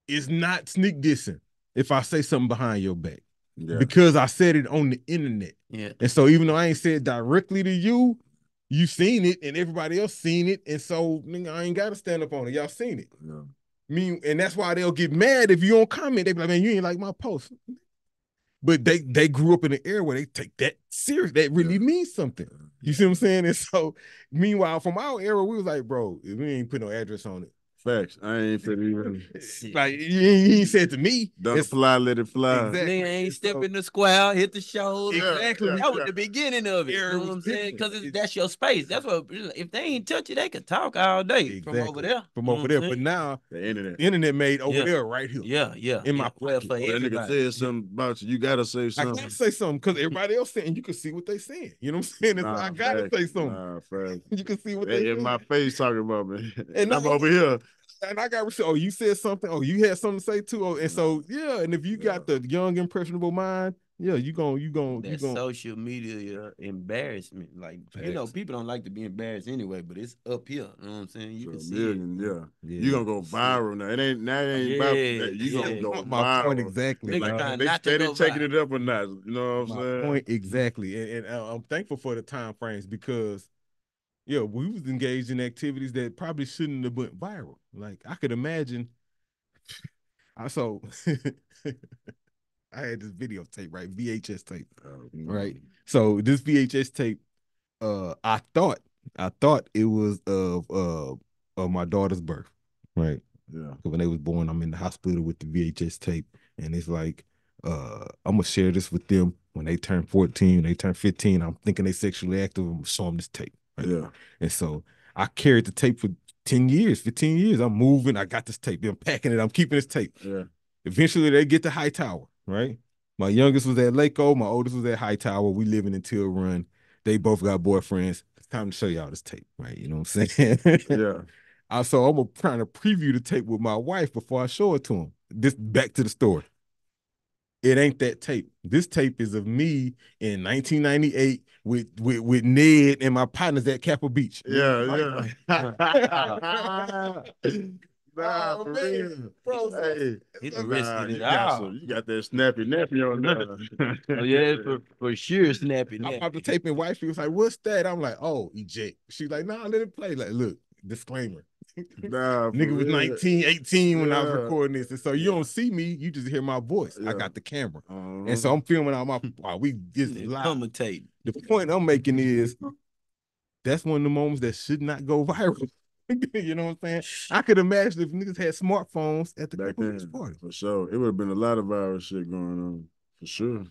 Speaker 1: it's not sneak dissing if I say something behind your back
Speaker 2: Yeah.
Speaker 1: because I said it on the internet.
Speaker 5: Yeah.
Speaker 1: And so even though I ain't said directly to you, you seen it and everybody else seen it. And so nigga, I ain't gotta stand up on it. Y'all seen it.
Speaker 2: yeah.
Speaker 1: Me, and that's why they'll get mad if you don't comment. They be like, man, you ain't like my post. But they they grew up in an era where they take that serious. That really means something. You see what I'm saying? And so, meanwhile, from our era, we was like, bro, if we ain't put no address on it.
Speaker 2: Facts. I ain't *laughs* fit even.
Speaker 1: Like you ain't, you ain't said to me.
Speaker 2: Don't
Speaker 1: It's-
Speaker 2: fly, let it fly.
Speaker 1: Exactly.
Speaker 5: Nigga ain't step in the square, hit the shoulder.
Speaker 1: Exactly.
Speaker 2: Yeah,
Speaker 5: That was
Speaker 2: yeah.
Speaker 5: the beginning of it.
Speaker 1: Yeah,
Speaker 5: You know what I'm saying? Because that's your space. That's what if they ain't touch you, they could talk all day from over there.
Speaker 1: from over there. But now
Speaker 2: The internet.
Speaker 1: the internet made over
Speaker 5: Yeah.
Speaker 1: there right here.
Speaker 5: yeah, yeah.
Speaker 1: in my
Speaker 5: yeah. Well,
Speaker 1: pocket.
Speaker 5: for
Speaker 2: Well, that nigga
Speaker 5: everybody.
Speaker 2: said something about you. You gotta say something.
Speaker 1: I
Speaker 2: something.
Speaker 1: gotta say something because everybody else saying you can see what they saying. You know what I'm saying? It's- I gotta
Speaker 2: facts.
Speaker 1: say something.
Speaker 2: Nah, facts. *laughs*
Speaker 1: You can see what they
Speaker 2: in my face talking about me.
Speaker 1: And
Speaker 2: And *laughs* I'm over here.
Speaker 1: And I got oh, you said something. Oh, you had something to say too. Oh, and so yeah, and if you got the young impressionable mind, yeah, you gon' you gon' you
Speaker 5: that
Speaker 1: gon'
Speaker 5: social media embarrassment. Like you know, people don't like to be embarrassed anyway, but it's up here. You know what I'm saying? You
Speaker 2: To
Speaker 5: can
Speaker 2: a
Speaker 5: see it.
Speaker 2: yeah.
Speaker 1: yeah.
Speaker 2: You gonna go viral now. It ain't now it ain't about
Speaker 5: Yeah,
Speaker 2: that. You
Speaker 5: yeah.
Speaker 2: gonna go
Speaker 1: my
Speaker 2: viral.
Speaker 1: point exactly.
Speaker 5: Nigga
Speaker 1: dog.
Speaker 2: Like,
Speaker 5: trying
Speaker 2: they
Speaker 5: not to
Speaker 2: steady taking it up or not You know what I'm
Speaker 1: my
Speaker 2: saying?
Speaker 1: point exactly, and, and uh, I'm thankful for the time frames because yeah, we was engaged in activities that probably shouldn't have went viral. Like I could imagine. *laughs* I so *laughs* I had this videotape, right? VHS tape. Right. So this VHS tape, uh, I thought, I thought it was of uh of my daughter's birth, right?
Speaker 2: Yeah.
Speaker 1: when they was born, I'm in the hospital with the VHS tape, and it's like, uh, I'm gonna share this with them when they turn 14, when they turn 15. I'm thinking they sexually active. I'm gonna show them this tape?
Speaker 2: Yeah.
Speaker 1: And so I carried the tape for 10 years, 15 years. I'm moving. I got this tape. I'm packing it. I'm keeping this tape.
Speaker 2: Yeah.
Speaker 1: Eventually, they get to Hightower, right? My youngest was at Laco. My oldest was at Hightower. We living in Till Run. They both got boyfriends. It's time to show y'all this tape, right? You know what I'm saying? *laughs*
Speaker 2: Yeah.
Speaker 1: I so I'm trying to preview the tape with my wife before I show it to him. This back to the story. It ain't that tape. This tape is of me in 1998 with with with Ned and my partners at Capitol Beach.
Speaker 2: Yeah. Yeah. *laughs* *laughs* Nah,
Speaker 1: Oh,
Speaker 2: for
Speaker 1: man.
Speaker 2: real.
Speaker 1: Bro,
Speaker 2: Hey,
Speaker 5: He
Speaker 1: Nah,
Speaker 5: done risking it
Speaker 2: you got,
Speaker 5: all.
Speaker 2: some, you got that snappy nappy on there.
Speaker 5: Oh yeah, for, *laughs* for sure, snappy.
Speaker 1: I
Speaker 5: neck.
Speaker 1: popped the tape in wife. She was like, "What's that?" I'm like, "Oh, eject." She's like, "Nah, let it play." Like, look, disclaimer.
Speaker 2: Nah, for
Speaker 1: Nigga was 19, 18 when I was recording this, and so you don't see me. You just hear my voice. I got the camera,
Speaker 2: Uh-huh.
Speaker 1: and so I'm filming all my. Wow, we just
Speaker 5: Yeah,
Speaker 1: live.
Speaker 5: Commentate.
Speaker 1: The point I'm making is that's one of the moments that should not go *laughs* viral. you know what I'm saying? I could imagine if niggas had smartphones at the
Speaker 2: back then,
Speaker 1: Beach party.
Speaker 2: for sure. It would have been a lot of viral shit going on, for sure.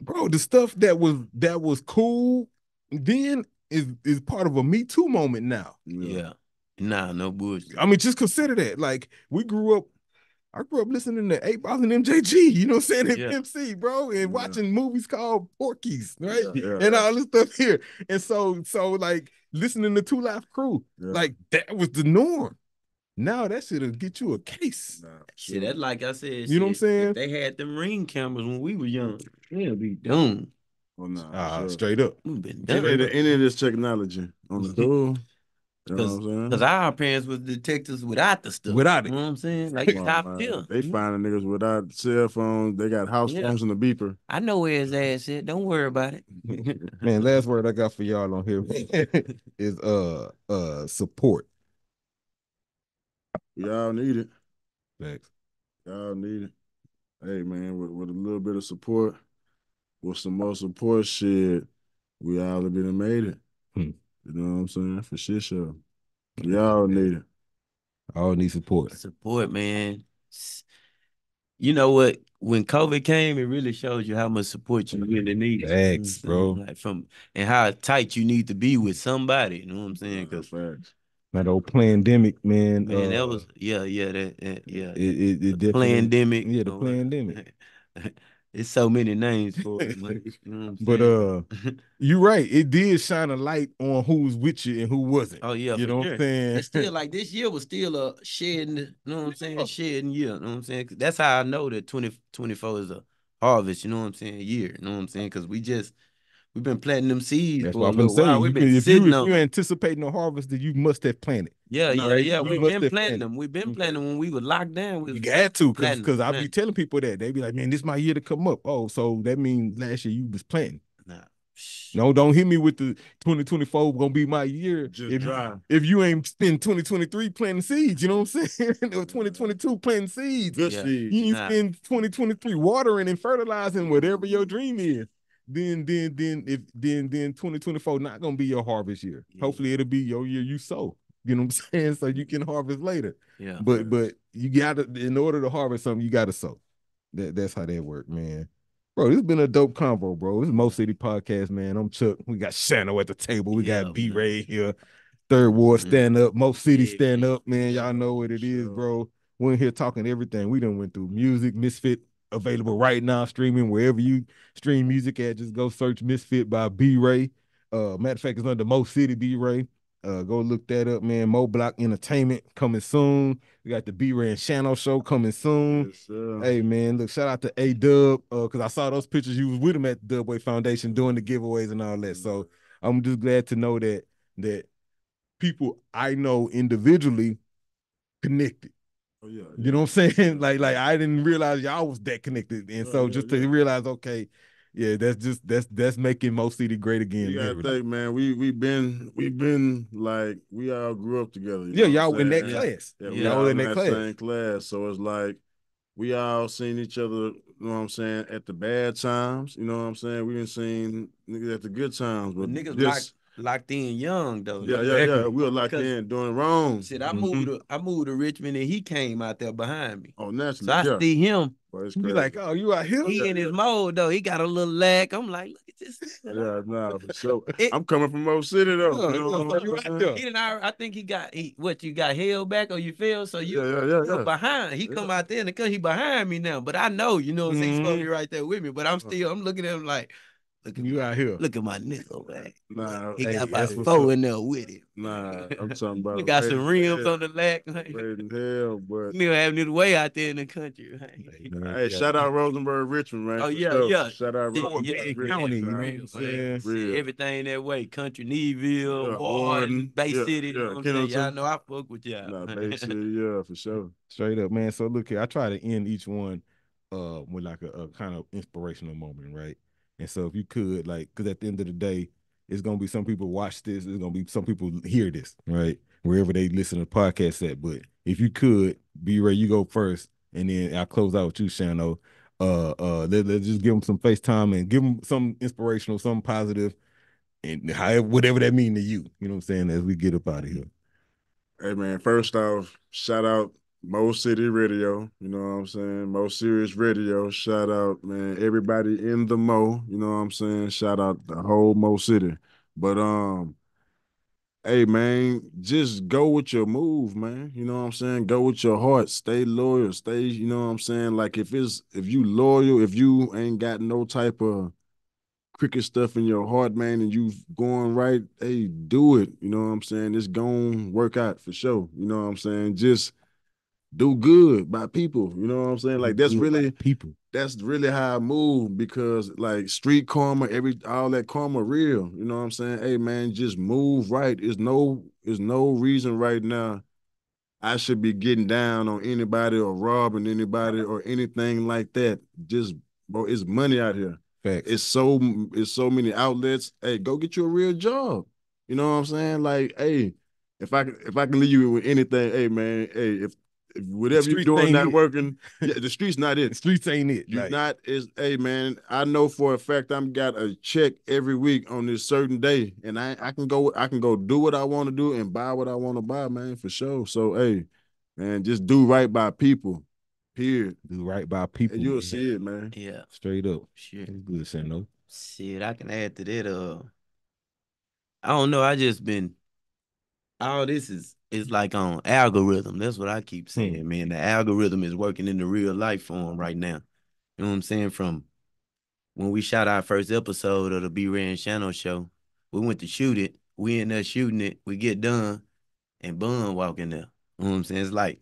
Speaker 1: Bro, the stuff that was that was cool then is is part of a Me Too moment now.
Speaker 5: Yeah. Nah, no bullshit.
Speaker 1: I mean, just consider that. Like we grew up, I grew up listening to 8 Ball and MJG, you know what I'm saying? And
Speaker 5: Yeah.
Speaker 1: MC, bro, and
Speaker 2: Yeah.
Speaker 1: watching movies called Porky's, right?
Speaker 2: Yeah.
Speaker 1: And all this stuff here. And so, so like listening to 2 Live Crew,
Speaker 2: Yeah.
Speaker 1: like that was the norm. Now that shit'll get you a case.
Speaker 2: Nah,
Speaker 5: Shit, that like I said,
Speaker 1: You know what I'm saying?
Speaker 5: They had them ring cameras when we were young, they'd be done.
Speaker 2: Oh, nah,
Speaker 1: Uh,
Speaker 2: sure.
Speaker 1: straight up.
Speaker 5: We've been
Speaker 2: Any,
Speaker 5: done.
Speaker 2: of the- any of this technology on the door,
Speaker 5: Because our parents was detectives without the stuff.
Speaker 1: Without it.
Speaker 5: You know what I'm saying? Like
Speaker 2: Come on,
Speaker 5: top
Speaker 2: man.
Speaker 5: tier.
Speaker 2: They finding niggas without cell phones. They got house
Speaker 5: Yeah.
Speaker 2: phones and the beeper.
Speaker 5: I know where his ass at. Don't worry about it. *laughs*
Speaker 1: Man, last word I got for y'all on here *laughs* is uh uh support.
Speaker 2: We all need it.
Speaker 1: Thanks.
Speaker 2: Y'all need it. Hey man, with, with a little bit of support, with some more support shit, we all have been made it. You know what I'm saying? For shit show. Y'all need it.
Speaker 1: All need support.
Speaker 5: Support, man. You know what? When COVID came, it really showed you how much support you really need.
Speaker 1: Facts, bro.
Speaker 5: Like from and how tight you need to be with somebody. You know what I'm saying? Because
Speaker 2: Facts.
Speaker 1: That old pandemic, man.
Speaker 5: man,
Speaker 1: uh,
Speaker 5: that was yeah, yeah, that, that yeah.
Speaker 1: it, it, it definitely
Speaker 5: pandemic.
Speaker 1: Yeah, the pandemic. *laughs*
Speaker 5: It's so many names for it. man. You know *laughs*
Speaker 1: But uh, *laughs* you're right. It did shine a light on who's with you and who wasn't.
Speaker 5: oh yeah,
Speaker 1: you know
Speaker 5: sure.
Speaker 1: what I'm saying?
Speaker 5: It's still like this year was still a shedding, you know what I'm *laughs* saying? Shedding year, you know what I'm saying? That's how I know that 2024 is a harvest, you know what I'm saying? Year, you know what I'm saying? Because we just we've been planting them seeds
Speaker 1: That's
Speaker 5: for
Speaker 1: what
Speaker 5: a
Speaker 1: I'm
Speaker 5: little
Speaker 1: saying.
Speaker 5: while. We've
Speaker 1: can-
Speaker 5: been
Speaker 1: if you
Speaker 5: sitting
Speaker 1: if
Speaker 5: on.
Speaker 1: you're anticipating a harvest, then you must have planted.
Speaker 5: Yeah, yeah,
Speaker 1: Right?
Speaker 5: yeah.
Speaker 1: You
Speaker 5: We've been
Speaker 1: have
Speaker 5: planting
Speaker 1: planted.
Speaker 5: them. We've been planting when we were locked down. We
Speaker 1: You got to, cause,
Speaker 5: planting,
Speaker 1: 'cause I be telling people that they be like, "Man, this my year to come up." Oh, so that means last year you was planting.
Speaker 5: nah.
Speaker 1: No, don't hit me with the 2024 gonna be my year.
Speaker 2: Just
Speaker 1: if,
Speaker 2: dry.
Speaker 1: if you ain't spend 2023 planting seeds, you know what I'm saying? *laughs* or 2022 planting seeds.
Speaker 2: Good
Speaker 5: Yeah.
Speaker 1: You ain't
Speaker 5: Nah.
Speaker 1: spend 2023 watering and fertilizing whatever your dream is. Then, then, then, if then, then 2024 not gonna be your harvest year.
Speaker 5: Yeah.
Speaker 1: Hopefully, it'll be your year you sow. You know what I'm *laughs* saying? So you can harvest later.
Speaker 5: Yeah.
Speaker 1: But, but you gotta, in order to harvest something, you gotta sow. That, that's how that work, man. Bro, this has been a dope convo, bro. This is Mo City Podcast, man. I'm Chuck. We got Shano at the table. We
Speaker 5: Yeah,
Speaker 1: got B-Ray here. Third Ward
Speaker 5: Mhm.
Speaker 1: stand up. Mo City stand up, man. Y'all know what it is, bro. We're in here talking everything. We done went through music, Misfit available right now, streaming wherever you stream music at. Just go search Misfit by B-Ray. Uh, matter of fact, it's under Mo City B-Ray. Uh, go look that up, man. Mo Block Entertainment coming soon. We got the B-Ray and Channel show coming soon.
Speaker 2: Yes.
Speaker 1: Hey man, look, shout out to A Dub, uh, cause I saw those pictures you was with him at the Dubway Foundation doing the giveaways and all that. So I'm just glad to know that that people I know individually connected.
Speaker 2: Oh, yeah,
Speaker 1: You know what I'm saying? *laughs* Like, like I didn't realize y'all was that connected. And
Speaker 2: Oh,
Speaker 1: so
Speaker 2: yeah,
Speaker 1: just
Speaker 2: yeah.
Speaker 1: to realize, okay, yeah, that's just that's that's making Mo City great again.
Speaker 2: You
Speaker 1: and
Speaker 2: gotta think, man. We we been we've been like we all grew up together. you
Speaker 1: Yeah,
Speaker 2: know
Speaker 1: y'all in that
Speaker 2: saying?
Speaker 1: class.
Speaker 2: Yeah, we
Speaker 5: Yeah.
Speaker 2: all
Speaker 1: Y'all
Speaker 2: in
Speaker 1: in that
Speaker 2: that
Speaker 1: class.
Speaker 2: same class. So it's like we all seen each other, you know what I'm saying, at the bad times. You know what I'm saying? We been seeing niggas at the good times. But
Speaker 5: But niggas
Speaker 2: this,
Speaker 5: locked in young though.
Speaker 2: yeah, yeah, yeah. We were locked in doing wrong.
Speaker 5: Shit, I
Speaker 1: Mhm.
Speaker 5: moved to I moved to Richmond and he came out there behind me.
Speaker 2: Oh, naturally.
Speaker 5: So I
Speaker 2: yeah.
Speaker 5: see him.
Speaker 2: But it's
Speaker 1: You be like, oh, you out here?
Speaker 5: He in his mode though. He got a little lag. I'm like, look at this.
Speaker 2: yeah, nah, for sure. *laughs*
Speaker 5: It-
Speaker 2: I'm coming from Old City though. You know
Speaker 1: yeah,
Speaker 2: what
Speaker 1: so
Speaker 2: I'm
Speaker 1: you out there.
Speaker 5: He didn't. I, I think he got he, what you got held back or you fell. So you
Speaker 2: Yeah, yeah, yeah,
Speaker 5: you're
Speaker 2: yeah.
Speaker 5: behind. He come out there and because he behind me now. But I know, you know, what I'm saying? he's supposed to be right there with me. But I'm still I'm looking at him like, look at
Speaker 1: You
Speaker 5: my,
Speaker 1: out here.
Speaker 5: look at my nigga, man.
Speaker 2: Nah,
Speaker 5: He
Speaker 1: Hey,
Speaker 5: got
Speaker 1: that's
Speaker 5: about four
Speaker 1: up.
Speaker 5: in there with him.
Speaker 2: nah. I'm *laughs* talking about.
Speaker 5: he got some rims
Speaker 2: hell,
Speaker 5: on the leg.
Speaker 2: raising hell, but
Speaker 5: Nigga having his way out there in the country.
Speaker 2: Hey, *laughs* shout out Rosenberg Richmond, man.
Speaker 5: Oh,
Speaker 2: for
Speaker 5: yeah,
Speaker 2: sure.
Speaker 5: yeah.
Speaker 2: Shout out Rosenberg
Speaker 5: yeah,
Speaker 2: Richmond.
Speaker 1: County,
Speaker 2: you
Speaker 1: man.
Speaker 2: what I'm
Speaker 1: Yeah.
Speaker 2: saying?
Speaker 5: Shit,
Speaker 2: Real.
Speaker 5: Everything that way. Country, Needville,
Speaker 2: Yeah,
Speaker 5: Wharton,
Speaker 2: Wharton,
Speaker 5: Bay
Speaker 2: yeah,
Speaker 5: City. You
Speaker 2: yeah,
Speaker 5: know what I'm saying? Y'all know I fuck with y'all.
Speaker 2: Nah, *laughs* Bay City, yeah, for sure.
Speaker 1: Straight up, man. So look here, I try to end each one uh with like a, a kind of inspirational moment, right? And so if you could, like, because at the end of the day, it's gonna be some people watch this, it's gonna be some people hear this, right? Wherever they listen to the podcast at. But if you could, be ready, you go first, and then I'll close out with you, Shano. Uh uh let, let's just give them some FaceTime and give them some inspirational, some positive, and however whatever that mean to you. You know what I'm saying? As we get up out of here.
Speaker 2: Hey man, first off, shout out Mo City Radio. You know what I'm saying? MoSerious Radio. Shout out, man, everybody in the Mo. You know what I'm saying? Shout out the whole Mo City. But um, hey man, just go with your move, man. You know what I'm saying? Go with your heart. Stay loyal. Stay, you know what I'm saying? Like if it's if you loyal, if you ain't got no type of cricket stuff in your heart, man, and you going right, hey, do it. You know what I'm saying? It's gonna work out for sure. You know what I'm saying? Just do good by people. You know what I'm saying? Like that's really
Speaker 1: people.
Speaker 2: that's really how I move because like street karma, every all that karma real. You know what I'm saying? Hey man, just move right. There's no there's no reason right now I should be getting down on anybody or robbing anybody or anything like that. Just bro, it's money out here.
Speaker 1: Facts.
Speaker 2: It's so it's so many outlets. Hey, go get you a real job. You know what I'm saying? Like, hey, if I can if I can leave you with anything, hey man, hey, if whatever you're doing
Speaker 1: ain't
Speaker 2: not
Speaker 1: it.
Speaker 2: working, *laughs* yeah, the streets not it.
Speaker 1: the
Speaker 2: it.
Speaker 1: streets ain't it.
Speaker 2: You
Speaker 1: Like,
Speaker 2: not is hey man. I know for a fact I'm got a check every week on this certain day, and I I can go I can go do what I want to do and buy what I want to buy, man, for sure. So hey, man, just do right by people. Period.
Speaker 1: do right by people.
Speaker 2: And you'll
Speaker 1: man.
Speaker 2: see it, man.
Speaker 5: Yeah,
Speaker 1: Straight up.
Speaker 5: sure.
Speaker 1: It's good, Shano.
Speaker 5: Shit, I can add to that. Uh, I don't know. I just been all this is is like on algorithm. That's what I keep saying, man. The algorithm is working in the real life for him right now. You know what I'm saying? From when we shot our first episode of the B Ran Channel show, we went to shoot it. We in there shooting it. We get done, and Bun walking there. You know what I'm saying? It's like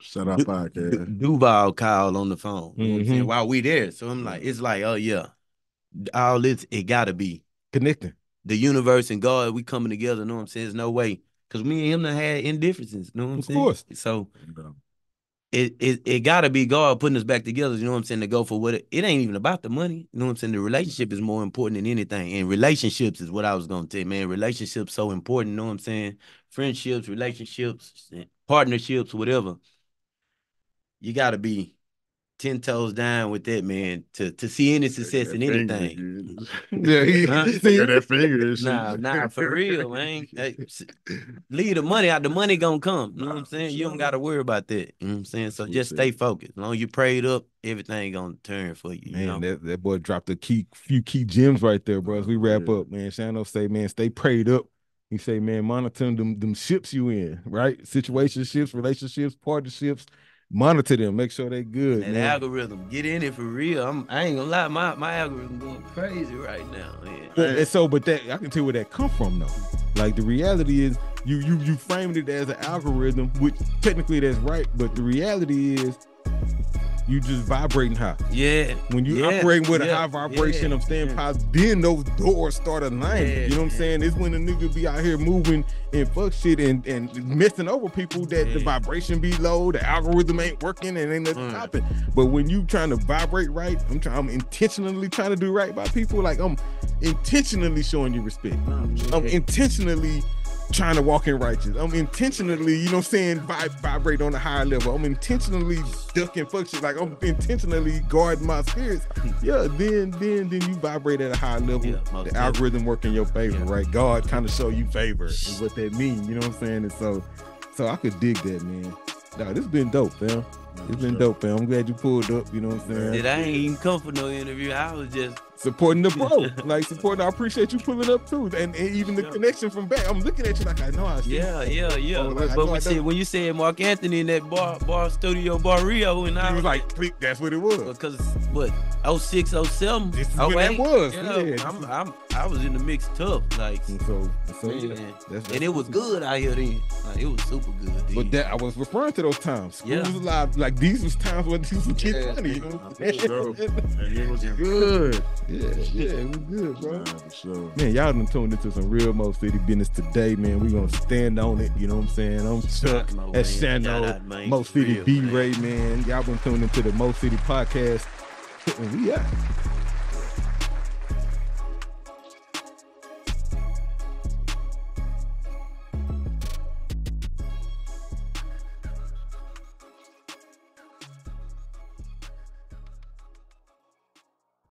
Speaker 2: Shut up, podcast.
Speaker 5: Du- Duval called on the phone. You know what I'm saying?
Speaker 1: Mhm.
Speaker 5: While we there. So I'm like, it's like, oh yeah. All this, it gotta be.
Speaker 1: Connecting.
Speaker 5: The universe and God, we coming together, you know what I'm saying? There's no way. Cause me and him done had indifferences, you know what I'm
Speaker 1: Of
Speaker 5: saying?
Speaker 1: course.
Speaker 5: So it, it it gotta be God putting us back together, you know what I'm saying, to go for what it, it ain't even about the money. You know what I'm saying? The relationship is more important than anything. And relationships is what I was gonna tell you, man. Relationships so important, you know what I'm saying? Friendships, relationships, partnerships, whatever. You gotta be ten toes down with that, man, to to see any success in anything. *laughs*
Speaker 1: Yeah, he,
Speaker 5: Huh? *laughs*
Speaker 1: see,
Speaker 2: that finger is
Speaker 5: Nah, nah, for real, man. Hey, leave the money out. The money gonna come. You know what I'm saying? You don't gotta worry about that. You know what I'm saying? So just stay focused. As long as you prayed up, everything gonna turn for you. You
Speaker 1: Man,
Speaker 5: know?
Speaker 1: that, that boy dropped a key few key gems right there, bro. As we wrap
Speaker 2: Yeah.
Speaker 1: up, man. Shano say, man, stay prayed up. He say, man, monitor them them ships you in, right? Situationships, relationships, partnerships. Monitor them, make sure they good.
Speaker 5: that
Speaker 1: man.
Speaker 5: algorithm, get in it for real. I'm, I ain't gonna lie, my my algorithm going crazy right now, man.
Speaker 1: And so, but that I can tell where that come from though. Like the reality is, you you you framed it as an algorithm, which technically that's right, but the reality is, you just vibrating high.
Speaker 5: Yeah,
Speaker 1: When you
Speaker 5: Yeah,
Speaker 1: operating with a high vibration
Speaker 5: yeah,
Speaker 1: of staying
Speaker 5: yeah.
Speaker 1: positive, then those doors start aligning.
Speaker 5: Yeah,
Speaker 1: you know what I'm saying? It's when a nigga be out here moving and fuck shit and, and messing over people that the vibration be low, the algorithm ain't working and ain't nothing
Speaker 5: Mm.
Speaker 1: But when you trying to vibrate right, I'm trying I'm intentionally trying to do right by people. Like I'm intentionally showing you respect. I'm intentionally trying to walk in righteous. I'm intentionally, you know what I'm saying, vi- vibrate on a higher level. I'm intentionally ducking fuck shit. Like I'm intentionally guarding my spirits. *laughs* Yeah, then then then you vibrate at a high level.
Speaker 5: Yeah,
Speaker 1: the algorithm work in your favor,
Speaker 5: Yeah.
Speaker 1: right? God kind of show you favor is what that means. You know what I'm saying? And so so I could dig that, man. Nah, this been dope, fam. It's been dope, fam. I'm glad you pulled up, you know what I'm saying?
Speaker 5: Did I ain't even come for no interview. I was just
Speaker 1: supporting the *laughs* bro. like supporting. I appreciate you pulling up too, and, and even the
Speaker 5: Sure.
Speaker 1: connection from back. I'm looking at you like I know I see.
Speaker 5: Yeah, yeah, yeah.
Speaker 1: Oh, like,
Speaker 5: but when, said, when you said Mark Anthony in that bar, bar studio, bar Rio, and I
Speaker 1: He was like, that's what it was.
Speaker 5: because what 06, 07,
Speaker 1: This is oh, when that was.
Speaker 5: you
Speaker 1: Yeah,
Speaker 5: I'm, I'm, I was in the mix tough, like,
Speaker 1: And so, so yeah,
Speaker 5: man,
Speaker 1: that's,
Speaker 5: and it was good out here then. Like, it was super good. Then.
Speaker 1: But that I was referring to those times. School
Speaker 5: Yeah.
Speaker 1: was alive. Like these was times when these was getting
Speaker 5: Yeah,
Speaker 1: money. You know
Speaker 2: For sure.
Speaker 1: saying? *laughs*
Speaker 2: And it was good.
Speaker 1: yeah, yeah, it was good, bro.
Speaker 2: Nah, for sure.
Speaker 1: Man, y'all done tuned into some real Mo City business today, man. We gonna stand on it. You know what I'm saying? I'm Chuck,
Speaker 5: Mo,
Speaker 1: that's
Speaker 5: man.
Speaker 1: Shano. Mo City
Speaker 5: real,
Speaker 1: B
Speaker 5: man.
Speaker 1: Ray, man. Y'all been tuned into the Mo City podcast. And we out.